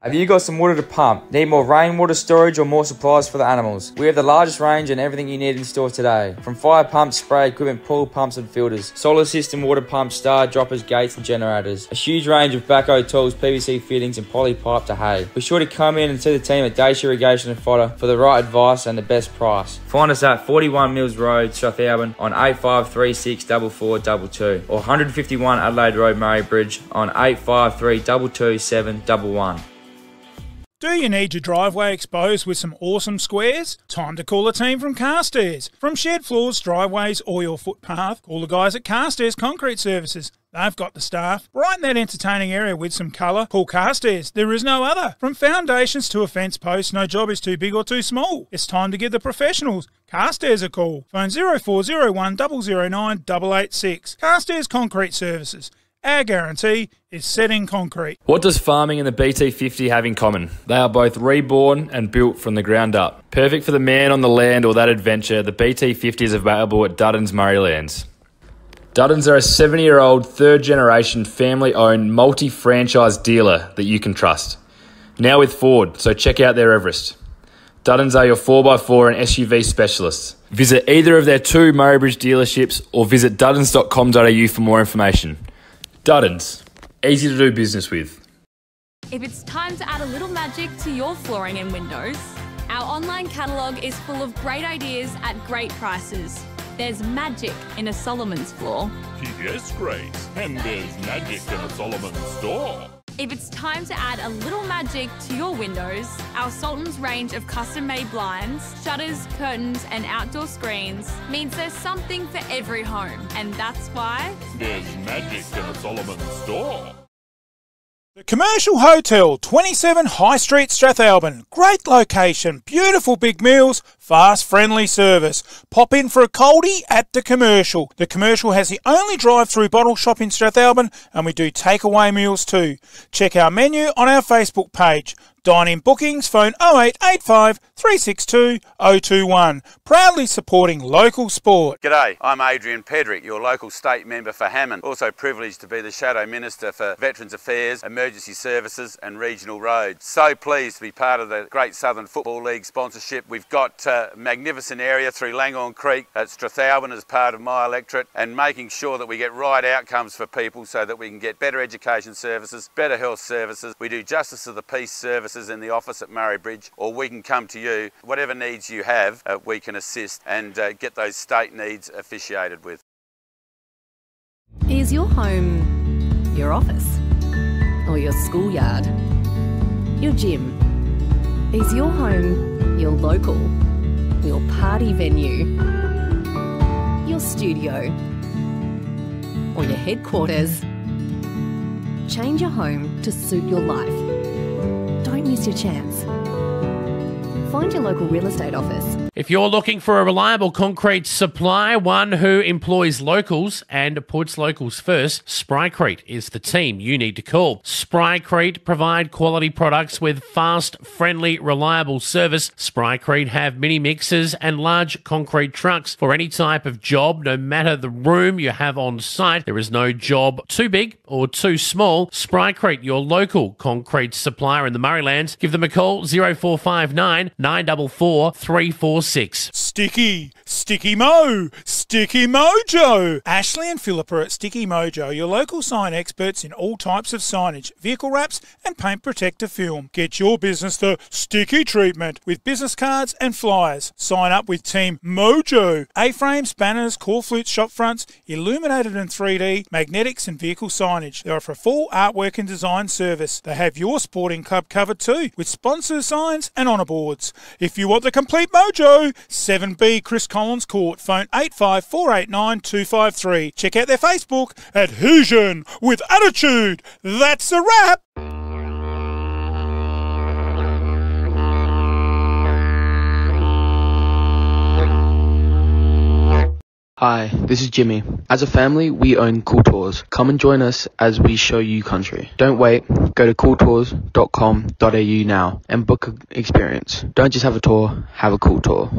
M: Have you got some water to pump? Need more rainwater storage or more supplies for the animals? We have the largest range and everything you need in store today. From fire pumps, spray equipment, pool pumps and filters, solar system water pumps, star droppers, gates and generators. A huge range of backhoe tools, PVC fittings and poly pipe to hay. Be sure to come in and see the team at Dace Irrigation and Fodder for the right advice and the best price. Find us at 41 Mills Road, South Strathalbyn on 8536 4422 or 151 Adelaide Road, Murray Bridge on 853 227
A: Do you need your driveway exposed with some awesome squares? Time to call a team from Carstairs. From shed floors, driveways, or your footpath, call the guys at Carstairs Concrete Services. They've got the staff. Brighten that entertaining area with some colour. Call Carstairs. There is no other. From foundations to a fence post, no job is too big or too small. It's time to give the professionals Carstairs a call. Phone 0401 009 886. Carstairs Concrete Services. Our guarantee is set in concrete.
I: What does farming and the BT50 have in common? They are both reborn and built from the ground up. Perfect for the man on the land or that adventure, the BT50 is available at Dutton's Murraylands. Duttons are a 70 year old, third generation, family owned, multi franchise dealer that you can trust. Now with Ford, so check out their Everest. Duttons are your 4x4 and SUV specialists. Visit either of their two Murraybridge dealerships or visit duttons.com.au for more information. Duttons, easy to do business with.
E: If it's time to add a little magic to your flooring and windows, our online catalogue is full of great ideas at great prices. There's magic in a Solomon's floor.
S: Yes, Grace. And there's magic in a Solomon store.
E: If it's time to add a little magic to your windows, our Sultan's range of custom made blinds, shutters, curtains, and outdoor screens means there's something for every home. And that's why
S: There's magic in a Solomon store.
A: The Commercial Hotel, 27 High Street, Strathalbyn. Great location, beautiful big meals, fast, friendly service. Pop in for a coldie at the Commercial. The Commercial has the only drive-through bottle shop in Strathalbyn, and we do takeaway meals too. Check our menu on our Facebook page. Dine-in bookings, phone 0885 362 021. Proudly supporting local sport.
N: G'day, I'm Adrian Pedrick, your local state member for Hammond. Also privileged to be the Shadow Minister for Veterans Affairs, Emergency Services and Regional Roads. So pleased to be part of the Great Southern Football League sponsorship. We've got a magnificent area through Langhorne Creek at Strathalbyn as part of my electorate and making sure that we get right outcomes for people so that we can get better education services, better health services. We do Justice of the Peace services in the office at Murray Bridge or we can come to you. Whatever needs you have, uh, we can assist and uh, get those state needs officiated with.
O: Is your home your office? Or your schoolyard? Your gym? Is your home your local? Your party venue? Your studio? Or your headquarters? Change your home to suit your life. Don't miss your chance. Find your local real estate office
G: If you're looking for a reliable concrete supply, one who employs locals and puts locals first, Sprycrete is the team you need to call. Sprycrete provide quality products with fast, friendly, reliable service. Sprycrete have mini mixers and large concrete trucks for any type of job, no matter the room you have on site. There is no job too big or too small. Sprycrete, your local concrete supplier in the Murraylands. Give them a call 0459 944 346.
A: Sticky, Sticky Mo, Sticky Mojo. Ashley and Philippa at Sticky Mojo, your local sign experts in all types of signage, vehicle wraps, and paint protector film. Get your business the sticky treatment with business cards and flyers. Sign up with Team Mojo. A-frames, banners, call flutes, shop fronts, illuminated in 3D, magnetics, and vehicle signage. They offer a full artwork and design service. They have your sporting club covered too, with sponsor signs and honour boards. If you want the complete mojo, 7B Chris Collins Court, phone 85489 253. Check out their Facebook at Hoosian with Attitude. That's a wrap.
P: Hi, this is Jimmy. As a family, we own Cool Tours. Come and join us as we show you country. Don't wait. Go to cooltours.com.au now and book an experience. Don't just have a tour, have a cool tour.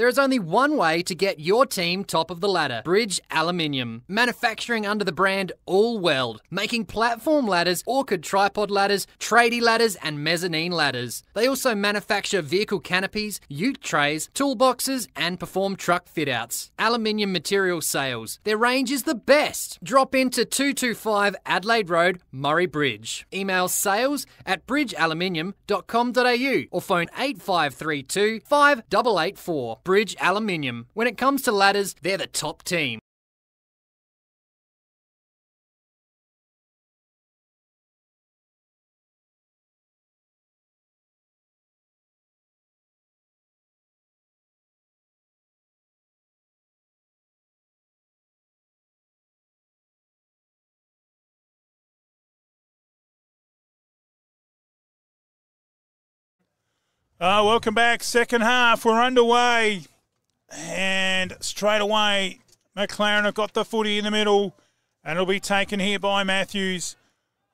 Q: There is only one way to get your team top of the ladder Bridge Aluminium. Manufacturing under the brand All Weld, making platform ladders, orchid tripod ladders, tradie ladders, and mezzanine ladders. They also manufacture vehicle canopies, ute trays, toolboxes, and perform truck fit outs. Aluminium material sales. Their range is the best. Drop into 225 Adelaide Road, Murray Bridge. Email sales at bridgealuminium.com.au or phone 8532 5884. Bridge Aluminium. When it comes to ladders, they're the top team.
A: Uh, welcome back. Second half. We're underway. And straight away, McLaren have got the footy in the middle. And it'll be taken here by Matthews.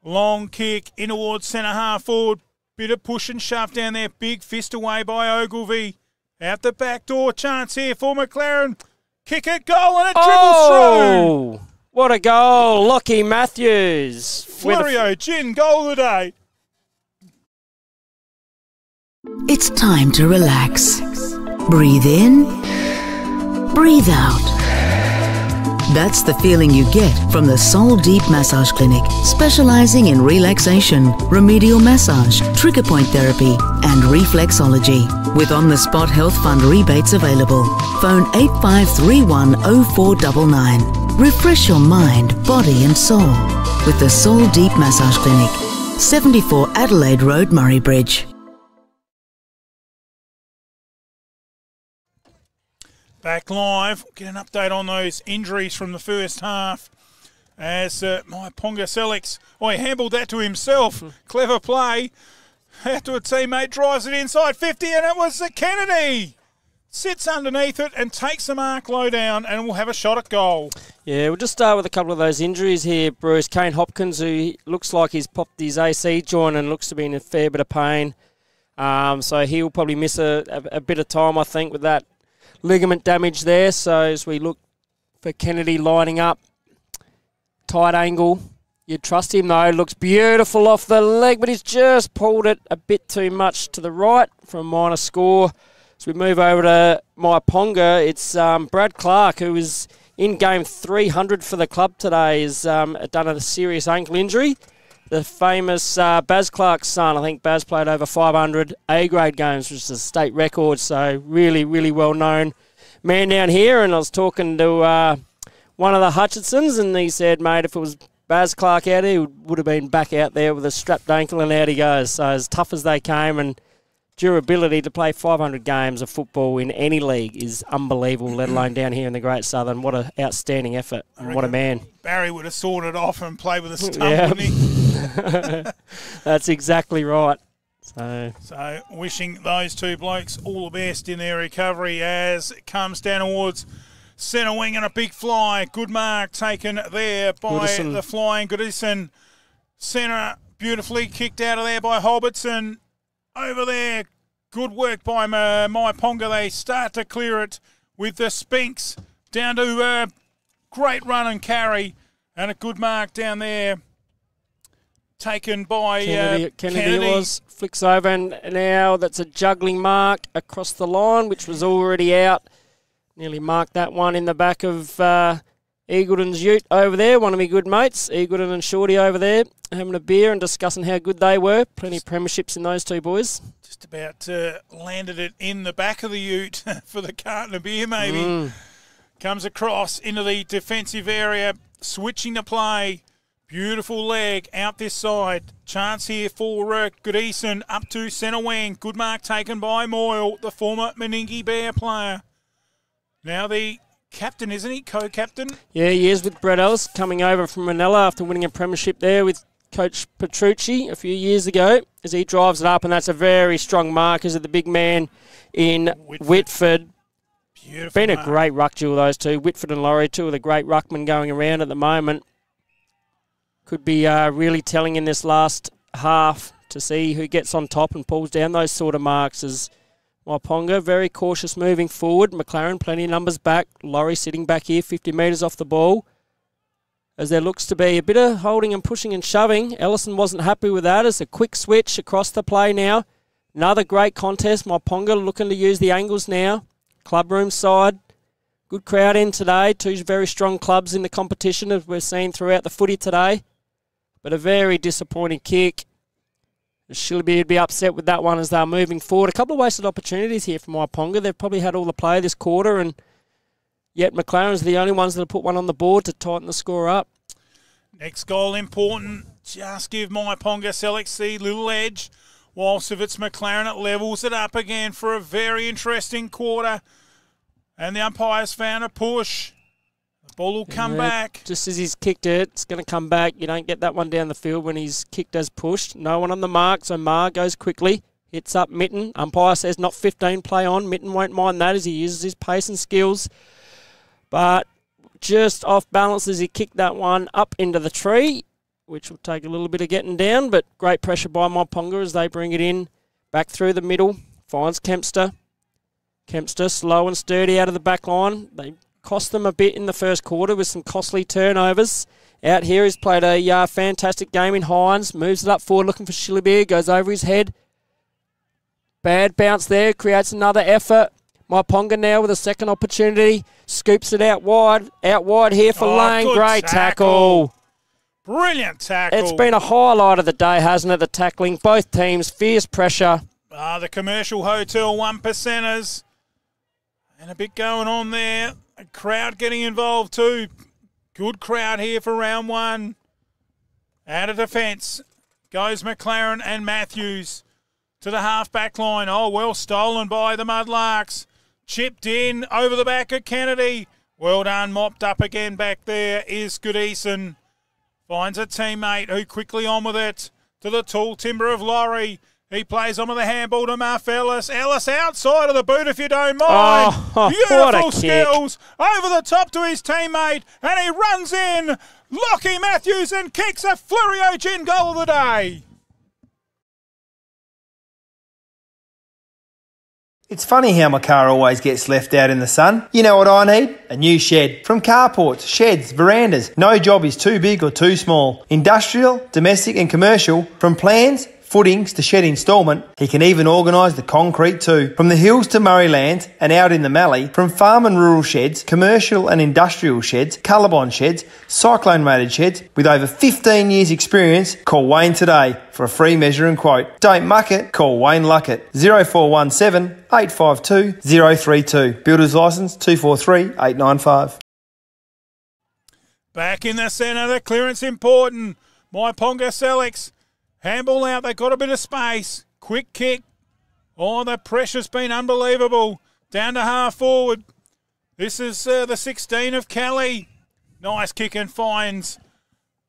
A: Long kick in towards centre half forward. Bit of push and shove down there. Big fist away by Ogilvy. Out the back door. Chance here for McLaren. Kick it, goal, and it dribbles through.
B: Oh, what a goal. Lockie Matthews. a-
A: Fleurieu Gin, goal of the day.
R: It's time to relax. Breathe in, breathe out. That's the feeling you get from the Soul Deep Massage Clinic, specializing in relaxation, remedial massage, trigger point therapy, and reflexology. With on the spot health fund rebates available. Phone 85310499. Refresh your mind, body, and soul with the Soul Deep Massage Clinic, 74 Adelaide Road, Murray
A: Back live, get an update on those injuries from the first half. As uh, Myponga-Sellicks, oh, he handled that to himself. Clever play. Out to a teammate, drives it inside 50, and it was the Kennedy. Sits underneath it and takes the mark low down, and we'll have a shot at goal.
B: Yeah, we'll just start with a couple of those injuries here, Bruce. Kane Hopkins, who looks like he's popped his AC joint and looks to be in a fair bit of pain. Um, so he'll probably miss a, a, a bit of time, I think, with that ligament damage there. So as we look for Kennedy lining up, tight angle. You trust him though. Looks beautiful off the leg, but he's just pulled it a bit too much to the right a minor score. As we move over to Myponga, it's um, Brad Clark who is in game 300 for the club today. Has um, done a serious ankle injury. The famous uh, Baz Clark's son. I think Baz played over 500 A grade games, which is a state record. So really, really well known man down here. And I was talking to uh, one of the Hutchinsons, and he said, mate, if it was Baz Clark out there, he would have been back out there with a strapped ankle, and out he goes. So as tough as they came, and durability to play 500 games of football in any league is unbelievable, let alone down here in the Great Southern. What an outstanding effort, and what a man.
A: Barry would have sorted off and played with a stump,
B: Yeah.
A: wouldn't he? <laughs>
B: That's exactly right. So
A: So, wishing those two blokes all the best in their recovery as it comes down towards centre wing and a big fly. Good mark taken there by
B: Goodison.
A: the flying Goodison. Centre beautifully kicked out of there by Hobbitson. Over there, good work by my, Myponga. They start to clear it with the Spinks down to uh, great run and carry and a good mark down there. Taken by
B: Kennedy,
A: uh,
B: Kennedy, it was flicks over, and now that's a juggling mark across the line, which was already out. Nearly marked that one in the back of uh, Eagleton's Ute over there. One of my good mates, Eagleton and Shorty over there, having a beer and discussing how good they were. Plenty of premierships in those two boys.
A: just about uh, landed it in the back of the ute <laughs> for the carton of beer, maybe.
B: Mm.
A: Comes across into the defensive area, switching the play. Beautiful leg out this side. Chance here for uh, Goodison up to centre wing. Good mark taken by Moyle, the former Meningie Bear player. Now the captain, isn't he? Co-captain.
B: Yeah, he is with Brett Ellis coming over from Manila after winning a premiership there with Coach Petrucci a few years ago as he drives it up, and that's a very strong mark as the big man in Whitford.
A: Beautiful
B: Been a great ruck duel, those two. Whitford and Laurie, two of the great ruckmen going around at the moment. Could be uh, really telling in this last half to see who gets on top and pulls down those sort of marks as Myponga, very cautious moving forward. McLaren, plenty of numbers back. Laurie sitting back here, 50 metres off the ball. As there looks to be a bit of holding and pushing and shoving. Ellison wasn't happy with that. It's a quick switch across the play now. Another great contest. Myponga looking to use the angles now. Clubroom side. Good crowd in today. Two very strong clubs in the competition, as we're seeing throughout the footy today. But a very disappointing kick. Shillabeer would be upset with that one as they're moving forward. A couple of wasted opportunities here from Myponga. They've probably had all the play this quarter, and yet McLaren's the only ones that have put one on the board to tighten the score up.
A: Next goal important. Just give Myponga-Sellicks little edge. Whilst if it's McLaren, it levels it up again for a very interesting quarter. And the umpire's found a push. Ball will come
B: Yeah,
A: back.
B: Just as he's kicked it, it's going to come back. You don't get that one down the field when he's kicked as pushed. No one on the mark, so Mar goes quickly. Hits up Mitten. Umpire says not 15, play on. Mitten won't mind that as he uses his pace and skills. But just off balance as he kicked that one up into the tree, which will take a little bit of getting down, but great pressure by Myponga as they bring it in. Back through the middle. Finds Kempster. Kempster slow and sturdy out of the back line. They cost them a bit in the first quarter with some costly turnovers. Out here, he's played a uh, fantastic game in Hines. Moves it up forward, looking for Shillabeer. Goes over his head. Bad bounce there. Creates another effort. Myponga now with a second opportunity. Scoops it out wide. Out wide here for
A: Oh,
B: Lane. Great
A: tackle.
B: tackle.
A: Brilliant tackle.
B: It's been a highlight of the day, hasn't it? The tackling. Both teams, fierce pressure.
A: Ah, the commercial hotel one percenters. And a bit going on there. Crowd getting involved too. Good crowd here for round one. Out of defence goes McLaren and Matthews to the half back line. Oh, well stolen by the Mudlarks. Chipped in over the back of Kennedy. Well done, mopped up again back there is Goodison. Finds a teammate who quickly on with it to the tall timber of Laurie. He plays on with the handball to Muff Ellis. Ellis outside of the boot if you don't mind.
B: Oh, <laughs> what a
A: Beautiful
B: kick.
A: skills over the top to his teammate and he runs in. Lockie Matthews and kicks a Fleurieu Gin goal of the day.
C: It's funny how my car always gets left out in the sun. You know what I need? A new shed. From carports, sheds, verandas. No job is too big or too small. Industrial, domestic and commercial. From plans, footings to shed instalment, he can even organise the concrete too. From the hills to Murrayland and out in the Mallee, from farm and rural sheds, commercial and industrial sheds, Colorbond sheds, cyclone rated sheds, with over 15 years experience, call Wayne today for a free measure and quote. Don't muck it, call Wayne Luckett 0417 852 032. Builder's licence 243 895.
A: Back in the centre, the clearance important. Myponga-Sellicks. Handball out, they got a bit of space. Quick kick. Oh, the pressure's been unbelievable. Down to half forward. This is uh, the 16 of Kelly. Nice kick and finds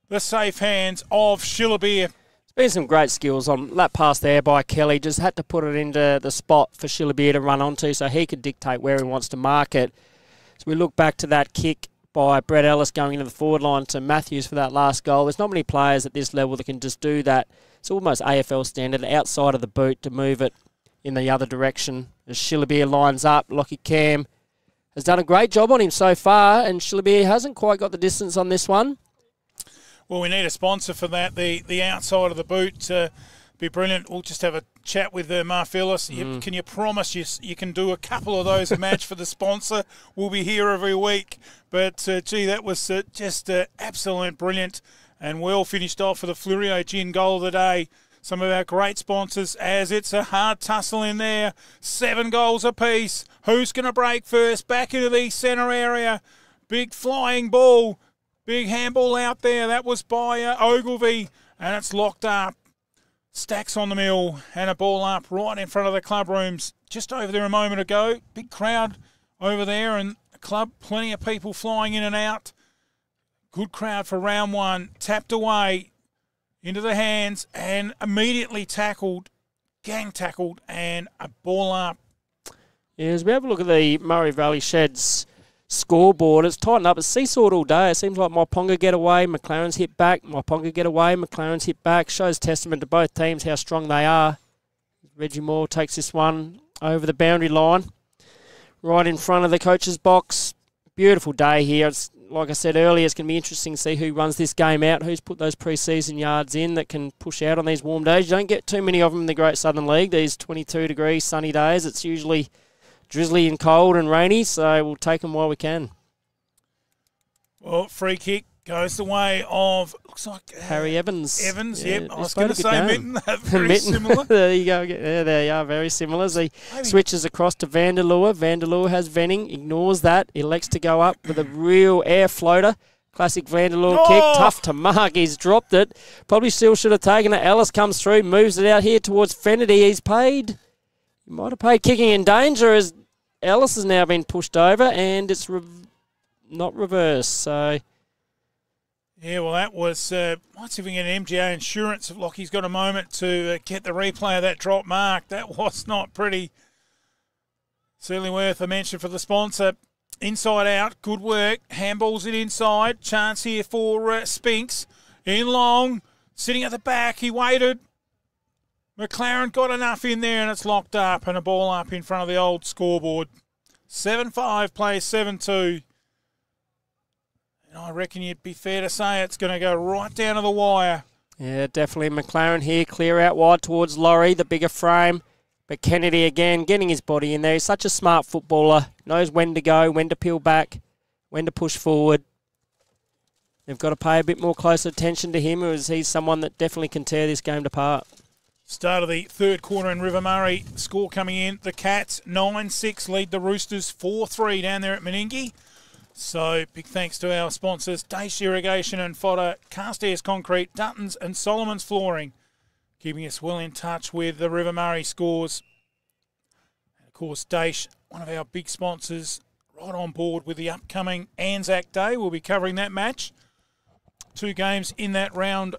A: the safe hands of Shillabeer.
B: It's been some great skills on that pass there by Kelly. Just had to put it into the spot for Shillabeer to run onto so he could dictate where he wants to mark it. So we look back to that kick by Brett Ellis going into the forward line to Matthews for that last goal. There's not many players at this level that can just do that. It's almost AFL standard outside of the boot to move it in the other direction. As Shillabeer lines up, Lockie Cam has done a great job on him so far, and Shillabeer hasn't quite got the distance on this one.
A: Well, we need a sponsor for that. The the outside of the boot uh, be brilliant. We'll just have a chat with uh, Mark Phillis. You-
B: Mm.
A: Can you promise you you can do a couple of those a match for the sponsor? We'll be here every week. But uh, gee, that was uh, just uh, absolute brilliant and well finished off for the Fleurieu Gin goal of the day. Some of our great sponsors, as it's a hard tussle in there. Seven goals apiece. Who's going to break first? Back into the centre area. Big flying ball. Big handball out there. That was by uh, Ogilvy, and it's locked up. Stacks on the mill and a ball up right in front of the club rooms. Just over there a moment ago. Big crowd over there, and club, plenty of people flying in and out. Good crowd for round one. Tapped away into the hands and immediately tackled, gang tackled, and a ball up.
B: Yeah, as we have a look at the Murray Valley Sheds scoreboard, it's tightened up. It's seesawed all day. It seems like Myponga get away, McLaren's hit back, Myponga get away, McLaren's hit back. Shows testament to both teams how strong they are. Reggie Moore takes this one over the boundary line, right in front of the coach's box. Beautiful day here. It's like I said earlier, it's going to be interesting to see who runs this game out, who's put those pre-season yards in that can push out on these warm days. You don't get too many of them in the Great Southern League. These 22 degree sunny days. It's usually drizzly and cold and rainy, so we'll take them while we can.
A: Well, free kick goes the way of looks like uh,
B: Harry Evans.
A: Evans,
B: Yeah,
A: yep. I was going to say
B: game.
A: Mitten. <laughs> Very
B: Mitten.
A: similar. <laughs>
B: there you go. Yeah, there you are. Very similar. As he switches across to Vandeleur. Vandeleur has Venning, ignores that, elects to go up with a real air floater. Classic Vandeleur
A: Oh!
B: kick, tough to mark. He's dropped it. Probably still should have taken it. Ellis comes through, moves it out here towards Fennedy. He's paid. He might have paid kicking in danger as Ellis has now been pushed over and it's re- not reversed. So
A: Yeah, well, that was. Uh, might see if we get MGA insurance if Lockie's got a moment to uh, get the replay of that drop mark. That <laughs> was not pretty. Certainly worth a mention for the sponsor. Inside out, good work. Handballs it inside. Chance here for uh, Spinks. In long, sitting at the back. He waited. McLaren got enough in there and it's locked up and a ball up in front of the old scoreboard. 7 5 plays 7 2. And I reckon you'd be fair to say it's going to go right down to the wire.
B: Yeah, definitely McLaren here. Clear out wide towards Laurie, the bigger frame. But Kennedy again getting his body in there. He's such a smart footballer. Knows when to go, when to peel back, when to push forward. They've got to pay a bit more close attention to him as he's someone that definitely can tear this game apart.
A: Start of the third quarter in River Murray. Score coming in. The Cats 9 6 lead the Roosters 4 3 down there at Meningie. So big thanks to our sponsors Dace Irrigation and Fodder, Carstairs Concrete, Duttons and Solomon's Flooring. Keeping us well in touch with the River Murray scores. And of course, Dace, one of our big sponsors, right on board with the upcoming Anzac Day. We'll be covering that match. Two games in that round.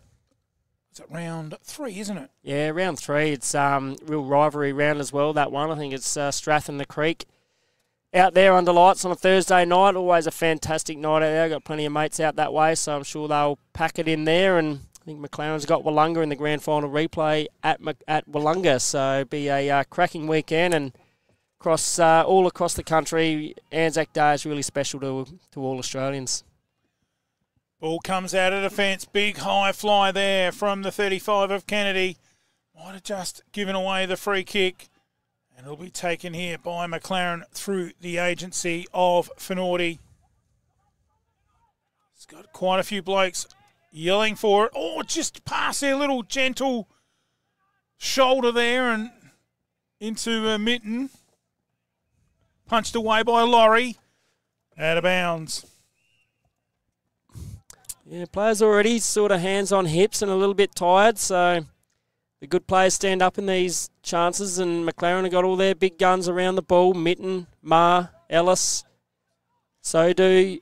A: Is it round three, isn't it?
B: Yeah, round three. It's um real rivalry round as well. That one, I think it's uh, and the Creek. Out there under lights on a Thursday night, always a fantastic night out there. Got plenty of mates out that way, so I'm sure they'll pack it in there. And I think McLaren's got Willunga in the grand final replay at at Willunga, so be a uh, cracking weekend and across uh, all across the country. Anzac Day is really special to to all Australians.
A: Ball comes out of defence. Big high fly there from the 35 of Kennedy. Might have just given away the free kick. And it'll be taken here by McLaren through the agency of Finardi. He's got quite a few blokes yelling for it. Oh, just past their little gentle shoulder there and into a mitten. Punched away by Laurie. Out of bounds.
B: Yeah, players already sort of hands on hips and a little bit tired, so the good players stand up in these chances, and McLaren have got all their big guns around the ball. Mitten, Ma, Ellis, so do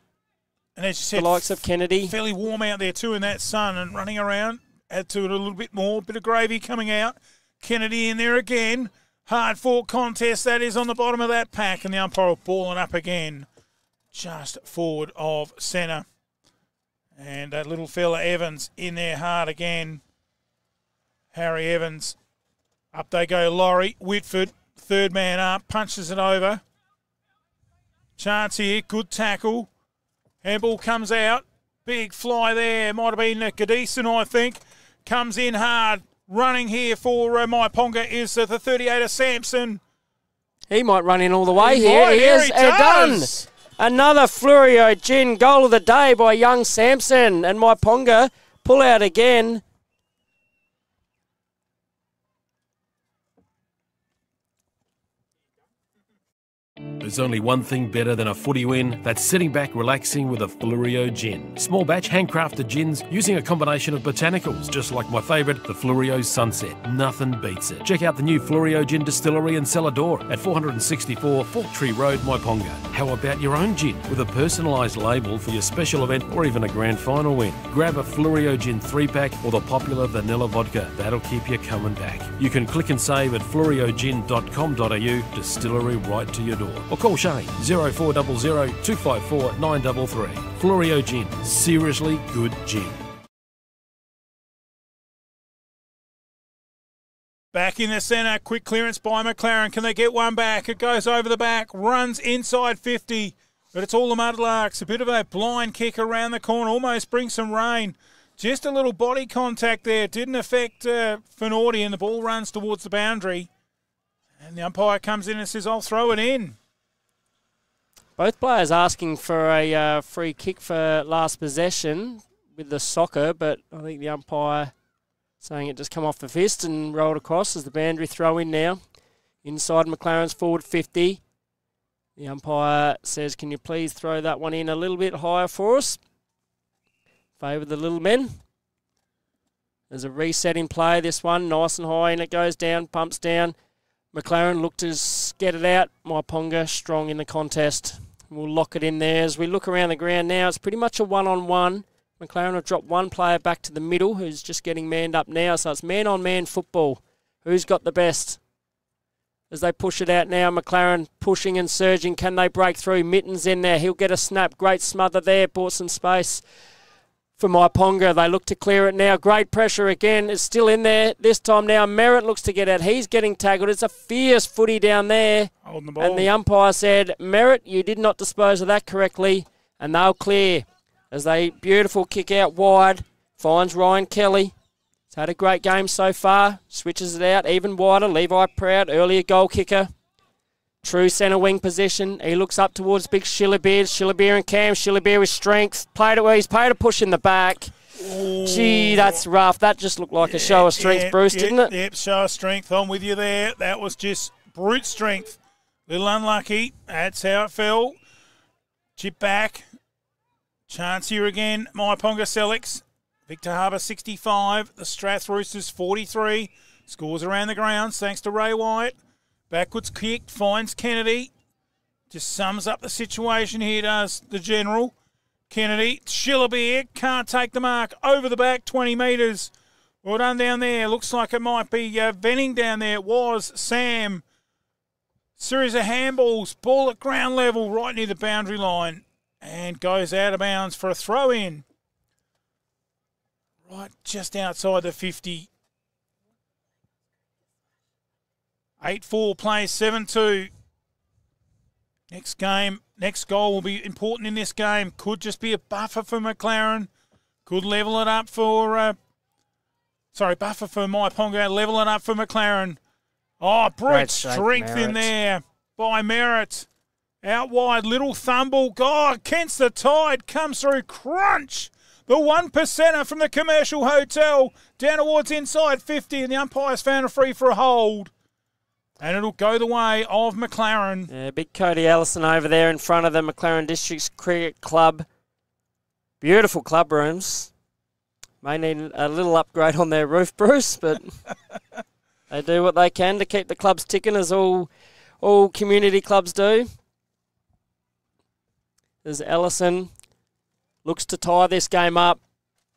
A: and as you said,
B: the likes of Kennedy.
A: Fairly warm out there too in that sun and running around. Add to it a little bit more. Bit of gravy coming out. Kennedy in there again. Hard fought contest that is on the bottom of that pack, and the umpire balling up again, just forward of centre. And that little fella Evans in there hard again. Harry Evans. Up they go, Laurie. Whitford, third man up, punches it over. Chance here, good tackle. Handball comes out. Big fly there. Might have been Goodison, I think. Comes in hard. Running here for uh, Myponga is uh, the 38 of Sampson.
B: He might run in all the way
A: He
B: here.
A: might,
B: He
A: here
B: is
A: he
B: done. Another Fleurieu Gin goal of the day by young Sampson. And Myponga pull out again.
D: There's only one thing better than a footy win that's sitting back relaxing with a Fleurieu gin. Small batch handcrafted gins using a combination of botanicals, just like my favourite, the Fleurieu Sunset. Nothing beats it. Check out the new Fleurieu Gin Distillery and Cellar Door at 464 Fork Tree Road, Myponga. How about your own gin with a personalised label for your special event or even a grand final win? Grab a Fleurieu Gin 3 pack or the popular vanilla vodka. That'll keep you coming back. You can click and save at fleurieugin.com.au, distillery right to your door. Or call Shane 0400 254 933. Fleurieu Gin, seriously good gin.
A: Back in the centre, quick clearance by McLaren. Can they get one back? It goes over the back, runs inside 50, but it's all the Mudlarks. A bit of a blind kick around the corner, almost brings some rain. Just a little body contact there. Didn't affect uh, and the ball runs towards the boundary. And the umpire comes in and says, I'll throw it in.
B: Both players asking for a uh, free kick for last possession with the soccer, but I think the umpire saying it just come off the fist and rolled across as the boundary throw in now. Inside McLaren's forward 50. The umpire says, Can you please throw that one in a little bit higher for us? Favour the little men. There's a reset in play, this one, nice and high, and it goes down, pumps down. McLaren looked to get it out. Myponga strong in the contest. We'll lock it in there. As we look around the ground now, it's pretty much a one on one. McLaren have dropped one player back to the middle who's just getting manned up now. So it's man on man football. Who's got the best? As they push it out now, McLaren pushing and surging. Can they break through? Mittens in there. He'll get a snap. Great smother there. Bought some space for Myponga. They look to clear it now. Great pressure again. It's still in there. This time now, Merritt looks to get out. He's getting tackled. It's a fierce footy down there.
A: Holding the ball.
B: And the umpire said, Merritt, you did not dispose of that correctly. And they'll clear as they beautiful kick out wide. Finds Ryan Kelly. He's had a great game so far. Switches it out even wider. Levi Proud, earlier goal kicker. True centre wing position. He looks up towards big Shillabeer. Shillabeer and Cam. Shillabeer with strength. Played it where he's played a push in the back. Gee, that's rough. That just looked like a show of strength,
A: Yeah,
B: Bruce,
A: yeah,
B: didn't it?
A: Yep, show of strength. I'm with you there. That was just brute strength. Little unlucky. That's how it fell. Chip back. Chance here again. Myponga-Sellicks. Victor Harbor 65. The Strath Roosters 43. Scores around the grounds thanks to Ray White. Backwards kick finds Kennedy. Just sums up the situation here, does the General. Kennedy, Shillabeer can't take the mark over the back 20 metres. Well done down there. Looks like it might be uh, Venning down there. It was Sam. Series of handballs. Ball at ground level right near the boundary line. And goes out of bounds for a throw in. Right just outside the 50. 8 4 plays 7 2. Next game, next goal will be important in this game. Could just be a buffer for McLaren. Could level it up for, uh, sorry, buffer for Myponga. Level it up for McLaren. Oh, brute strength in there by Merritt. Out wide, little thumble. God, Kent's the tide comes through. Crunch. The one percenter from the commercial hotel down towards inside 50, and the umpires found a free for a hold. And it'll go the way of McLaren.
B: Yeah, big Cody Ellison over there in front of the McLaren Districts Cricket Club. Beautiful club rooms. May need a little upgrade on their roof, <laughs> Bruce, but <laughs> they do what they can to keep the clubs ticking, as all all community clubs do. There's Ellison looks to tie this game up.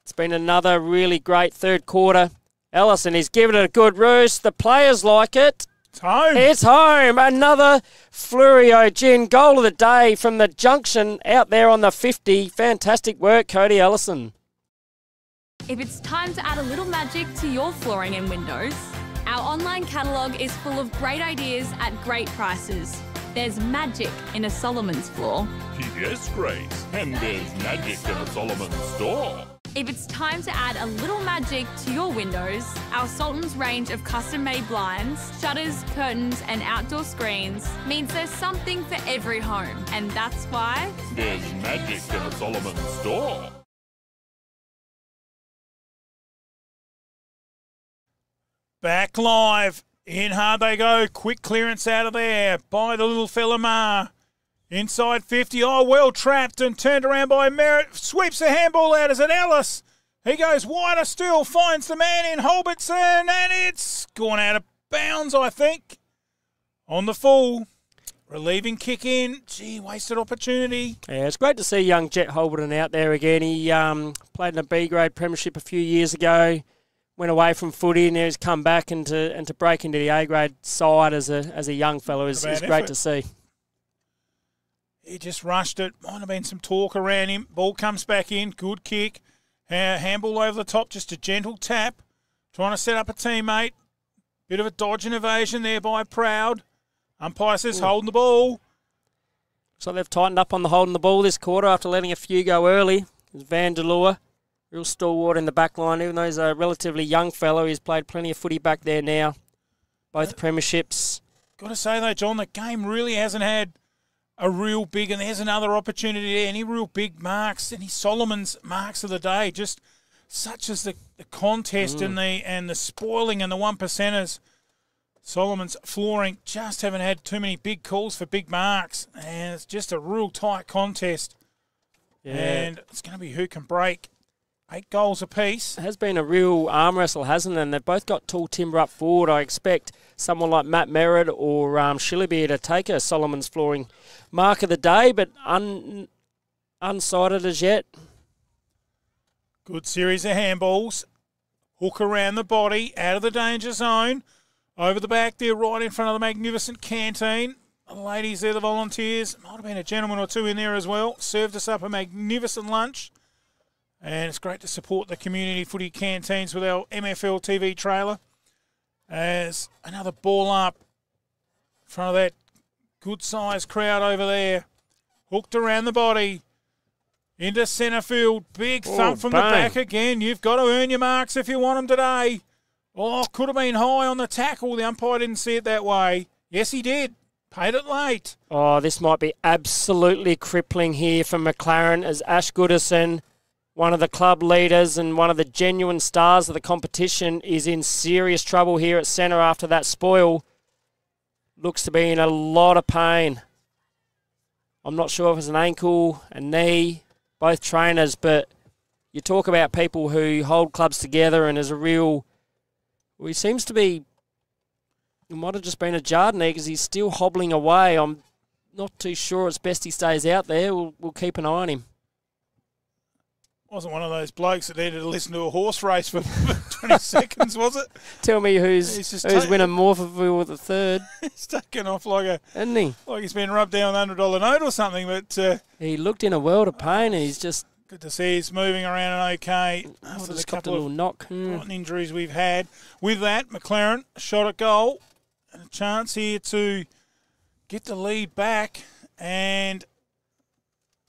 B: It's been another really great third quarter. Ellison is giving it a good roost. The players like it.
A: It's home.
B: It's home. Another Fleurieu Gin goal of the day from the junction out there on the 50. Fantastic work, Cody Ellison.
E: If it's time to add a little magic to your flooring and windows, our online catalogue is full of great ideas at great prices. There's magic in a Solomon's floor.
S: Yes, Grace. And there's magic in a Solomon store.
E: If it's time to add a little magic to your windows, our Sultan's range of custom made blinds, shutters, curtains, and outdoor screens means there's something for every home. And that's why
S: There's magic in a Solomon store.
A: Back live. In hard they go. Quick clearance out of there by the little fella Ma. Inside 50. Oh, well trapped and turned around by Merritt. Sweeps the handball out. Is it Ellis? He goes wider still. Finds the man in Holbertson. And it's gone out of bounds, I think. On the full. Relieving kick in. Gee, wasted opportunity.
B: Yeah, it's great to see young Jet Holberton out there again. He um, played in a B grade premiership a few years ago. Went away from footy and now he's come back and to and to break into the A grade side as a as a young fellow is, is great
A: effort.
B: to see.
A: He just rushed it. Might have been some talk around him. Ball comes back in. Good kick. Uh, handball over the top. Just a gentle tap. Trying to set up a teammate. Bit of a dodge and evasion there by Proud. Umpire says
B: Ooh.
A: holding the ball.
B: Looks like they've tightened up on the holding the ball this quarter after letting a few go early. There's Vandeleur, real stalwart in the back line. Even though he's a relatively young fellow, he's played plenty of footy back there now. Both premierships.
A: Got to say though, John, the game really hasn't had a real big, and there's another opportunity there. Any real big marks, any Solomon's marks of the day, just such as the, the contest
B: Mm.
A: and the and the spoiling and the one percenters. Solomon's flooring just haven't had too many big calls for big marks, and it's just a real tight contest.
B: Yeah.
A: And it's going to be who can break. Eight goals apiece.
B: It has been a real arm wrestle, hasn't it? And they've both got tall timber up forward. I expect someone like Matt Merritt or um, Shillabeer to take a Solomon's flooring mark of the day, but un, unsighted as yet.
A: Good series of handballs. Hook around the body, out of the danger zone. Over the back there, right in front of the magnificent canteen. The ladies there, the volunteers. Might have been a gentleman or two in there as well. Served us up a magnificent lunch. And it's great to support the community footy canteens with our MFL TV trailer. As another ball up in front of that good sized crowd over there. Hooked around the body. Into centre field. Big
B: Oh,
A: thump from
B: bang.
A: the back again. You've got to earn your marks if you want them today. Oh, could have been high on the tackle. The umpire didn't see it that way. Yes, he did. Paid it late.
B: Oh, this might be absolutely crippling here for McLaren as Ash Goodison, one of the club leaders and one of the genuine stars of the competition, is in serious trouble here at centre after that spoil. Looks to be in a lot of pain. I'm not sure if it's an ankle, a knee, both trainers, but you talk about people who hold clubs together and is a real. Well, he seems to be. It might have just been a Jardine because he's still hobbling away. I'm not too sure. It's best he stays out there. We'll, we'll keep an eye on him.
A: Wasn't one of those blokes that needed to listen to a horse race for <laughs> 20 seconds, was it?
B: Tell me who's
A: He's
B: who's
A: just ta-
B: winning Morphettville with the third. <laughs>
A: He's taken off like a.
B: Isn't he?
A: Like he's been rubbed down with a hundred dollar note or something. But uh,
B: He looked in a world of pain and he's just
A: good to see he's moving around and okay after the
B: just a
A: couple
B: little
A: of
B: knock. Hmm.
A: rotten injuries we've had. With that, McLaren shot at goal and a chance here to get the lead back. And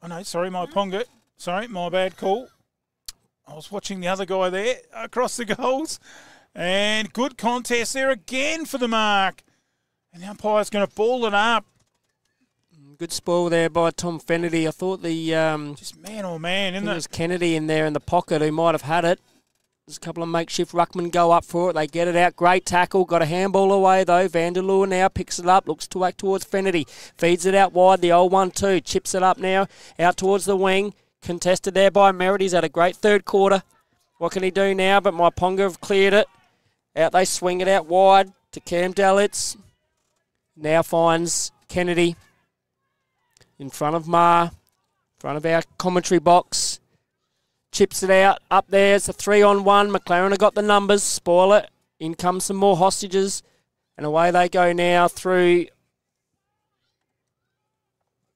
A: oh no, sorry, Myponga. Sorry, my bad call. I was watching the other guy there across the goals. And good contest there again for the mark. And the umpire's going to ball it up.
B: Good spoil there by Tom Fennedy. I thought the um,
A: just man oh man, isn't it?
B: was Kennedy in there in the pocket who might have had it. There's a couple of makeshift ruckmen go up for it. They get it out. Great tackle. Got a handball away though. Vandeleur now picks it up. Looks to act towards Fennedy. Feeds it out wide. The old one two chips it up now out towards the wing. Contested there by Merritt. He's had a great third quarter. What can he do now? But Myponga have cleared it. Out they swing it out wide to Cam Dalitz. Now finds Kennedy in front of Ma, in front of our commentary box. Chips it out. Up there, it's a three on one. McLaren have got the numbers. Spoil it. In comes some more hostages. And away they go now through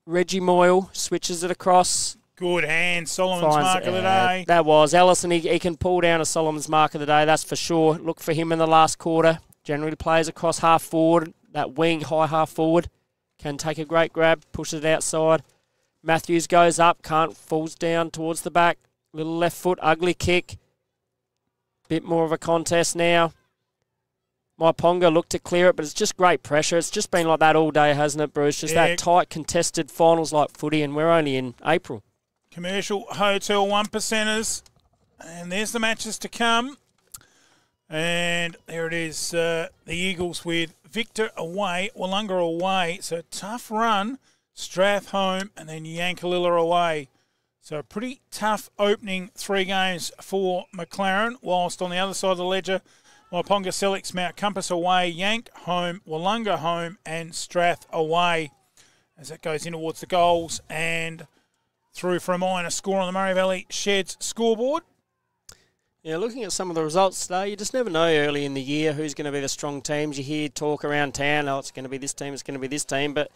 B: Reggie Moyle. Switches it across.
A: Good hand, Solomon's
B: Finds-
A: mark of the
B: uh,
A: day.
B: That was Ellison. He, he can pull down a Solomon's mark of the day, that's for sure. Look for him in the last quarter. Generally plays across half forward. That wing, high half forward. Can take a great grab, pushes it outside. Matthews goes up, can't, falls down towards the back. Little left foot, ugly kick. Bit more of a contest now. Myponga looked to clear it, but it's just great pressure. It's just been like that all day, hasn't it, Bruce? Just
A: Yeah.
B: that tight, contested finals like footy, and we're only in April.
A: Commercial Hotel one percenters. And there's the matches to come. And there it is. Uh, the Eagles with Victor away, Willunga away. So tough run. Strath home and then Yankalilla away. So a pretty tough opening three games for McLaren. Whilst on the other side of the ledger, Myponga-Sellicks, Mount Compass away, Yank home, Willunga home, and Strath away. As that goes in towards the goals and through for a minor score on the Murray Valley Sheds scoreboard.
B: Yeah, looking at some of the results today, you just never know early in the year who's going to be the strong teams. You hear talk around town, oh, it's going to be this team, it's going to be this team, but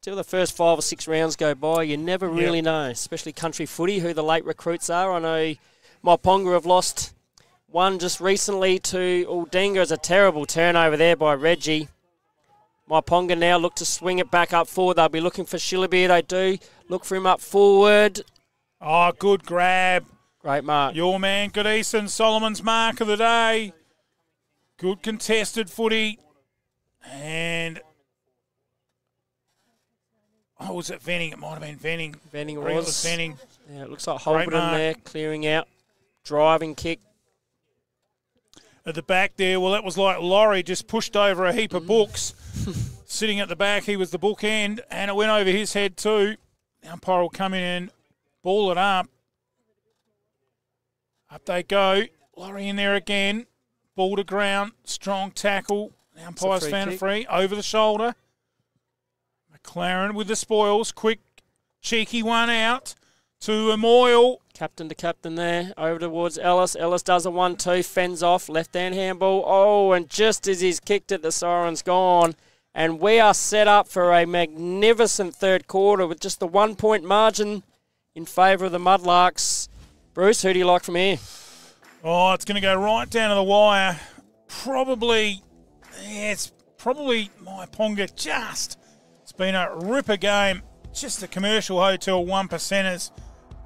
B: until the first five or six rounds go by, you never
A: Yep.
B: really know, especially country footy, who the late recruits are. I know Myponga have lost one just recently to Aldinga. It's a terrible turnover there by Reggie. Myponga now look to swing it back up forward. They'll be looking for Shillabeer. They do. Look for him up forward.
A: Oh, good grab.
B: Great mark.
A: Your man, Goodison, Solomon's mark of the day. Good contested footy. And. Oh, was it Venning? It might have been Venning.
B: Venning was.
A: Venning.
B: Yeah, it looks like Holbrook there, clearing out. Driving kick.
A: At the back there, well, that was like Laurie just pushed over a heap of books. <laughs> Sitting at the back, he was the book end, and it went over his head too. The umpire will come in and ball it up. Up they go. Laurie in there again. Ball to ground. Strong tackle. The umpire's found a
B: kick.
A: free. Over the shoulder. McLaren with the spoils. Quick, cheeky one out to a Moyle.
B: Captain to captain there. Over towards Ellis. Ellis does a 1 2, fends off. Left hand handball. Oh, and just as he's kicked it, the siren's gone. And we are set up for a magnificent third quarter with just the one point margin in favour of the Mudlarks. Bruce, who do you like from here?
A: Oh, it's going to go right down to the wire. Probably, yeah, it's probably Myponga just. It's been a ripper game. Just the commercial hotel one percenters.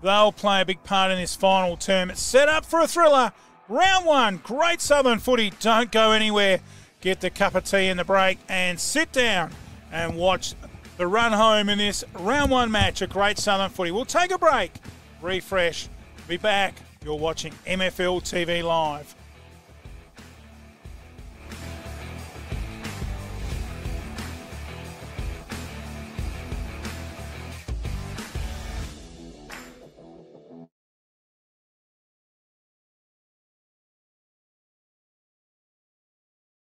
A: They'll play a big part in this final term. It's set up for a thriller. Round one, great Southern footy. Don't go anywhere. Get the cup of tea in the break and sit down and watch the run home in this round one match of great Southern footy. We'll take a break, refresh, be back. You're watching MFL TV Live.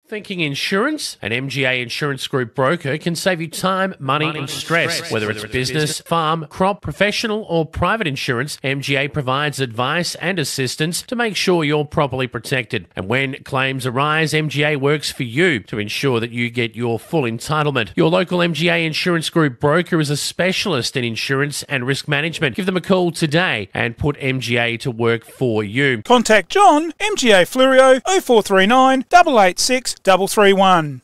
G: Thinking insurance? An MGA Insurance Group broker can save you time, money, and stress. Whether it's business, farm, crop, professional, or private insurance, MGA provides advice and assistance to make sure you're properly protected. And when claims arise, MGA works for you to ensure that you get your full entitlement. Your local MGA Insurance Group broker is a specialist in insurance and risk management. Give them a call today and put MGA to work for you.
A: Contact John, MGA Fleurieu, 0439 886 331.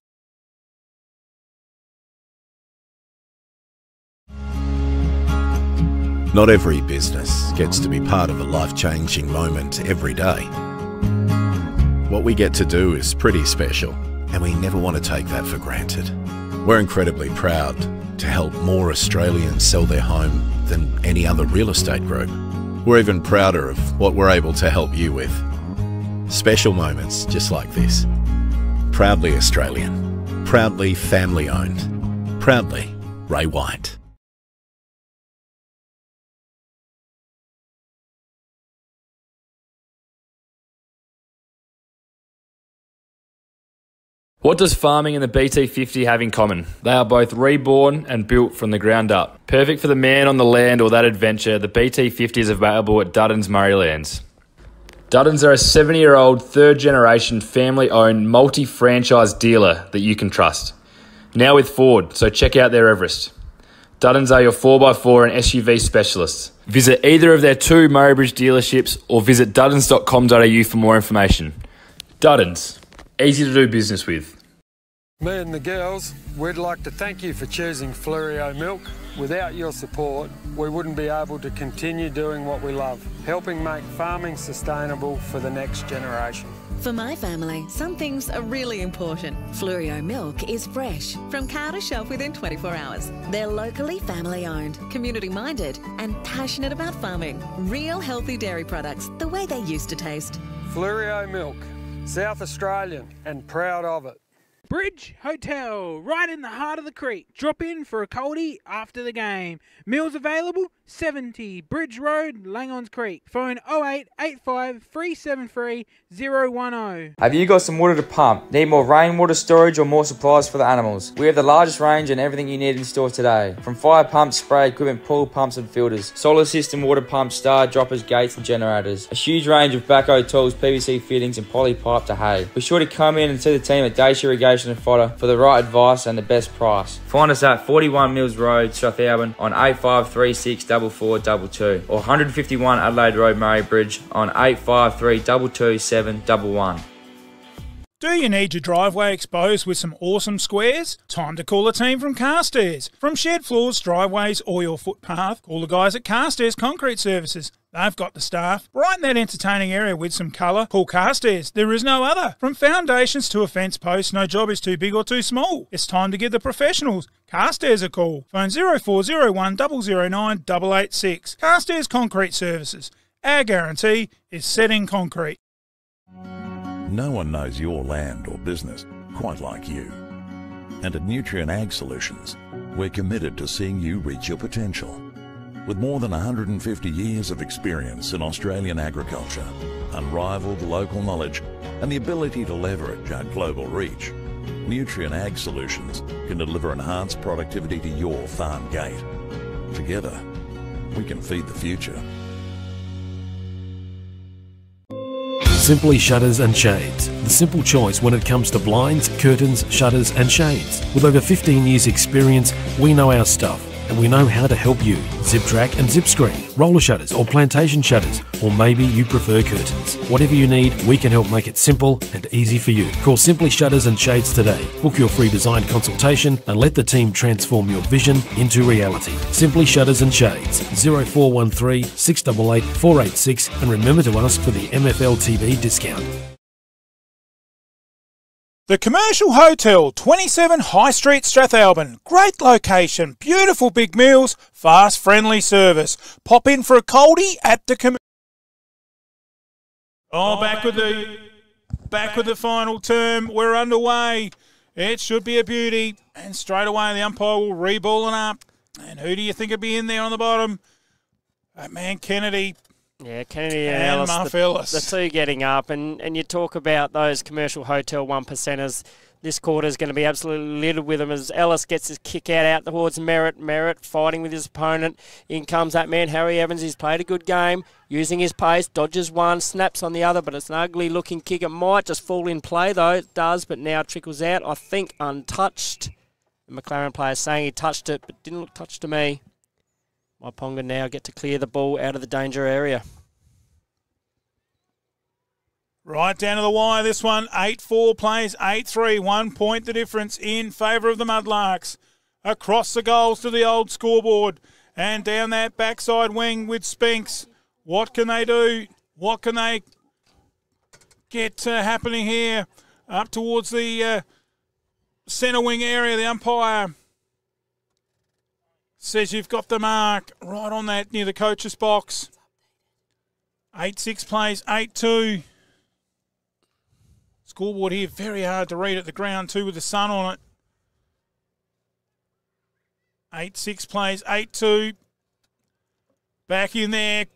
H: Not every business gets to be part of a life changing moment every day. What we get to do is pretty special, and we never want to take that for granted. We're incredibly proud to help more Australians sell their home than any other real estate group. We're even prouder of what we're able to help you with. Special moments just like this. Proudly Australian. Proudly family owned. Proudly Ray White.
I: What does farming and the BT50 have in common? They are both reborn and built from the ground up. Perfect for the man on the land or that adventure, the BT50 is available at Dutton's Murray Lands. Duttons are a 70 year old, third generation, family owned, multi franchise dealer that you can trust. Now with Ford, so check out their Everest. Duttons are your 4x4 and SUV specialists. Visit either of their two Murraybridge dealerships or visit duttons.com.au for more information. Duttons, easy to do business with.
J: Me and the girls, we'd like to thank you for choosing Fleurieu Milk. Without your support, we wouldn't be able to continue doing what we love, helping make farming sustainable for the next generation.
K: For my family, some things are really important. Fleurieu milk is fresh, from cow to shelf within 24 hours. They're locally family owned, community minded, and passionate about farming. Real healthy dairy products, the way they used to taste.
J: Fleurieu Milk, South Australian, and proud of it.
L: Bridge Hotel, right in the heart of the creek. Drop in for a coldie after the game. Meals available 70 Bridge Road, Langhorne Creek. Phone 0885 373 010.
M: Have you got some water to pump? Need more rainwater storage or more supplies for the animals? We have the largest range and everything you need in store today. From fire pumps, spray equipment, pool pumps and filters, solar system water pumps, star droppers, gates and generators. A huge range of backhoe tools, PVC fittings and poly pipe to hay. Be sure to come in and see the team at Dace Irrigation and Fodder for the right advice and the best price. Find us at 41 Mills Road, South Strathalbyn on 8536 4422 or 151 Adelaide Road, Murraybridge on 853 227
A: Do you need your driveway exposed with some awesome squares? Time to call a team from Carstairs. From shed floors, driveways, or your footpath, call the guys at Carstairs Concrete Services. They've got the staff. Brighten that entertaining area with some colour. Call Carstairs. There is no other. From foundations to a fence post, no job is too big or too small. It's time to give the professionals. Carstairs a call. Phone 0401 009 886. Carstairs Concrete Services. Our guarantee is setting concrete.
F: No one knows your land or business quite like you. And at Nutrien Ag Solutions, we're committed to seeing you reach your potential. With more than 150 years of experience in Australian agriculture, unrivaled local knowledge, and the ability to leverage our global reach, Nutrien Ag Solutions can deliver enhanced productivity to your farm gate. Together, we can feed the future.
D: Simply Shutters and Shades, the simple choice when it comes to blinds, curtains, shutters, and shades. With over 15 years' experience, we know our stuff and we know how to help you. Zip Track and Zip Screen, roller shutters or plantation shutters, or maybe you prefer curtains. Whatever you need, we can help make it simple and easy for you. Call Simply Shutters and Shades today. Book your free design consultation and let the team transform your vision into reality. Simply Shutters and Shades 0413 688 486 and remember to ask for the MFL TV discount.
A: The Commercial Hotel, 27 High Street, Strathalbyn. Great location, beautiful big meals, fast, friendly service. Pop in for a coldie at the com- Oh, back with the back with the final term. We're underway. It should be a beauty, and straight away the umpire will re-ball it up. And who do you think would be in there on the bottom? That man Kennedy.
B: Yeah, Kennedy and,
A: And
B: Ellis, the,
A: Ellis.
B: the two getting up, and, and you talk about those commercial hotel one percenters. This quarter is going to be absolutely littered with them as Ellis gets his kick out out towards Merritt. Merritt fighting with his opponent. In comes that man, Harry Evans. He's played a good game, using his pace, dodges one, snaps on the other, but it's an ugly looking kick. It might just fall in play though, it does, but now trickles out. I think untouched. The McLaren player saying he touched it, but didn't look touched to me. Myponga now get to clear the ball out of the danger area.
A: Right down to the wire, this one. 8 4 plays 8 3. One point the difference in favour of the Mudlarks. Across the goals to the old scoreboard. And down that backside wing with Spinks. What can they do? What can they get uh, happening here? Up towards the uh, centre wing area. The umpire says you've got the mark right on that near the coach's box. 8 6 plays 8 2. Scoreboard here, very hard to read at the ground too with the sun on it. 8 6 plays 8 2. Back in there.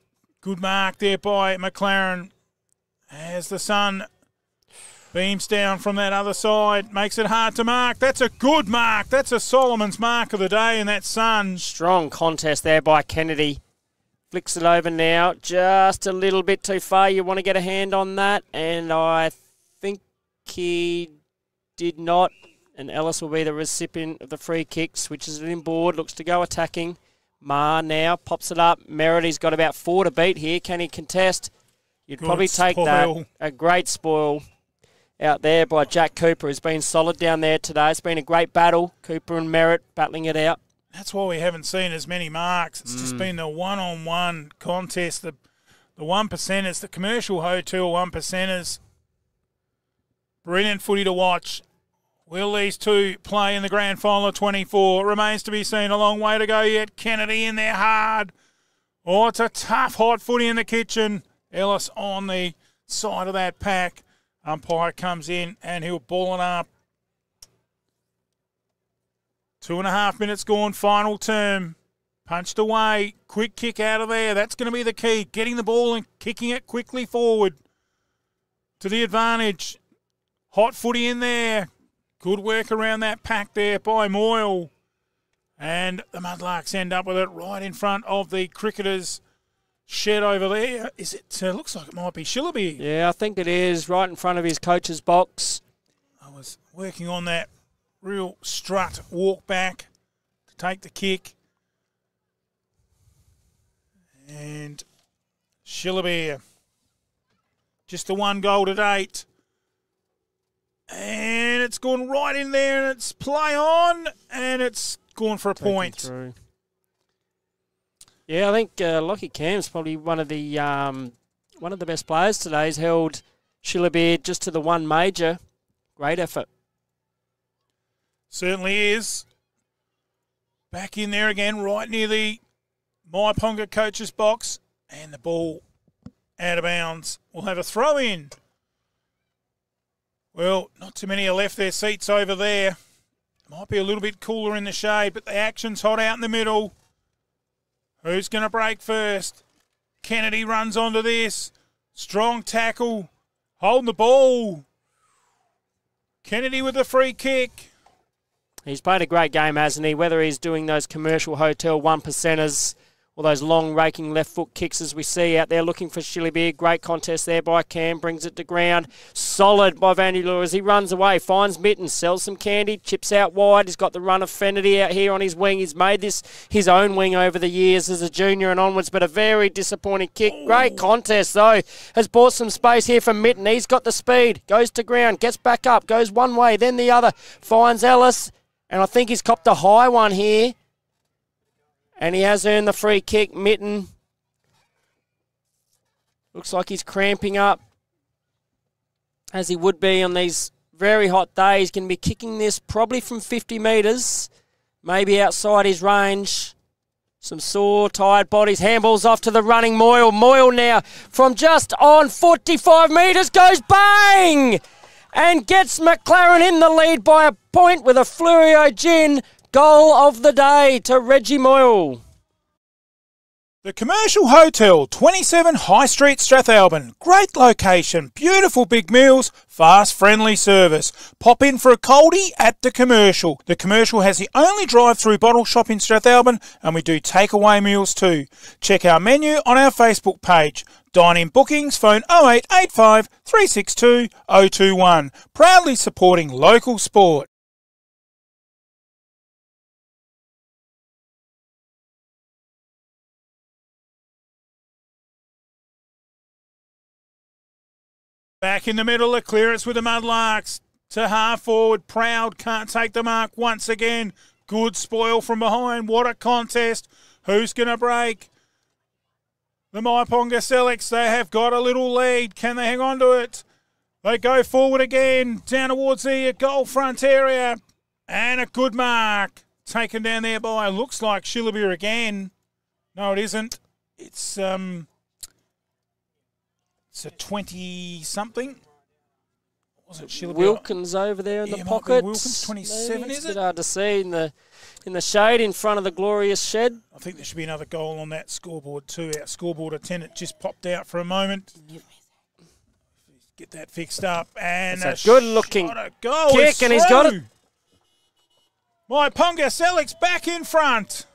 A: Good mark there by McLaren. As the sun beams down from that other side, makes it hard to mark. That's a good mark. That's a Solomon's mark of the day in that sun.
B: Strong contest there by Kennedy. Flicks it over now, just a little bit too far. You want to get a hand on that, and I think he did not. And Ellis will be the recipient of the free kick. Switches it inboard, looks to go attacking. Ma now pops it up. Merritt, he's got about four to beat here. Can he contest? You'd
A: Good
B: probably take that. A great spoil out there by Jack Cooper, who's been solid down there today. It's been a great battle. Cooper and Merritt battling it out.
A: That's why we haven't seen as many marks. It's just
B: Mm.
A: been the one-on-one contest. The the one percenters, the commercial hotel one percenters. Brilliant footy to watch. Will these two play in the grand final of 24? Remains to be seen. A long way to go yet. Kennedy in there hard. Oh, it's a tough, hot footy in the kitchen. Ellis on the side of that pack. Umpire comes in and he'll ball it up. Two and a half minutes gone, final term. Punched away. Quick kick out of there. That's going to be the key. Getting the ball and kicking it quickly forward to the advantage. Hot footy in there. Good work around that pack there by Moyle. And the Mudlarks end up with it right in front of the cricketers' shed over there. Is it? Uh, looks like it might be Shillabeer.
B: Yeah, I think it is right in front of his coach's box.
A: I was working on that real strut walk back to take the kick. And Shillabeer. Just the one goal to date. And it's gone right in there and it's play on and it's gone for a
B: Taken
A: point.
B: through. Yeah, I think uh, Lockie Cam's probably one of the um, one of the best players today. He's held Shillabeer just to the one major. Great effort.
A: Certainly is. Back in there again, right near the Myponga coach's box. And the ball out of bounds. We'll have a throw in. Well, not too many are left their seats over there. Might be a little bit cooler in the shade, but the action's hot out in the middle. Who's going to break first? Kennedy runs onto this. Strong tackle. Holding the ball. Kennedy with the free kick.
B: He's played a great game, hasn't he? Whether he's doing those commercial hotel one percenters all those long raking left foot kicks as we see out there looking for Shillabeer. Great contest there by Cam, brings it to ground. Solid by Vandeleur as he runs away, finds Mitten, sells some candy, chips out wide. He's got the run of Fenity out here on his wing. He's made this his own wing over the years as a junior and onwards, but a very disappointing kick. Great contest though. Has bought some space here for Mitten. He's got the speed, goes to ground, gets back up, goes one way, then the other, finds Ellis, and I think he's copped a high one here. And he has earned the free kick. Mitten looks like he's cramping up as he would be on these very hot days. Going to be kicking this probably from 50 metres, maybe outside his range. Some sore, tired bodies. Handballs off to the running Moyle. Moyle now from just on 45 metres goes bang! And gets McLaren in the lead by a point with a Fleurieu Gin goal of the day to Reggie Moyle.
A: The Commercial Hotel, 27 High Street, Strathalbyn. Great location, beautiful big meals, fast, friendly service. Pop in for a coldie at the Commercial. The Commercial has the only drive-through bottle shop in Strathalbyn, and we do takeaway meals too. Check our menu on our Facebook page. Dine-in bookings, phone 0885 362 021. Proudly supporting local sport. Back in the middle, of clearance with the Mudlarks. To half forward, Proud can't take the mark once again. Good spoil from behind. What a contest. Who's going to break? The Myponga-Sellicks, they have got a little lead. Can they hang on to it? They go forward again, down towards the goal front area. And a good mark. Taken down there by, looks like Shillabeer again. No, it isn't. It's, um, it's a 20 something. Was it Shillabeer?
B: Wilkins over there in
A: Yeah,
B: the
A: it might be
B: pocket.
A: Wilkins, 27,
B: Maybe.
A: is
B: It's a
A: it?
B: hard to see in the in the shade in front of the glorious shed.
A: I think there should be another goal on that scoreboard too. Our scoreboard attendant just popped out for a moment. Get that fixed up and
B: It's a good looking
A: goal
B: kick,
A: is
B: and he's got it.
A: Myponga-Sellicks back in front.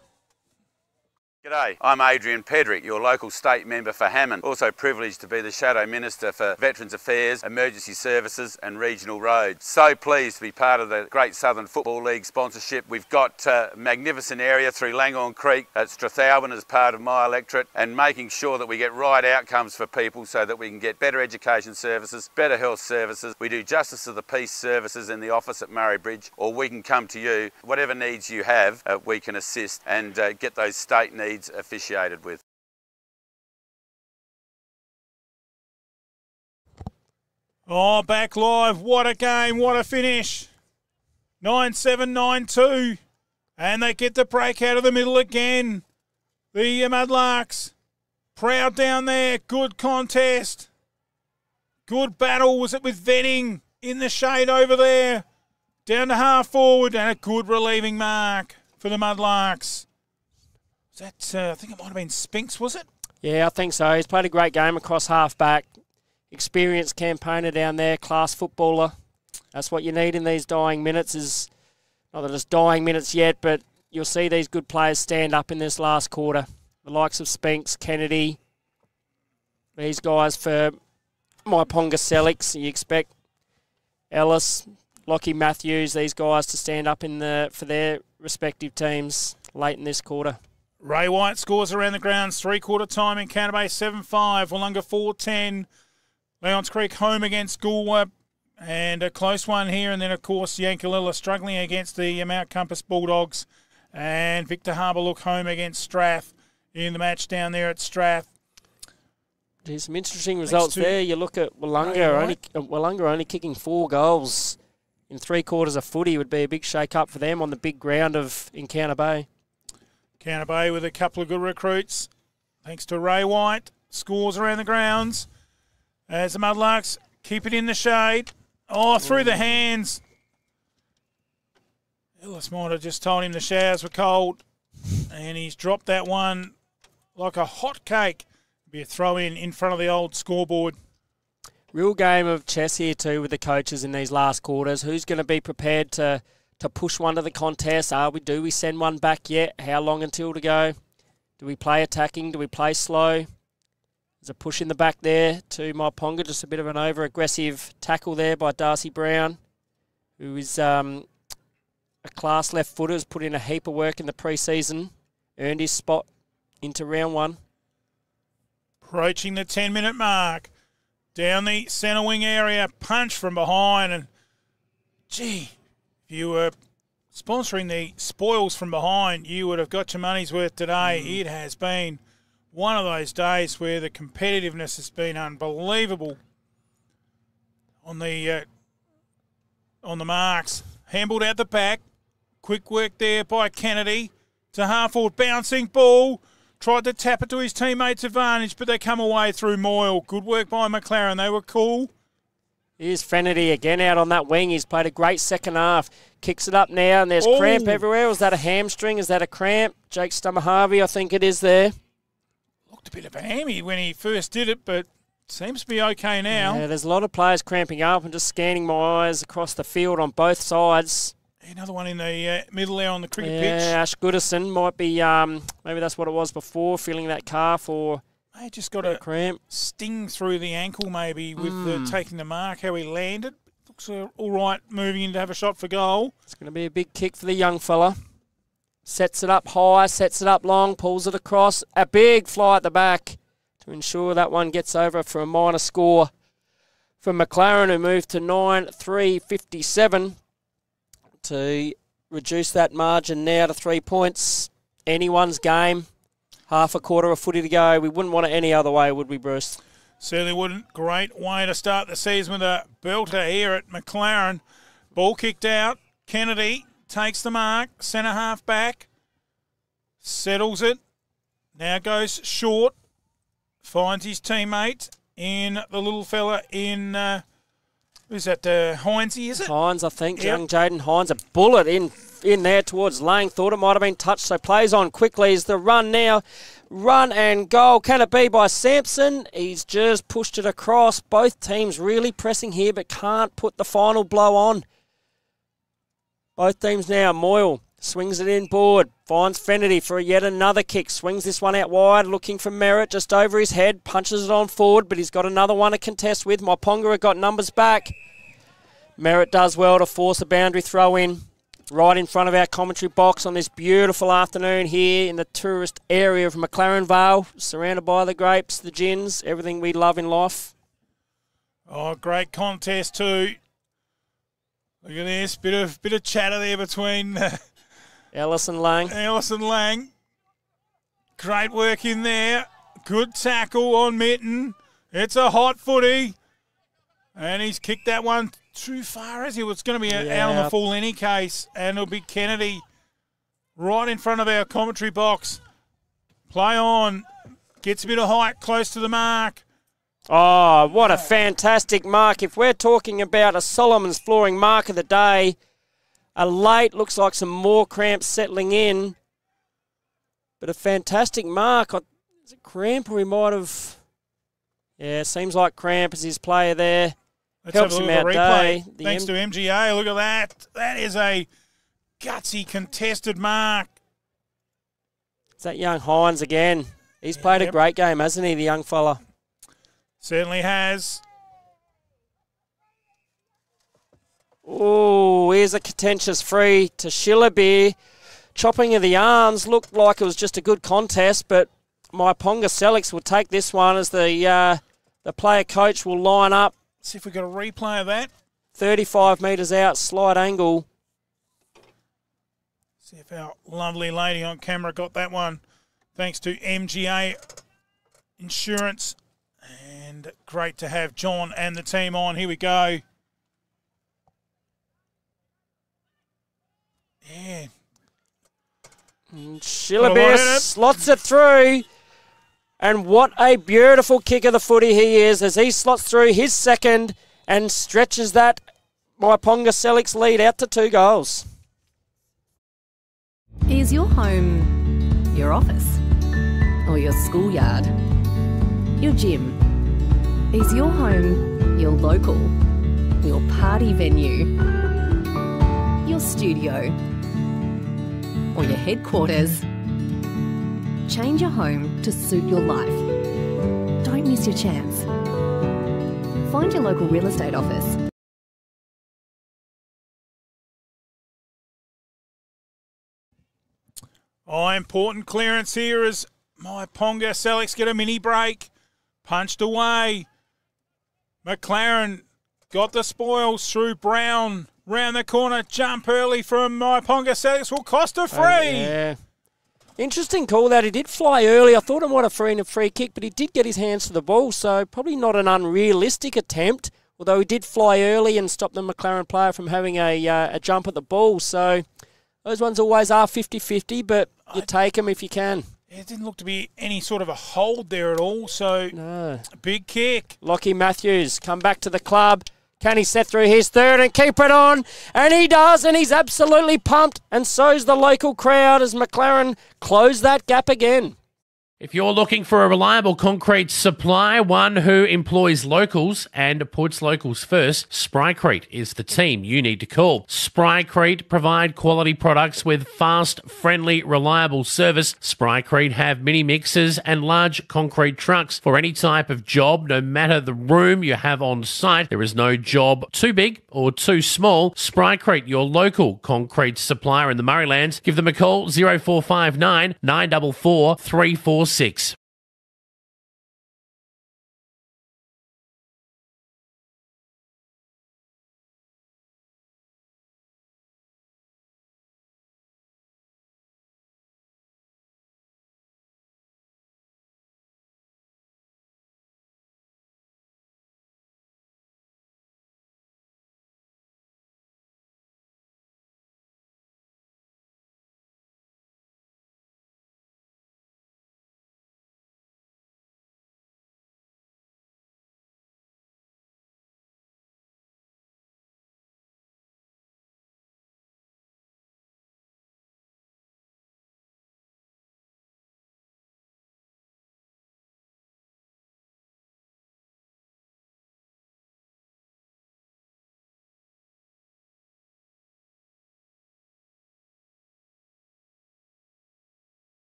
N: G'day, I'm Adrian Pederick, your local state member for Hammond. Also privileged to be the Shadow Minister for Veterans Affairs, Emergency Services and Regional Roads. So pleased to be part of the Great Southern Football League sponsorship. We've got a magnificent area through Langhorne Creek at Strathalbyn as part of my electorate and making sure that we get right outcomes for people so that we can get better education services, better health services. We do Justice of the Peace services in the office at Murray Bridge or we can come to you. Whatever needs you have, uh, we can assist and uh, get those state needs officiated with.
A: Oh, back live. What a game. What a finish. 9 7 9 2. And they get the break out of the middle again. The um, Mudlarks. Proud down there. Good contest. Good battle. Was it with Venning in the shade over there? Down to half forward and a good relieving mark for the Mudlarks. That, uh, I think it might have been Spinks, was it?
B: Yeah, I think so. He's played a great game across halfback. Experienced campaigner down there, class footballer. That's what you need in these dying minutes. Is not that it's dying minutes yet, but you'll see these good players stand up in this last quarter. The likes of Spinks, Kennedy, these guys for Myponga-Sellicks. You expect Ellis, Lockie Matthews, these guys to stand up in the for their respective teams late in this quarter.
A: Ray White scores around the grounds, three quarter time Encounter Bay 7 5, Willunga 4 10. Langhorne Creek home against Goolwa, and a close one here. And then, of course, Yankalilla struggling against the Mount Compass Bulldogs, and Victor Harbor look home against Strath in the match down there at Strath.
B: There's some interesting results there. You look at
A: Willunga
B: only uh, Willunga only kicking four goals in three quarters of footy would be a big shake up for them on the big ground of Encounter Bay.
A: Counter Bay with a couple of good recruits, thanks to Ray White. Scores around the grounds as the Mudlarks keep it in the shade. Oh, through the hands. Ellis have just told him the showers were cold, and he's dropped that one like a hot cake. Be a throw in in front of the old scoreboard.
B: Real game of chess here too with the coaches in these last quarters. Who's going to be prepared to to push one to the contest? Are we? Do we send one back yet? How long until to go? Do we play attacking? Do we play slow? There's a push in the back there to Myponga. Just a bit of an over aggressive tackle there by Darcy Brown, who is um, a class left footer, has put in a heap of work in the pre season, earned his spot into round one.
A: Approaching the 10 minute mark. Down the centre wing area, punch from behind. And gee, you were sponsoring the spoils from behind, you would have got your money's worth today.
B: Mm.
A: It has been one of those days where the competitiveness has been unbelievable on the uh, on the marks. Handled out the back. Quick work there by Kennedy to half forward bouncing ball. Tried to tap it to his teammates' advantage, but they come away through Moyle. Good work by McLaren. They were cool.
B: Here's Fenity again out on that wing. He's played a great second half. Kicks it up now, and there's
A: Oh.
B: cramp everywhere. Was that a hamstring? Is that a cramp? Jake Stummerharvey, I think it is there.
A: Looked a bit of a hammy when he first did it, but seems to be okay now.
B: Yeah, there's a lot of players cramping up. I'm just scanning my eyes across the field on both sides.
A: Another one in the uh, middle there on the cricket
B: Yeah,
A: pitch.
B: Ash Goodison might be, um, maybe that's what it was before, feeling that calf or
A: They just got a
B: cramp.
A: sting through the ankle maybe with the,
B: Mm.
A: taking the mark, how he landed. Looks uh, all right moving in to have a shot for goal.
B: It's going to be a big kick for the young fella. Sets it up high, sets it up long, pulls it across. A big fly at the back to ensure that one gets over for a minor score for McLaren, who moved to 9 3 57 to reduce that margin now to three points. Anyone's game. Half a quarter of footy to go. We wouldn't want it any other way, would we, Bruce?
A: Certainly wouldn't. Great way to start the season with a belter here at McLaren. Ball kicked out. Kennedy takes the mark. Centre half back. Settles it. Now goes short. Finds his teammate in the little fella in. Uh, who's that? Uh, Heinze, is it?
B: Hines, I think.
A: Yep.
B: Young Jaden Hines, a bullet in in there towards Lang. Thought it might have been touched, so plays on quickly. Is the run now? Run and goal. Can it be by Sampson? He's just pushed it across. Both teams really pressing here, but can't put the final blow on. Both teams now. Moyle swings it in board. Finds Fenity for yet another kick. Swings this one out wide, looking for Merritt just over his head. Punches it on forward, but he's got another one to contest with. Myponga got numbers back. Merritt does well to force a boundary throw in right in front of our commentary box on this beautiful afternoon here in the tourist area of McLaren Vale, surrounded by the grapes, the gins, everything we love in life.
A: Oh, great contest too. Look at this bit of bit of chatter there between uh,
B: Ellison Lang.
A: Ellison Lang. Great work in there. Good tackle on Mitten. It's a hot footy, and he's kicked that one too far. is he was going to be out on the full any case, and it'll be Kennedy right in front of our commentary box. Play on. Gets a bit of height close to the mark.
B: Oh, what a fantastic mark. If we're talking about a Solomon's flooring mark of the day, a late, looks like some more cramps settling in, but a fantastic mark. I- Is it cramp or he might have. Yeah, seems like cramp is his player there.
A: Let's
B: Helps
A: have a
B: him
A: look at the replay.
B: day.
A: Thanks
B: M-
A: to MGA. Look at that. That is a gutsy contested mark.
B: It's that young Hines again. He's played a great game, hasn't he, the young fella?
A: Certainly has.
B: Oh, here's a contentious free to Shillabeer. Chopping of the arms looked like it was just a good contest, but Myponga-Sellicks will take this one as the uh, the player coach will line up.
A: See if we got a replay of that.
B: 35 metres out, slight angle.
A: See if our lovely lady on camera got that one. Thanks to MGA Insurance. And great to have John and the team on. Here we go. Yeah.
B: Mm,
A: what in
B: slots it through. And what a beautiful kick of the footy he is as he slots through his second and stretches that Myponga-Sellicks lead out to two goals.
O: Is your home your office? Or your schoolyard? Your gym? Is your home your local? Your party venue? Your studio? Or your headquarters? Change your home to suit your life. Don't miss your chance. Find your local real estate office.
A: Oh, important clearance here as Myponga-Sellicks get a mini break. Punched away. McLaren got the spoils through Brown. Round the corner, jump early from Myponga-Sellicks will cost a oh, free.
B: Oh, yeah. Interesting call that. He did fly early. I thought it might have freed a free kick, but he did get his hands to the ball, so probably not an unrealistic attempt. Although he did fly early and stop the McLaren player from having a, uh, a jump at the ball. So those ones always are 50 50, but you take them if you can.
A: It didn't look to be any sort of a hold there at all, so
B: no.
A: big kick.
B: Lockie Matthews come back to the club. Can he set through his third and keep it on? And he does, and he's absolutely pumped, and so's the local crowd as McLaren close that gap again.
G: If you're looking for a reliable concrete supply, one who employs locals and puts locals first, Sprycrete is the team you need to call. Sprycrete provide quality products with fast, friendly, reliable service. Sprycrete have mini mixers and large concrete trucks for any type of job, no matter the room you have on site. There is no job too big or too small. Sprycrete, your local concrete supplier in the Murraylands. Give them a call 0459 944 346.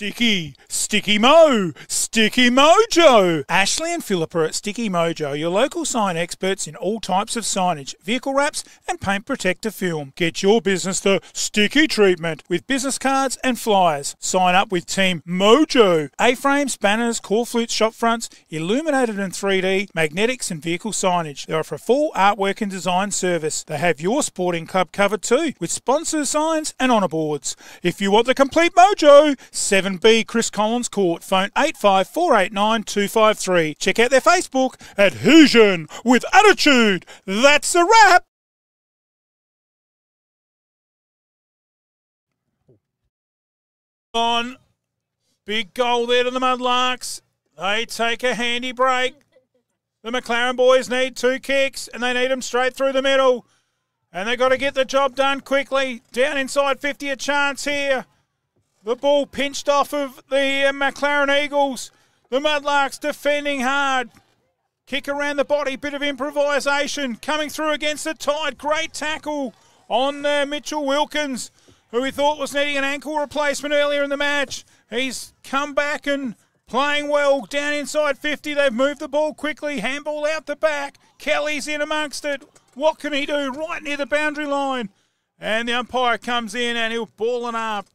A: Sticky, Sticky Mo, Sticky Mojo. Ashley and Philippa at Sticky Mojo, your local sign experts in all types of signage, vehicle wraps, and paint protector film. Get your business the sticky treatment with business cards and flyers. Sign up with Team Mojo. A-frames, banners, core flutes, shop fronts, illuminated in 3D, magnetics, and vehicle signage. They offer a full artwork and design service. They have your sporting club covered too, with sponsor signs and honour boards. If you want the complete mojo, 7B Chris Collins Court, phone 85489253. 253. Check out their Facebook at Hoosian with Attitude. That's a wrap. On. Big goal there to the Mudlarks. They take a handy break. The McLaren boys need two kicks and they need them straight through the middle. And they've got to get the job done quickly. Down inside 50, a chance here. The ball pinched off of the uh, McLaren Eagles. The Mudlarks defending hard. Kick around the body, bit of improvisation. Coming through against the tide. Great tackle on uh, Mitchell Wilkins, who we thought was needing an ankle replacement earlier in the match. He's come back and playing well down inside 50. They've moved the ball quickly. Handball out the back. Kelly's in amongst it. What can he do? Right near the boundary line. And the umpire comes in and he'll ball it up.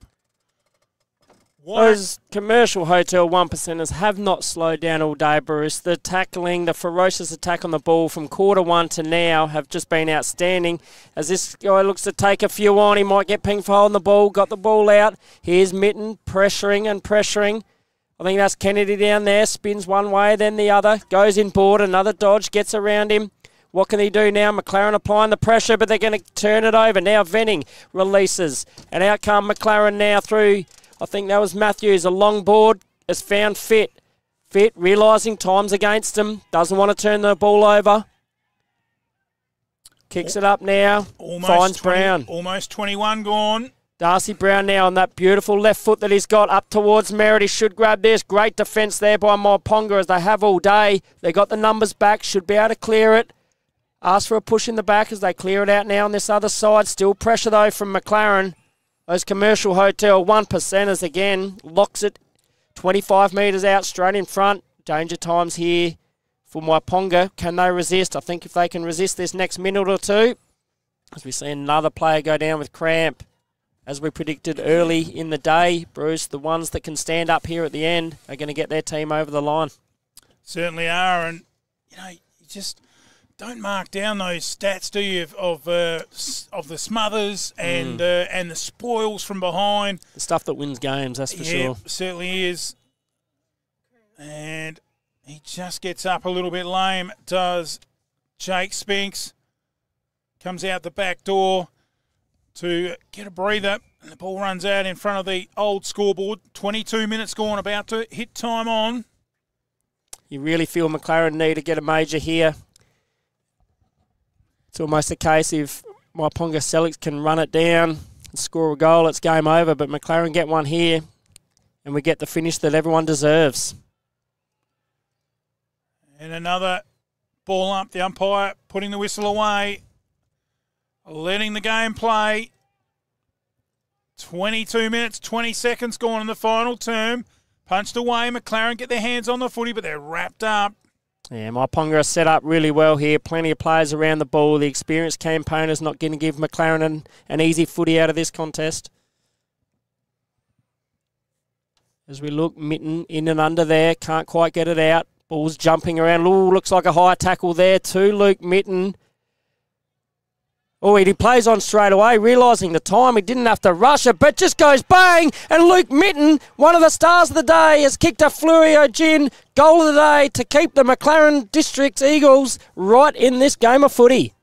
B: Those commercial hotel one percenters have not slowed down all day, Bruce. The tackling, the ferocious attack on the ball from quarter one to now have just been outstanding. As this guy looks to take a few on, he might get ping for holding the ball, got the ball out. Here's Mitten pressuring and pressuring. I think that's Kennedy down there, spins one way, then the other, goes in board, another dodge, gets around him. What can he do now? McLaren applying the pressure, but they're going to turn it over. Now Venning releases. And out come McLaren now through I think that was Matthews. A long board has found Fit. Fit realising time's against him. Doesn't want to turn the ball over. Kicks it up now.
A: Almost
B: finds
A: 20
B: Brown.
A: Almost 21 gone.
B: Darcy Brown now on that beautiful left foot that he's got up towards Merritt. He should grab this. Great defence there by Myponga as they have all day. They got the numbers back. Should be able to clear it. Ask for a push in the back as they clear it out now on this other side. Still pressure though from McLaren. Those commercial hotel one percenters again locks it 25 metres out straight in front. Danger times here for Myponga. Can they resist? I think if they can resist this next minute or two, as we see another player go down with cramp, as we predicted early in the day, Bruce, the ones that can stand up here at the end are going to get their team over the line.
A: Certainly are, and you know, just don't mark down those stats, do you, of of, uh, of the smothers and
B: Mm.
A: uh, and the spoils from behind.
B: The stuff that wins games, that's for
A: yeah,
B: sure.
A: certainly is. And he just gets up a little bit lame. Does Jake Spinks comes out the back door to get a breather, and the ball runs out in front of the old scoreboard. Twenty-two minutes gone, about to hit time on.
B: You really feel McLaren need to get a major here. It's almost a case if Myponga-Sellicks can run it down and score a goal, it's game over. But McLaren get one here, and we get the finish that everyone deserves.
A: And another ball up. The umpire putting the whistle away, letting the game play. 22 minutes, 20 seconds gone in the final term. Punched away. McLaren get their hands on the footy, but they're wrapped up.
B: Yeah, Myponga are set up really well here. Plenty of players around the ball. The experienced campaigners not going to give McLaren an, an easy footy out of this contest. As we look, Mitten in and under there, can't quite get it out. Ball's jumping around. Ooh, looks like a high tackle there too. Luke Mitten. Oh, he plays on straight away, realising the time. He didn't have to rush it, but just goes bang. And Luke Mitten, one of the stars of the day, has kicked a Fleurieu Gin goal of the day to keep the McLaren District Eagles right in this game of footy.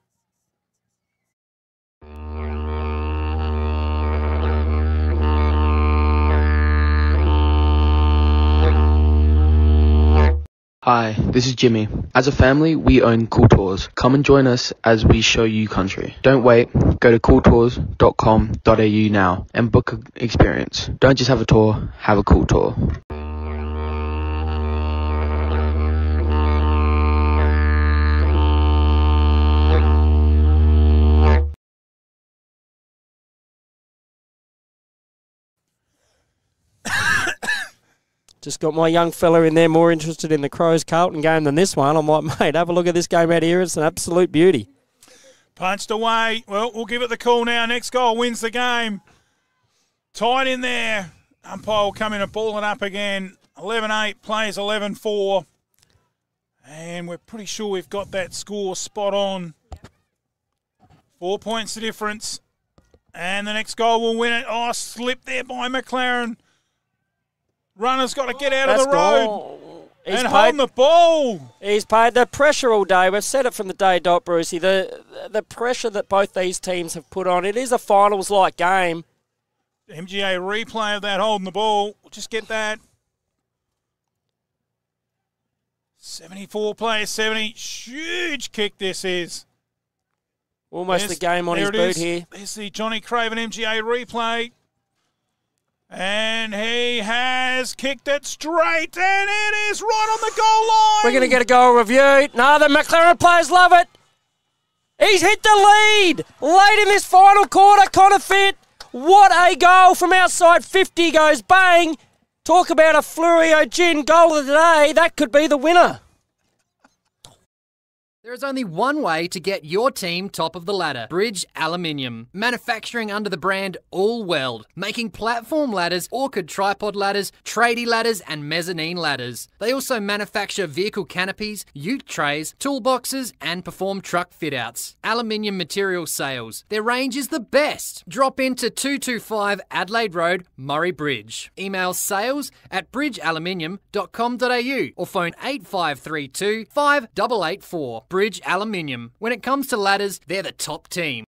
P: Hi, this is Jimmy. As a family, we own Cool Tours. Come and join us as we show you country. Don't wait. Go to cooltours.com.au now and book an experience. Don't just have a tour, have a cool tour.
B: Just got my young fella in there more interested in the Crows Carlton game than this one. I'm like, <laughs> mate, have a look at this game out here. It's an absolute beauty.
A: Punched away. Well, we'll give it the call now. Next goal wins the game. Tied in there. Umpire will come in and ball it up again. 11 8, plays 11 4. And we're pretty sure we've got that score spot on. Four points the difference. And the next goal will win it. Oh, slip there by McLaren. Runner's got to get out
B: That's
A: of the road.
B: goal. He's
A: and
B: paid-
A: holding the ball.
B: He's paid the pressure all day. We've said it from the day dot, Brucey. The the pressure that both these teams have put on. It is a finals like game.
A: MGA replay of that holding the ball. We'll just get that. 74 players, 70. Huge kick this is.
B: Almost
A: There's-
B: the game on his boot
A: is.
B: here.
A: There's the Johnny Craven MGA replay. And he has kicked it straight, and it is right on the goal line.
B: We're going to get a goal review. No, the McLaren players love it. He's hit the lead late in this final quarter. Connor Fit. What a goal from outside 50 goes bang. Talk about a Fleurieu Gin goal of the day. That could be the winner.
Q: There is only one way to get your team top of the ladder Bridge Aluminium. Manufacturing under the brand All Weld, making platform ladders, orchard tripod ladders, tradie ladders, and mezzanine ladders. They also manufacture vehicle canopies, ute trays, toolboxes, and perform truck fit outs. Aluminium material sales. Their range is the best. Drop into 225 Adelaide Road, Murray Bridge. Email sales at bridgealuminium.com.au or phone 8532 5884. Bridge Aluminium. When it comes to ladders, they're the top team.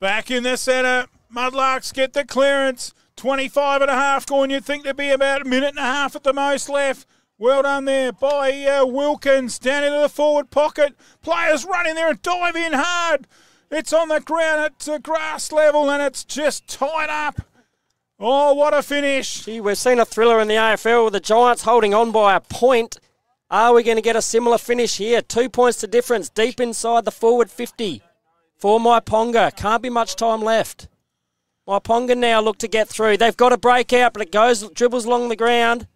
A: Back in the centre. Mudlarks get the clearance. 25 and a half gone. You'd think there'd be about a minute and a half at the most left. Well done there by uh, Wilkins. Down into the forward pocket. Players run in there and dive in hard. It's on the ground at uh, grass level and it's just tied up. Oh, what a finish.
B: Gee, we've seen a thriller in the AFL with the Giants holding on by a point. Are we going to get a similar finish here? Two points to difference, deep inside the forward 50 for Myponga. Can't be much time left. Myponga now look to get through. They've got a breakout, but it goes, dribbles along the ground.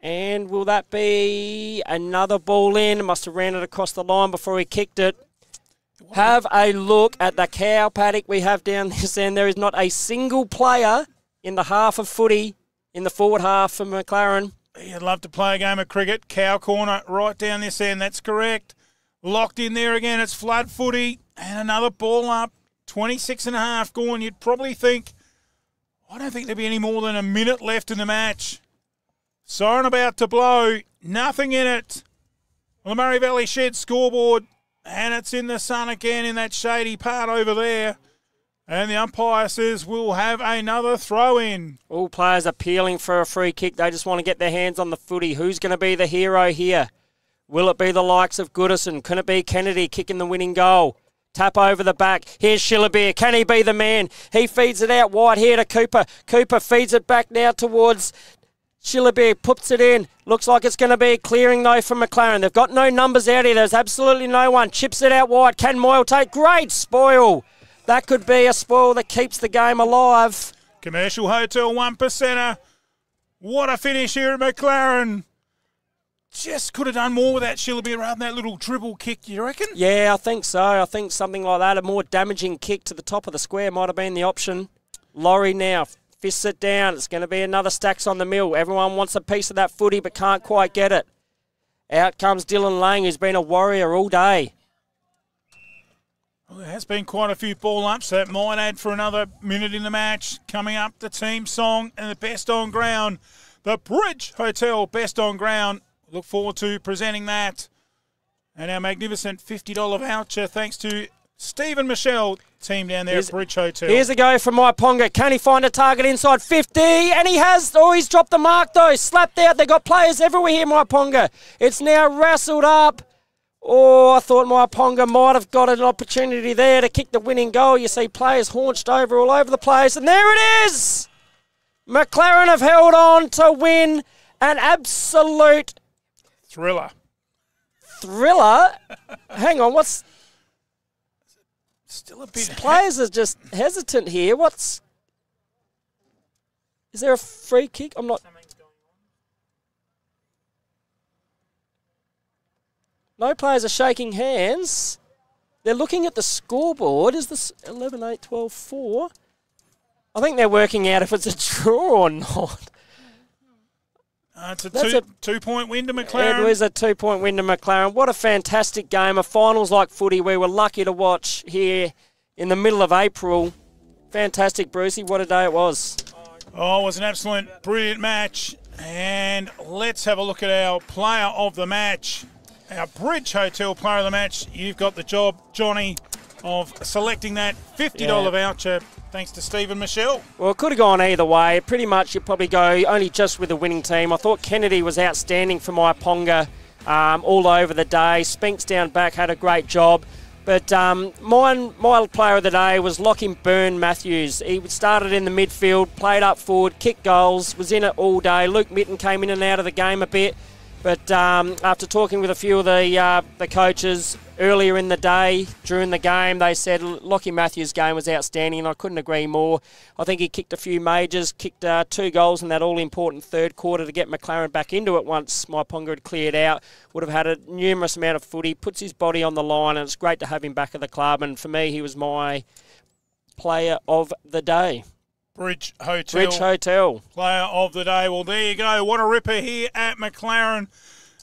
B: And will that be another ball in? Must have ran it across the line before he kicked it. Have a look at the cow paddock we have down <laughs> this end. There is not a single player in the half of footy in the forward half for McLaren.
A: You'd love to play a game of cricket. Cow corner right down this end. That's correct. Locked in there again. It's flood footy. And another ball up. 26 and a half gone. You'd probably think, I don't think there'd be any more than a minute left in the match. Siren about to blow. Nothing in it. The Murray Valley Shed scoreboard. And it's in the sun again in that shady part over there. And the umpire says we'll have another throw in.
B: All players appealing for a free kick. They just want to get their hands on the footy. Who's going to be the hero here? Will it be the likes of Goodison? Can it be Kennedy kicking the winning goal? Tap over the back. Here's Shillabeer. Can he be the man? He feeds it out wide here to Cooper. Cooper feeds it back now towards Shillabeer. Puts it in. Looks like it's going to be a clearing though from McLaren. They've got no numbers out here. There's absolutely no one. Chips it out wide. Can Moyle take? Great spoil. That could be a spoil that keeps the game alive.
A: Commercial Hotel one percenter. What a finish here at McLaren. Just could have done more with that Shillabeer rather than that little dribble kick, you reckon?
B: Yeah, I think so. I think something like that, a more damaging kick to the top of the square might have been the option. Laurie now fists it down. It's going to be another stacks on the mill. Everyone wants a piece of that footy but can't quite get it. Out comes Dylan Lang, who's been a warrior all day.
A: Well, there has been quite a few ball ups. That might add for another minute in the match. Coming up, the team song and the best on ground. The Bridge Hotel best on ground. Look forward to presenting that. And our magnificent $50 voucher thanks to Stephen Michelle, team down there
B: Here's-
A: at Bridge Hotel.
B: Here's a go from Myponga. Can he find a target inside 50? And he has. Oh, he's dropped the mark though. Slapped out. They've got players everywhere here, Myponga. It's now wrestled up. Oh, I thought Myponga might have got an opportunity there to kick the winning goal. You see players haunched over all over the place. And there it is. McLaren have held on to win an absolute
A: thriller.
B: Thriller? Hang on, what's.
A: Still a bit.
B: Players are just hesitant here. What's. Is there a free kick? I'm not. No players are shaking hands. They're looking at the scoreboard. Is this 11, 8, 12, 4? I think they're working out if it's a draw or not.
A: Uh, it's a
B: That's
A: two,
B: a-
A: two point win to McLaren.
B: It was a two point win to McLaren. What a fantastic game. A finals like footy we were lucky to watch here in the middle of April. Fantastic, Brucey. What a day it was.
A: Oh, it was an absolute brilliant match. And let's have a look at our player of the match. Our Bridge Hotel player of the match. You've got the job, Johnny, of selecting that $50
B: Yeah.
A: voucher thanks to Stephen Michelle.
B: Well, it could have gone either way. Pretty much, you'd probably go only just with the winning team. I thought Kennedy was outstanding for Myponga um, all over the day. Spinks down back had a great job. But um, mine, my player of the day was Locking Burn Matthews. He started in the midfield, played up forward, kicked goals, was in it all day. Luke Mitten came in and out of the game a bit. But um, after talking with a few of the uh, the coaches earlier in the day during the game, they said Lockie Matthews' game was outstanding, and I couldn't agree more. I think he kicked a few majors, kicked uh, two goals in that all important third quarter to get McLaren back into it once Myponga had cleared out. Would have had a numerous amount of footy, puts his body on the line, and it's great to have him back at the club. And for me, he was my player of the day.
A: Bridge Hotel.
B: Bridge Hotel.
A: Player of the day. Well, there you go. What a ripper here at McLaren.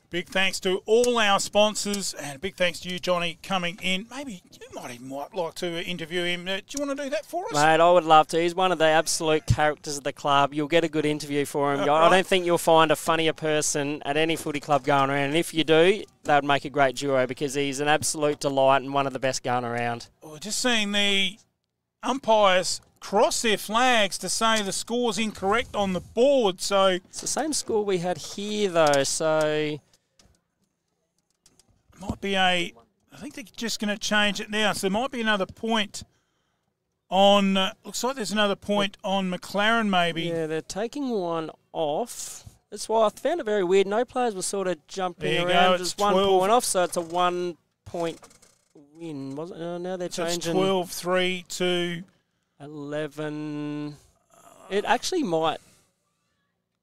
A: Big thanks to all our sponsors and big thanks to you, Johnny, coming in. Maybe you might even like to interview him. Uh, do you want to do that for us?
B: Mate, I would love to. He's one of the absolute characters of the club. You'll get a good interview for him. <laughs> I
A: right.
B: don't think you'll find a funnier person at any footy club going around. And if you do, that would make a great duo because he's an absolute delight and one of the best going around.
A: We're just seeing the umpires cross their flags to say the score's incorrect on the board. So
B: it's the same score we had here, though. So
A: might be a. I think they're just going to change it now. So there might be another point on. Uh, looks like there's another point on McLaren, maybe.
B: yeah, they're taking one off. That's why I found it very weird. No players were sort of jumping
A: There you go,
B: around.
A: it's
B: Just one
A: 12.
B: point off, so it's a one point win, wasn't it? Oh, now they're
A: So it's
B: changing.
A: 12 3 to
B: 11. It actually might.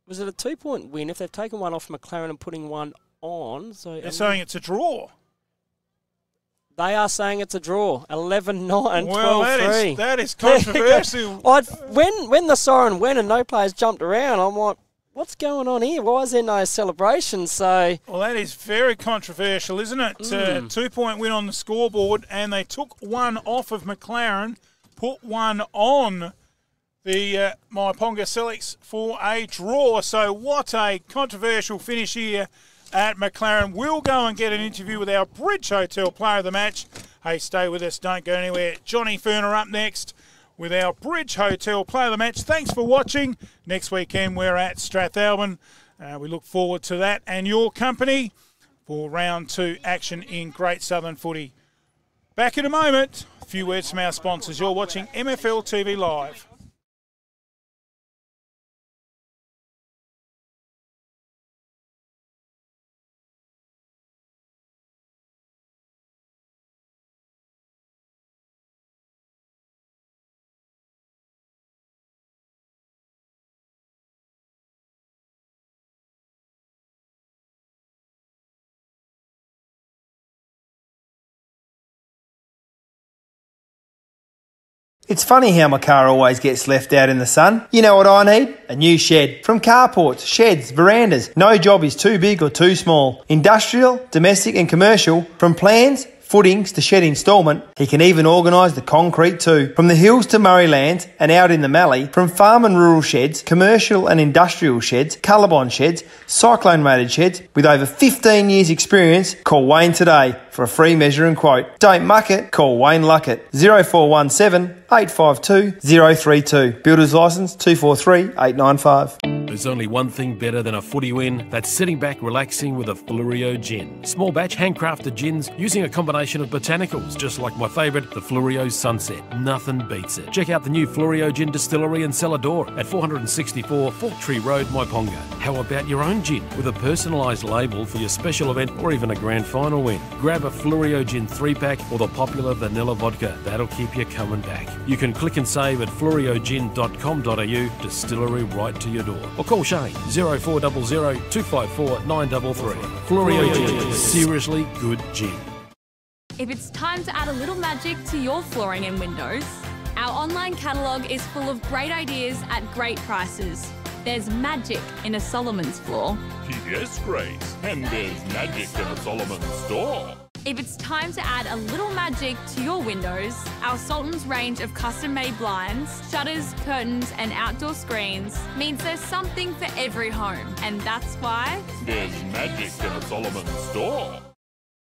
B: Was it a two point win if they've taken one off McLaren and putting one on? So
A: They're saying it's a draw.
B: They are saying it's a draw. 11 9,
A: Well,
B: 12
A: that is-
B: 3.
A: that is
B: you go.
A: controversial. <laughs>
B: When, when the siren went and no players jumped around, I'm like, what's going on here? Why is there no celebration? So.
A: Well, that is very controversial, isn't it? Uh,
B: Mm.
A: two point win on the scoreboard, and they took one off of McLaren, put one on the uh, Myponga-Sellicks for a draw. So, what a controversial finish here at McLaren. We'll go and get an interview with our Bridge Hotel player of the match. Hey, stay with us, don't go anywhere. Johnny Ferner up next with our Bridge Hotel player of the match. Thanks for watching. Next weekend, we're at Strathalbyn. Uh, we look forward to that and your company for round two action in Great Southern Footy. Back in a moment. A few words from our sponsors. You're watching MFL TV Live.
C: It's funny how my car always gets left out in the sun. You know what I need? A new shed. From carports, sheds, verandas. No job is too big or too small. Industrial, domestic and commercial. From plans, footings to shed instalment, he can even organise the concrete too. From the hills to Murraylands and out in the Mallee, from farm and rural sheds, commercial and industrial sheds, Colorbond sheds, cyclone rated sheds, with over 15 years experience, call Wayne today for a free measure and quote. Don't muck it, call Wayne Luckett 0417 852 032. Builder's license 243 895.
D: There's only one thing better than a footy win that's sitting back relaxing with a Fleurieu gin. Small batch handcrafted gins using a combination of botanicals, just like my favourite, the Fleurieu Sunset. Nothing beats it. Check out the new Fleurieu Gin Distillery and Cellar Door at 464 Fork Tree Road, Myponga. How about your own gin with a personalised label for your special event or even a grand final win? Grab a Fleurieu Gin 3 pack or the popular vanilla vodka. That'll keep you coming back. You can click and save at fleurieugin.com.au, distillery right to your door. Or call Shane 0400 254 933. Fleurieu Gin, seriously good gin.
E: If it's time to add a little magic to your flooring and windows, our online catalogue is full of great ideas at great prices. There's magic in a Solomon's floor.
S: Yes, Grace. And there's magic in a Solomon store.
E: If it's time to add a little magic to your windows, our Sultan's range of custom made blinds, shutters, curtains, and outdoor screens means there's something for every home. And that's why
S: There's magic in a Solomon store.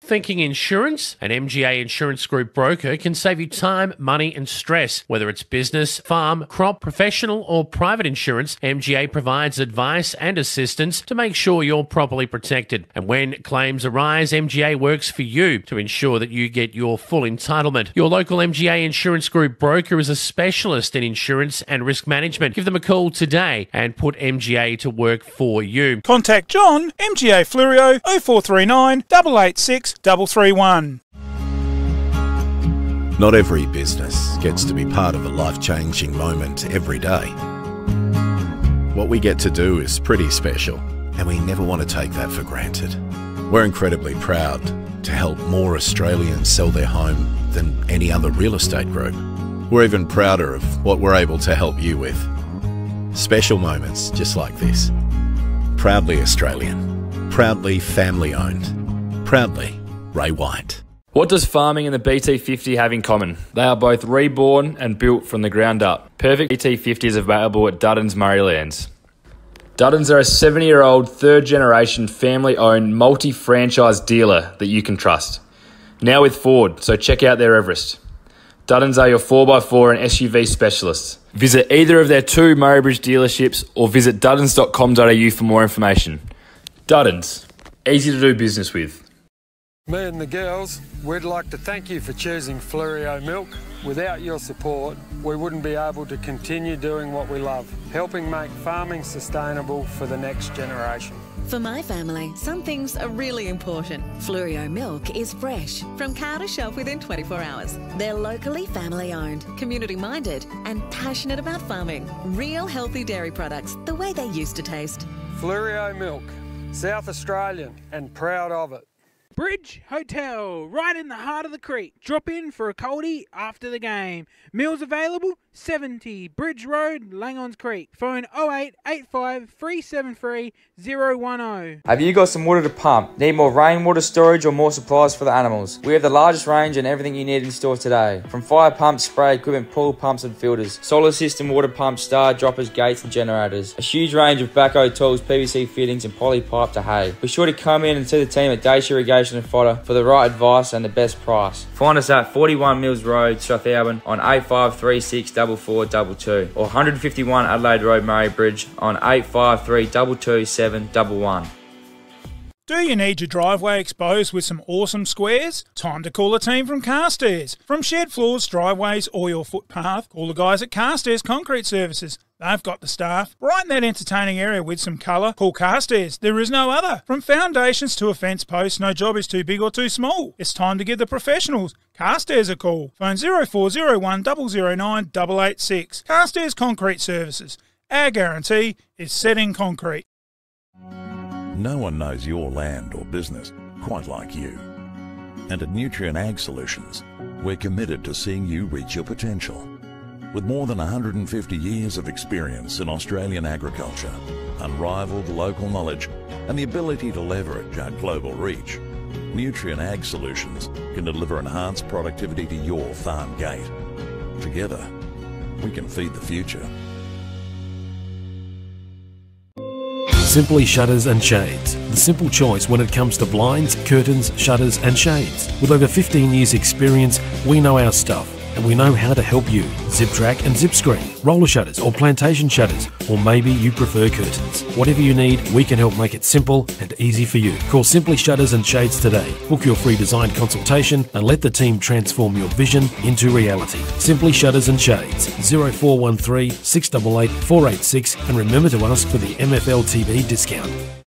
G: Thinking insurance? An MGA Insurance Group broker can save you time, money, and stress. Whether it's business, farm, crop, professional, or private insurance, MGA provides advice and assistance to make sure you're properly protected. And when claims arise, MGA works for you to ensure that you get your full entitlement. Your local MGA Insurance Group broker is a specialist in insurance and risk management. Give them a call today and put MGA to work for you.
A: Contact John, MGA Fleurieu 0439 886 331.
H: Not every business gets to be part of a life changing moment every day. What we get to do is pretty special, and we never want to take that for granted. We're incredibly proud to help more Australians sell their home than any other real estate group. We're even prouder of what we're able to help you with. Special moments just like this. Proudly Australian. Proudly family owned. Proudly Ray White.
I: What does farming and the BT50 have in common? They are both reborn and built from the ground up. Perfect BT50 is available at Dutton's Murraylands. Duttons are a 70 year old, third generation, family owned, multi franchise dealer that you can trust. Now with Ford, so check out their Everest. Duttons are your 4x4 and SUV specialists. Visit either of their two Murraybridge dealerships or visit duttons.com.au for more information. Duttons, easy to do business with.
J: Me and the girls, we'd like to thank you for choosing Fleurieu Milk. Without your support, we wouldn't be able to continue doing what we love, helping make farming sustainable for the next generation.
K: For my family, some things are really important. Fleurieu milk is fresh, from cow to shelf within 24 hours. They're locally family owned, community minded, and passionate about farming. Real healthy dairy products, the way they used to taste.
J: Fleurieu Milk, South Australian and proud of it.
L: Bridge Hotel, right in the heart of the creek. Drop in for a coldie after the game. Meals available 70 Bridge Road, Langhorne Creek. Phone 0885 373 010.
M: Have you got some water to pump? Need more rainwater storage or more supplies for the animals? We have the largest range and everything you need in store today. From fire pumps, spray equipment, pool pumps and filters, solar system water pumps, star droppers, gates and generators. A huge range of backhoe tools, PVC fittings and poly pipe to hay. Be sure to come in and see the team at Dace Irrigation and Fodder for the right advice and the best price. Find us at 41 Mills Road, Strathalbyn on 8536 4422 or 151 Adelaide Road, Murray Bridge on 853 22711.
A: Do you need your driveway exposed with some awesome squares? Time to call a team from Carstairs. From shed floors, driveways, or your footpath, call the guys at Carstairs Concrete Services. They've got the staff. Brighten that entertaining area with some colour. Call Carstairs. There is no other. From foundations to a fence post, no job is too big or too small. It's time to give the professionals. Carstairs a call. Phone 0401 009 886. Carstairs Concrete Services. Our guarantee is setting concrete.
F: No one knows your land or business quite like you. And at Nutrien Ag Solutions, we're committed to seeing you reach your potential. With more than 150 years of experience in Australian agriculture, unrivaled local knowledge, and the ability to leverage our global reach, Nutrien Ag Solutions can deliver enhanced productivity to your farm gate. Together, we can feed the future.
D: Simply Shutters and Shades, the simple choice when it comes to blinds, curtains, shutters, and shades. With over 15 years' experience, we know our stuff and we know how to help you. Zip track and zip screen, roller shutters or plantation shutters, or maybe you prefer curtains. Whatever you need, we can help make it simple and easy for you. Call Simply Shutters and Shades today. Book your free design consultation and let the team transform your vision into reality. Simply Shutters and Shades 0413 688 486 and remember to ask for the MFL TV discount.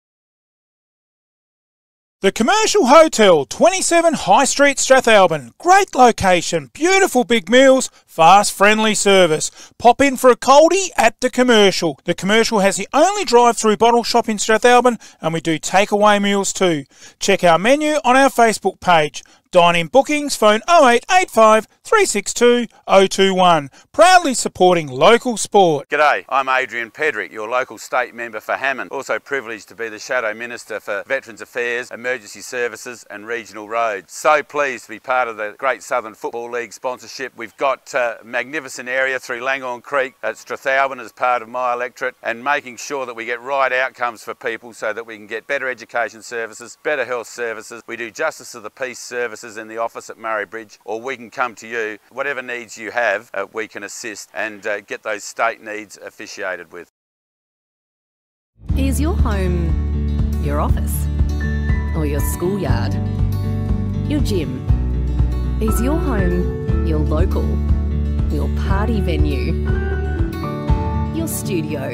A: The Commercial Hotel, 27 High Street, Strathalbyn. Great location, beautiful big meals, fast, friendly service. Pop in for a coldie at the Commercial. The Commercial has the only drive-through bottle shop in Strathalbyn, and we do takeaway meals too. Check our menu on our Facebook page. Dine-in bookings, phone 0885 362 021. Proudly supporting local sport.
N: G'day, I'm Adrian Pederick, your local state member for Hammond. Also privileged to be the Shadow Minister for Veterans Affairs, Emergency Services and Regional Roads. So pleased to be part of the Great Southern Football League sponsorship. We've got a magnificent area through Langhorne Creek at Strathalbyn as part of my electorate and making sure that we get right outcomes for people so that we can get better education services, better health services. We do Justice of the Peace services in the office at Murray Bridge or we can come to you. Whatever needs you have, uh, we can assist and uh, get those state needs officiated with.
O: Is your home your office? Or your schoolyard? Your gym? Is your home your local? Your party venue? Your studio?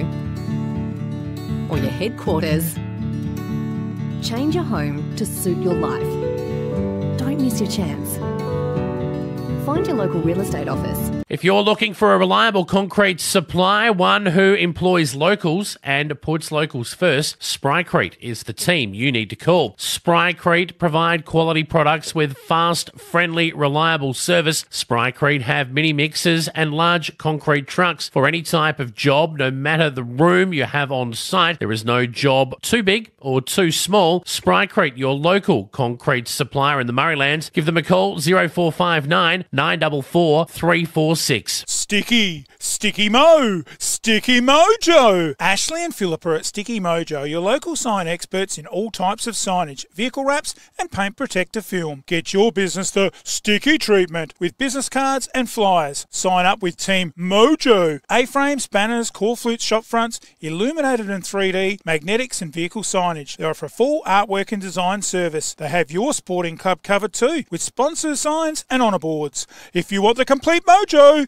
O: Or your headquarters? Change your home to suit your life. Don't miss your chance. Find your local real estate office.
G: If you're looking for a reliable concrete supply, one who employs locals and puts locals first, Sprycrete is the team you need to call. Sprycrete provide quality products with fast, friendly, reliable service. Sprycrete have mini mixers and large concrete trucks for any type of job, no matter the room you have on site. There is no job too big or too small. Sprycrete, your local concrete supplier in the Murraylands. Give them a call 0459 944 346.
A: Sticky, Sticky Mo, Sticky Mojo. Ashley and Philippa at Sticky Mojo, your local sign experts in all types of signage, vehicle wraps, and paint protector film. Get your business the sticky treatment with business cards and flyers. Sign up with Team Mojo. A-frames, banners, corflutes, shop fronts, illuminated in 3D, magnetics, and vehicle signage. They offer a full artwork and design service. They have your sporting club covered too, with sponsor signs and honour boards. If you want the complete mojo,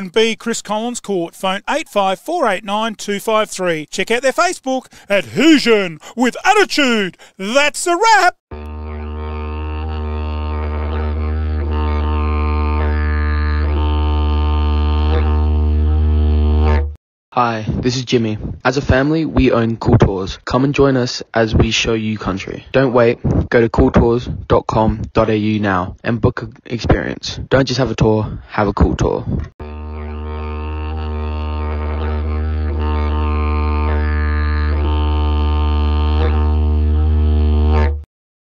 A: 7B Chris Collins Court, phone 85489253. Check out their Facebook at Hoosian with Attitude. That's a wrap.
P: Hi, this is Jimmy. As a family, we own Cool Tours. Come and join us as we show you country. Don't wait. Go to cooltours.com.au now and book an experience. Don't just have a tour, have a cool tour.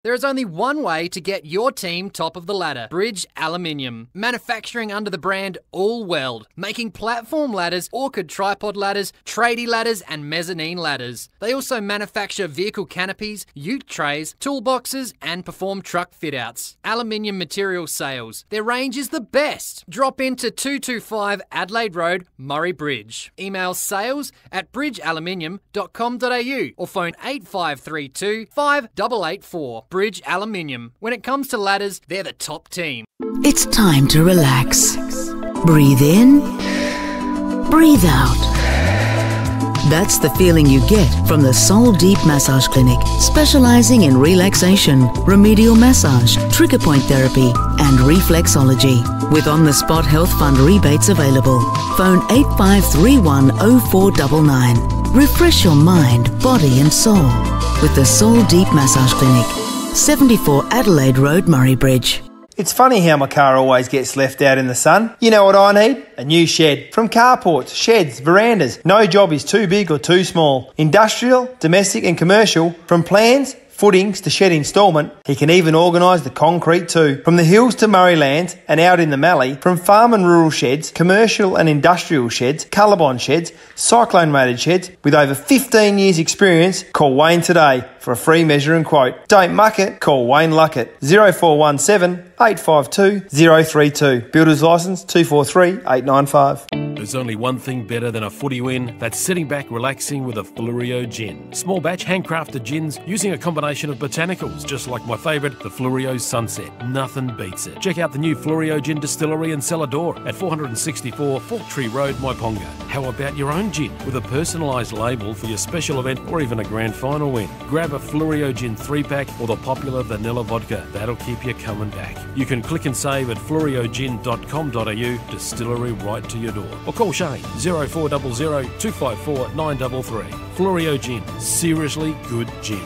Q: There is only one way to get your team top of the ladder Bridge Aluminium. Manufacturing under the brand All Weld, making platform ladders, orchard tripod ladders, tradie ladders, and mezzanine ladders. They also manufacture vehicle canopies, ute trays, toolboxes, and perform truck fit outs. Aluminium material sales. Their range is the best. Drop into 225 Adelaide Road, Murray Bridge. Email sales at bridgealuminium.com.au or phone 8532 5884. Bridge Aluminium. When it comes to ladders, they're the top team.
R: It's time to relax. Breathe in, breathe out. That's the feeling you get from the Soul Deep Massage Clinic, specializing in relaxation, remedial massage, trigger point therapy, and reflexology. With on the spot health fund rebates available. Phone 85310499. Refresh your mind, body, and soul with the Soul Deep Massage Clinic. 74 Adelaide Road, Murray Bridge.
C: It's funny how my car always gets left out in the sun. You know what I need? A new shed. From carports, sheds, verandas. No job is too big or too small. Industrial, domestic and commercial. From plans, footings to shed instalment, he can even organise the concrete too. From the hills to Murrayland and out in the Mallee, from farm and rural sheds, commercial and industrial sheds, Colorbond sheds, cyclone rated sheds, with over 15 years experience, call Wayne today for a free measure and quote. Don't muck it, call Wayne Luckett 0417 852 032. Builder's licence 243 895.
D: There's only one thing better than a footy win that's sitting back relaxing with a Fleurieu gin. Small batch handcrafted gins using a combination of botanicals, just like my favourite, the Fleurieu Sunset. Nothing beats it. Check out the new Fleurieu Gin Distillery and Cellar Door at 464 Fork Tree Road, Myponga. How about your own gin with a personalised label for your special event or even a grand final win? Grab grab a Fleurieu Gin 3 pack or the popular vanilla vodka. That'll keep you coming back. You can click and save at fleurieugin.com.au, distillery right to your door. Or call Shane 0400 254 933. Fleurieu Gin, seriously good gin.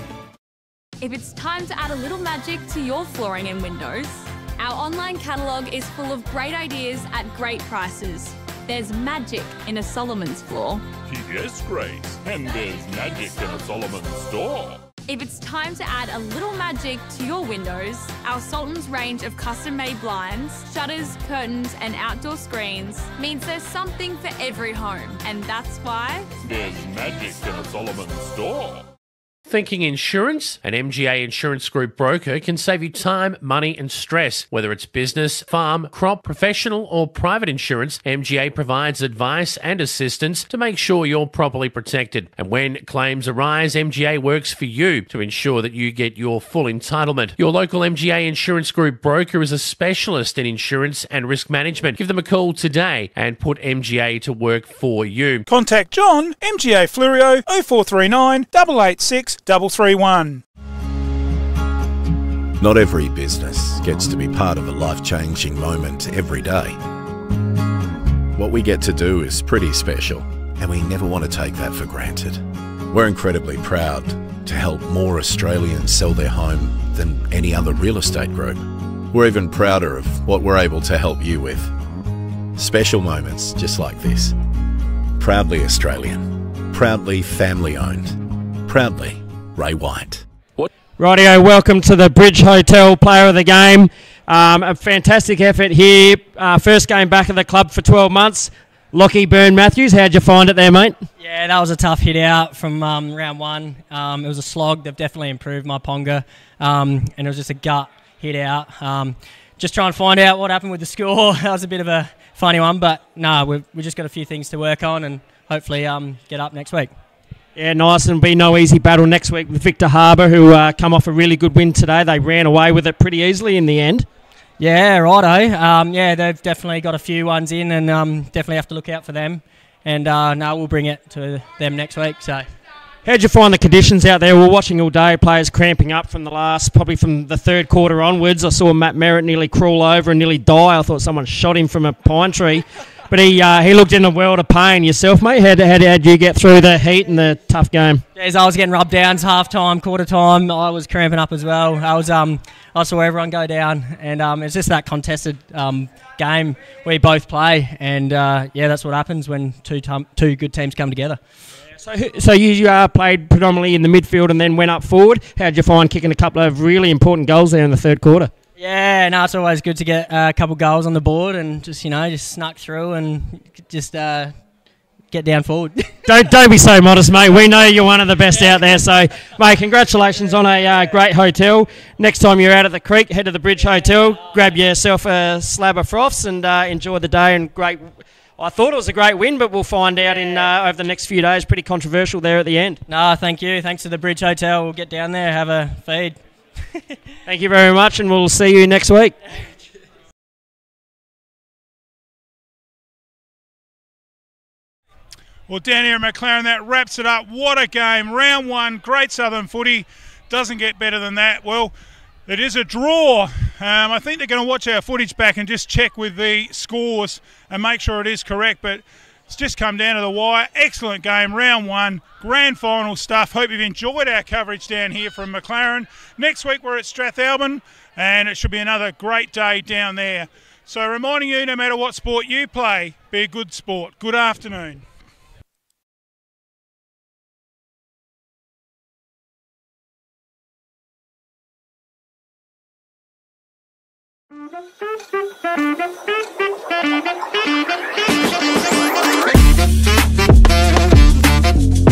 E: If it's time to add a little magic to your flooring and windows, our online catalogue is full of great ideas at great prices. There's magic in a Solomon's floor.
S: Yes, Grace. And there's magic in a Solomon store.
E: If it's time to add a little magic to your windows, our Sultan's range of custom made blinds, shutters, curtains, and outdoor screens means there's something for every home. And that's why
S: There's magic in a Solomon store.
G: Thinking insurance? An MGA Insurance Group broker can save you time, money, and stress. Whether it's business, farm, crop, professional, or private insurance, MGA provides advice and assistance to make sure you're properly protected. And when claims arise, MGA works for you to ensure that you get your full entitlement. Your local MGA Insurance Group broker is a specialist in insurance and risk management. Give them a call today and put MGA to work for you.
A: Contact John, MGA Fleurieu 0439 886 331.
H: Not every business gets to be part of a life changing moment every day. What we get to do is pretty special, and we never want to take that for granted. We're incredibly proud to help more Australians sell their home than any other real estate group. We're even prouder of what we're able to help you with. Special moments just like this. Proudly Australian. Proudly family owned. Proudly Ray White.
B: Rightio, welcome to the Bridge Hotel Player of the Game. Um, a fantastic effort here. Uh, first game back at the club for 12 months. Lockie Burn Matthews, how'd you find it there, mate?
T: Yeah, that was a tough hit out from um, round one. Um, it was a slog. They've definitely improved Myponga, um, and it was just a gut hit out. Um, just trying to find out what happened with the score. <laughs> that was a bit of a funny one, but no, we've, we've just got a few things to work on, and hopefully um, get up next week.
B: Yeah, nice. And be no easy battle next week with Victor Harbor, who uh, come off a really good win today. They ran away with it pretty easily in the end.
T: Yeah, righto. Um, yeah, they've definitely got a few ones in, and um, definitely have to look out for them. And uh, no, we'll bring it to them next week. So.
B: How'd you find the conditions out there? We're watching all day, players cramping up from the last, probably from the third quarter onwards. I saw Matt Merritt nearly crawl over and nearly die. I thought someone shot him from a pine tree. But he uh, he looked in a world of pain. Yourself, mate, how, how did you get through the heat and the tough game?
T: As I was getting rubbed down, half time, quarter time, I was cramping up as well. I was um I saw everyone go down, and um, it's just that contested um, game we both play, and uh, yeah, that's what happens when two tum- two good teams come together.
B: So, so you uh, played predominantly in the midfield and then went up forward. How did you find kicking a couple of really important goals there in the third quarter?
T: Yeah, no, it's always good to get uh, a couple goals on the board and just you know just snuck through and just uh, get down forward. <laughs>
B: don't don't be so modest, mate. We know you're one of the best out there. So, mate, congratulations on a uh, great hotel. Next time you're out at the creek, head to the Bridge Hotel, grab yourself a slab of froths, and uh, enjoy the day. And great. I thought it was a great win, but we'll find out in uh, over the next few days. Pretty controversial there at the end.
T: no, thank you. Thanks to the Bridge Hotel. We'll get down there, have a feed.
B: Thank you very much, and we'll see you next week.
A: Well, down here at McLaren, that wraps it up. What a game. Round one, great Southern footy. Doesn't get better than that. Well, it is a draw. Um, I think they're going to watch our footage back and just check with the scores and make sure it is correct. But it's just come down to the wire. Excellent game, round one, grand final stuff. Hope you've enjoyed our coverage down here from McLaren. Next week we're at Strathalbyn, and it should be another great day down there. So, reminding you no matter what sport you play, be a good sport. Good afternoon.
U: Thank you.